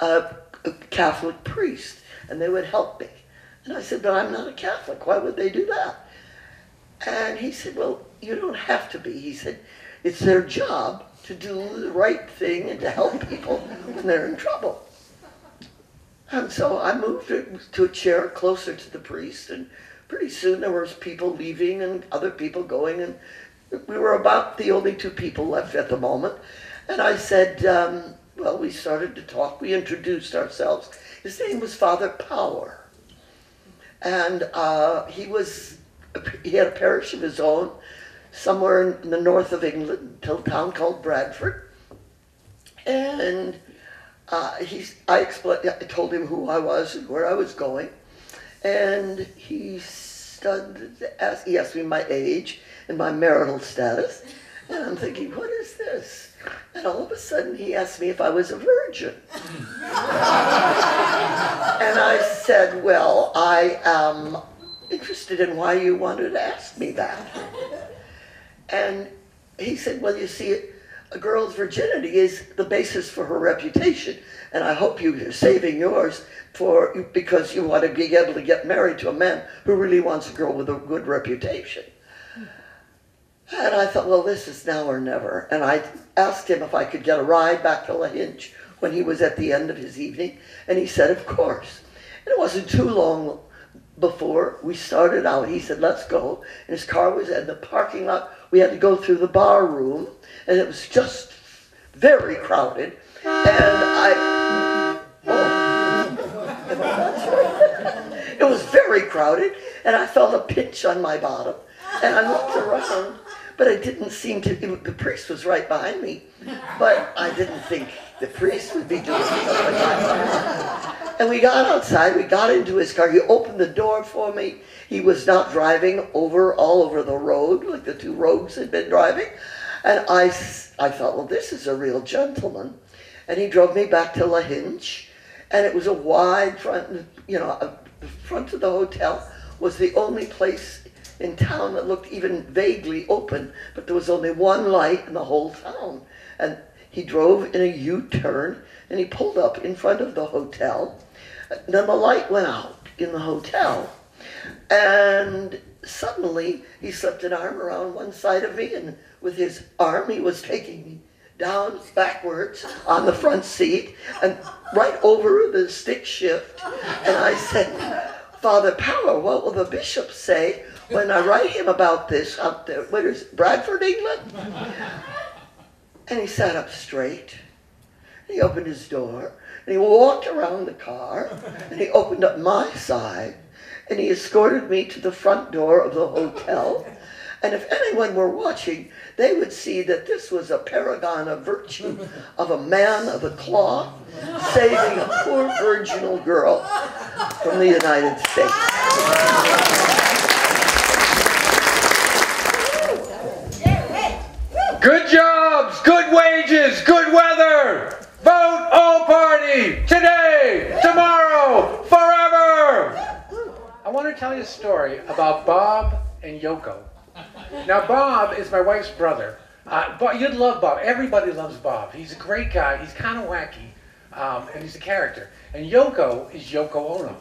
a, a Catholic priest and they would help me. And I said, but I'm not a Catholic, why would they do that? And he said, well, you don't have to be. He said, it's their job to do the right thing and to help people when they're in trouble. And so I moved to a chair closer to the priest, and pretty soon there was people leaving and other people going, and we were about the only two people left at the moment. And I said, um, well, we started to talk. We introduced ourselves. His name was Father Power, and uh, he was he had a parish of his own somewhere in the north of England, a town called Bradford, and uh, he's, I, explained, I told him who I was and where I was going, and he started to ask, he asked me my age and my marital status, and I'm thinking, what is this? And all of a sudden he asked me if I was a virgin. (laughs) and I said, well, I am interested in why you wanted to ask me that. And he said, well, you see, a girl's virginity is the basis for her reputation. And I hope you're saving yours for because you want to be able to get married to a man who really wants a girl with a good reputation. And I thought, well, this is now or never. And I asked him if I could get a ride back to Lahinch when he was at the end of his evening. And he said, of course. And it wasn't too long before we started out. He said, let's go. And his car was in the parking lot. We had to go through the bar room. And it was just very crowded. And I, oh, (laughs) it was very crowded. And I felt a pinch on my bottom. And I looked around but I didn't seem to. The priest was right behind me, but I didn't think the priest would be doing something like that. And we got outside. We got into his car. He opened the door for me. He was not driving over all over the road like the two rogues had been driving. And I, I thought, well, this is a real gentleman. And he drove me back to Lahinch, and it was a wide front. You know, the front of the hotel was the only place in town that looked even vaguely open, but there was only one light in the whole town. And he drove in a U-turn and he pulled up in front of the hotel. Then the light went out in the hotel. And suddenly he slipped an arm around one side of me and with his arm he was taking me down backwards on the front seat and right over the stick shift. And I said, Father Power, what will the bishop say when I write him about this up there, where is Bradford, England? And he sat up straight. He opened his door. And he walked around the car. And he opened up my side. And he escorted me to the front door of the hotel. And if anyone were watching, they would see that this was a paragon of virtue of a man of the cloth saving a poor virginal girl from the United States. Good jobs, good wages, good weather. Vote all party today, tomorrow, forever. I want to tell you a story about Bob and Yoko. Now, Bob is my wife's brother. Uh, but you'd love Bob. Everybody loves Bob. He's a great guy. He's kind of wacky, um, and he's a character. And Yoko is Yoko Ono.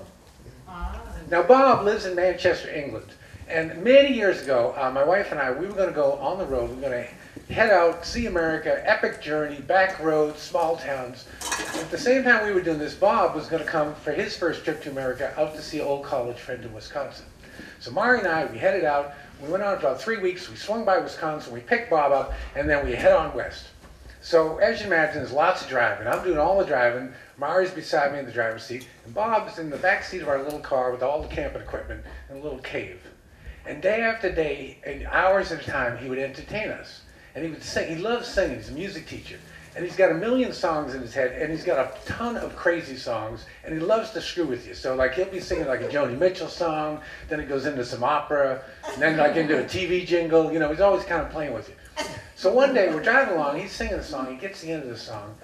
Now, Bob lives in Manchester, England, and many years ago, uh, my wife and I, we were going to go on the road. We were going to head out, see America, epic journey, back roads, small towns. At the same time we were doing this, Bob was going to come for his first trip to America out to see an old college friend in Wisconsin. So Mari and I, we headed out. We went on for about three weeks. We swung by Wisconsin. We picked Bob up, and then we head on west. So as you imagine, there's lots of driving. I'm doing all the driving. Mari's beside me in the driver's seat, and Bob's in the back seat of our little car with all the camping equipment in a little cave. And day after day, and hours at a time, he would entertain us. And he would sing. He loves singing. He's a music teacher. And he's got a million songs in his head, and he's got a ton of crazy songs, and he loves to screw with you. So, like, he'll be singing like a Joni Mitchell song, then it goes into some opera, and then like into a TV jingle. You know, he's always kind of playing with you. So one day we're driving along, he's singing a song, he gets to the end of the song,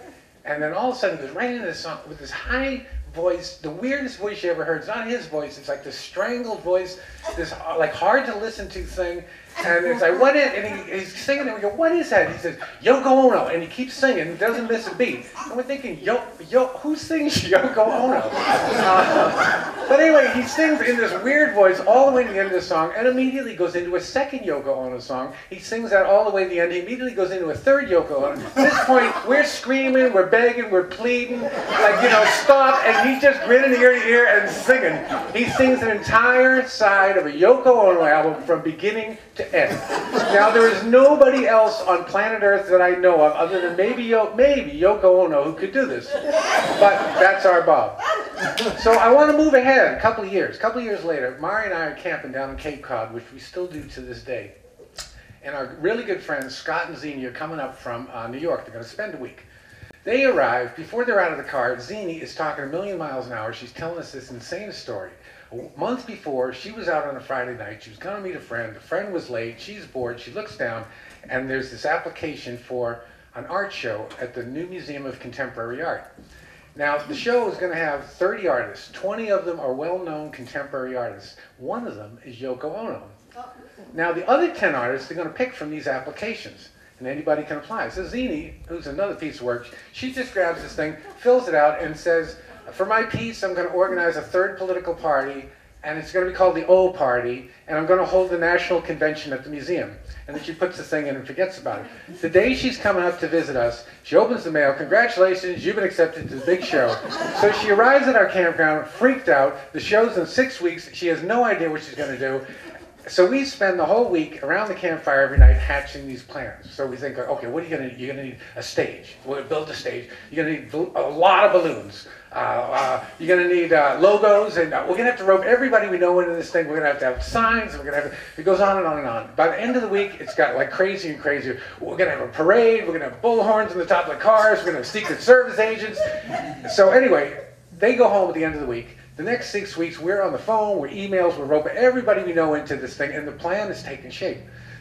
and then all of a sudden he goes right into the song with this high voice, the weirdest voice you ever heard. It's not his voice, it's like this strangled voice, this like hard to listen to thing. And it's like, what is, and he, he's singing, and we go, what is that? He says, Yoko Ono, and he keeps singing, doesn't miss a beat. And we're thinking, Yo, Yo, who sings (laughs) Yoko Ono? Uh, but anyway, he sings in this weird voice all the way to the end of the song, and immediately goes into a second Yoko Ono song. He sings that all the way to the end. He immediately goes into a third Yoko Ono. At this point, we're screaming, we're begging, we're pleading, like, you know, stop, and he's just grinning ear to ear and singing. He sings an entire side of a Yoko Ono album from beginning to end. Now, there is nobody else on planet Earth that I know of, other than maybe, Yo- maybe Yoko Ono, who could do this. But that's our Bob. So I want to move ahead a couple of years. A couple of years later, Mari and I are camping down in Cape Cod, which we still do to this day. And our really good friends, Scott and Zini, are coming up from uh, New York. They're going to spend a week. They arrive, before they're out of the car, Zini is talking a million miles an hour. She's telling us this insane story. A month before, she was out on a Friday night. She was going to meet a friend. The friend was late. She's bored. She looks down, and there's this application for an art show at the New Museum of Contemporary Art. Now, the show is going to have 30 artists. 20 of them are well-known contemporary artists. One of them is Yoko Ono. Oh. Now, the other 10 artists, they're going to pick from these applications, and anybody can apply. So Zini, who's another piece of work, she just grabs this thing, fills it out, and says, for my piece, I'm going to organize a third political party, and it's going to be called the O Party, and I'm going to hold the national convention at the museum. And then she puts the thing in and forgets about it. The day she's coming up to visit us, she opens the mail. Congratulations, you've been accepted to the big show. So she arrives at our campground, freaked out. The show's in six weeks. She has no idea what she's going to do. So we spend the whole week around the campfire every night hatching these plans. So we think, okay, what are you going to need? You're going to need a stage. We're going to build a stage. You're going to need a lot of balloons. Uh, uh, you're going to need uh, logos, and we're going to have to rope everybody we know into this thing. We're going to have to have signs. We're going to have it goes on and on and on. By the end of the week, it's got like crazy and crazier. We're going to have a parade. We're going to have bullhorns on the top of the cars. We're going to have Secret Service agents. So anyway, they go home at the end of the week. The next six weeks, we're on the phone, we're emails, we're roping everybody we know into this thing, and the plan is taking shape.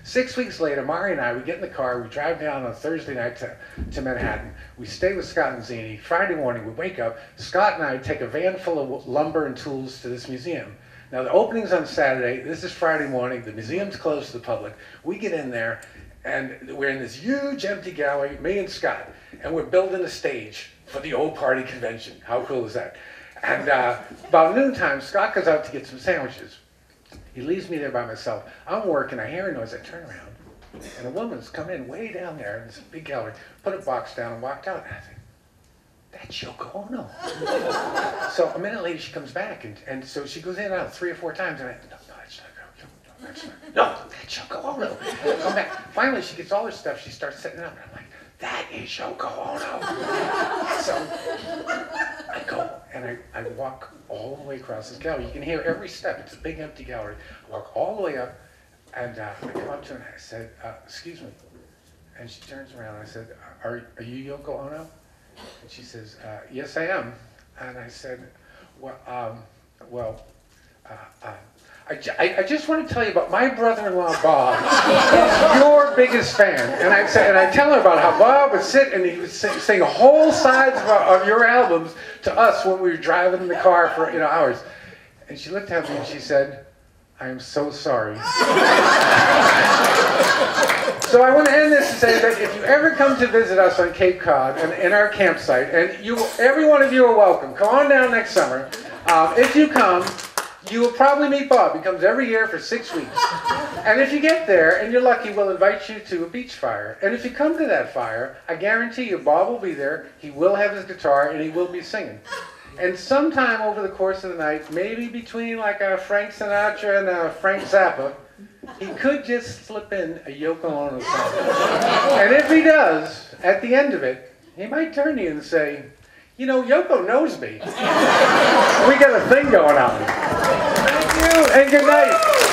Six weeks later, Mari and I, we get in the car, we drive down on Thursday night to, to Manhattan. We stay with Scott and Zini. Friday morning, we wake up. Scott and I take a van full of lumber and tools to this museum. Now, the opening's on Saturday. This is Friday morning. The museum's closed to the public. We get in there, and we're in this huge empty gallery, me and Scott, and we're building a stage for the old party convention. How cool is that? And uh, about noontime, Scott goes out to get some sandwiches. He leaves me there by myself. I'm working, I hear a noise, I turn around, and a woman's come in way down there in this big gallery, put a box down and walked out. And I think, that's Yoko Ono. Oh, (laughs) so a minute later, she comes back, and, and so she goes in and out three or four times, and I no, no, that's not. No, that's not. No, that's Yoko Ono. Oh, I come back. Finally, she gets all her stuff. She starts setting it up, and I'm like, that is Yoko Ono. so I go and I, I walk all the way across this gallery. You can hear every step. It's a big empty gallery. I walk all the way up, and uh, I come up to her and I said, uh, "Excuse me." And she turns around and I said, "Are are you Yoko Ono?" And she says, uh, "Yes, I am." And I said, "Well, um, well." Uh, uh, I, I, just want to tell you about my brother-in-law Bob. Your biggest fan, and I say, and I tell her about how Bob would sit and he would sing, sing whole sides of, of your albums to us when we were driving in the car for you know hours. And she looked at me and she said, "I am so sorry." So I want to end this to say that if you ever come to visit us on Cape Cod and in our campsite, and you, every one of you are welcome. Come on down next summer. Um, if you come, You will probably meet Bob. He comes every year for six weeks. And if you get there and you're lucky, we'll invite you to a beach fire. And if you come to that fire, I guarantee you Bob will be there. He will have his guitar and he will be singing. And sometime over the course of the night, maybe between like a Frank Sinatra and a Frank Zappa, he could just slip in a Yoko Ono song. And if he does, at the end of it, he might turn to you and say, you know, Yoko knows me. (laughs) we got a thing going on. Thank you and good night.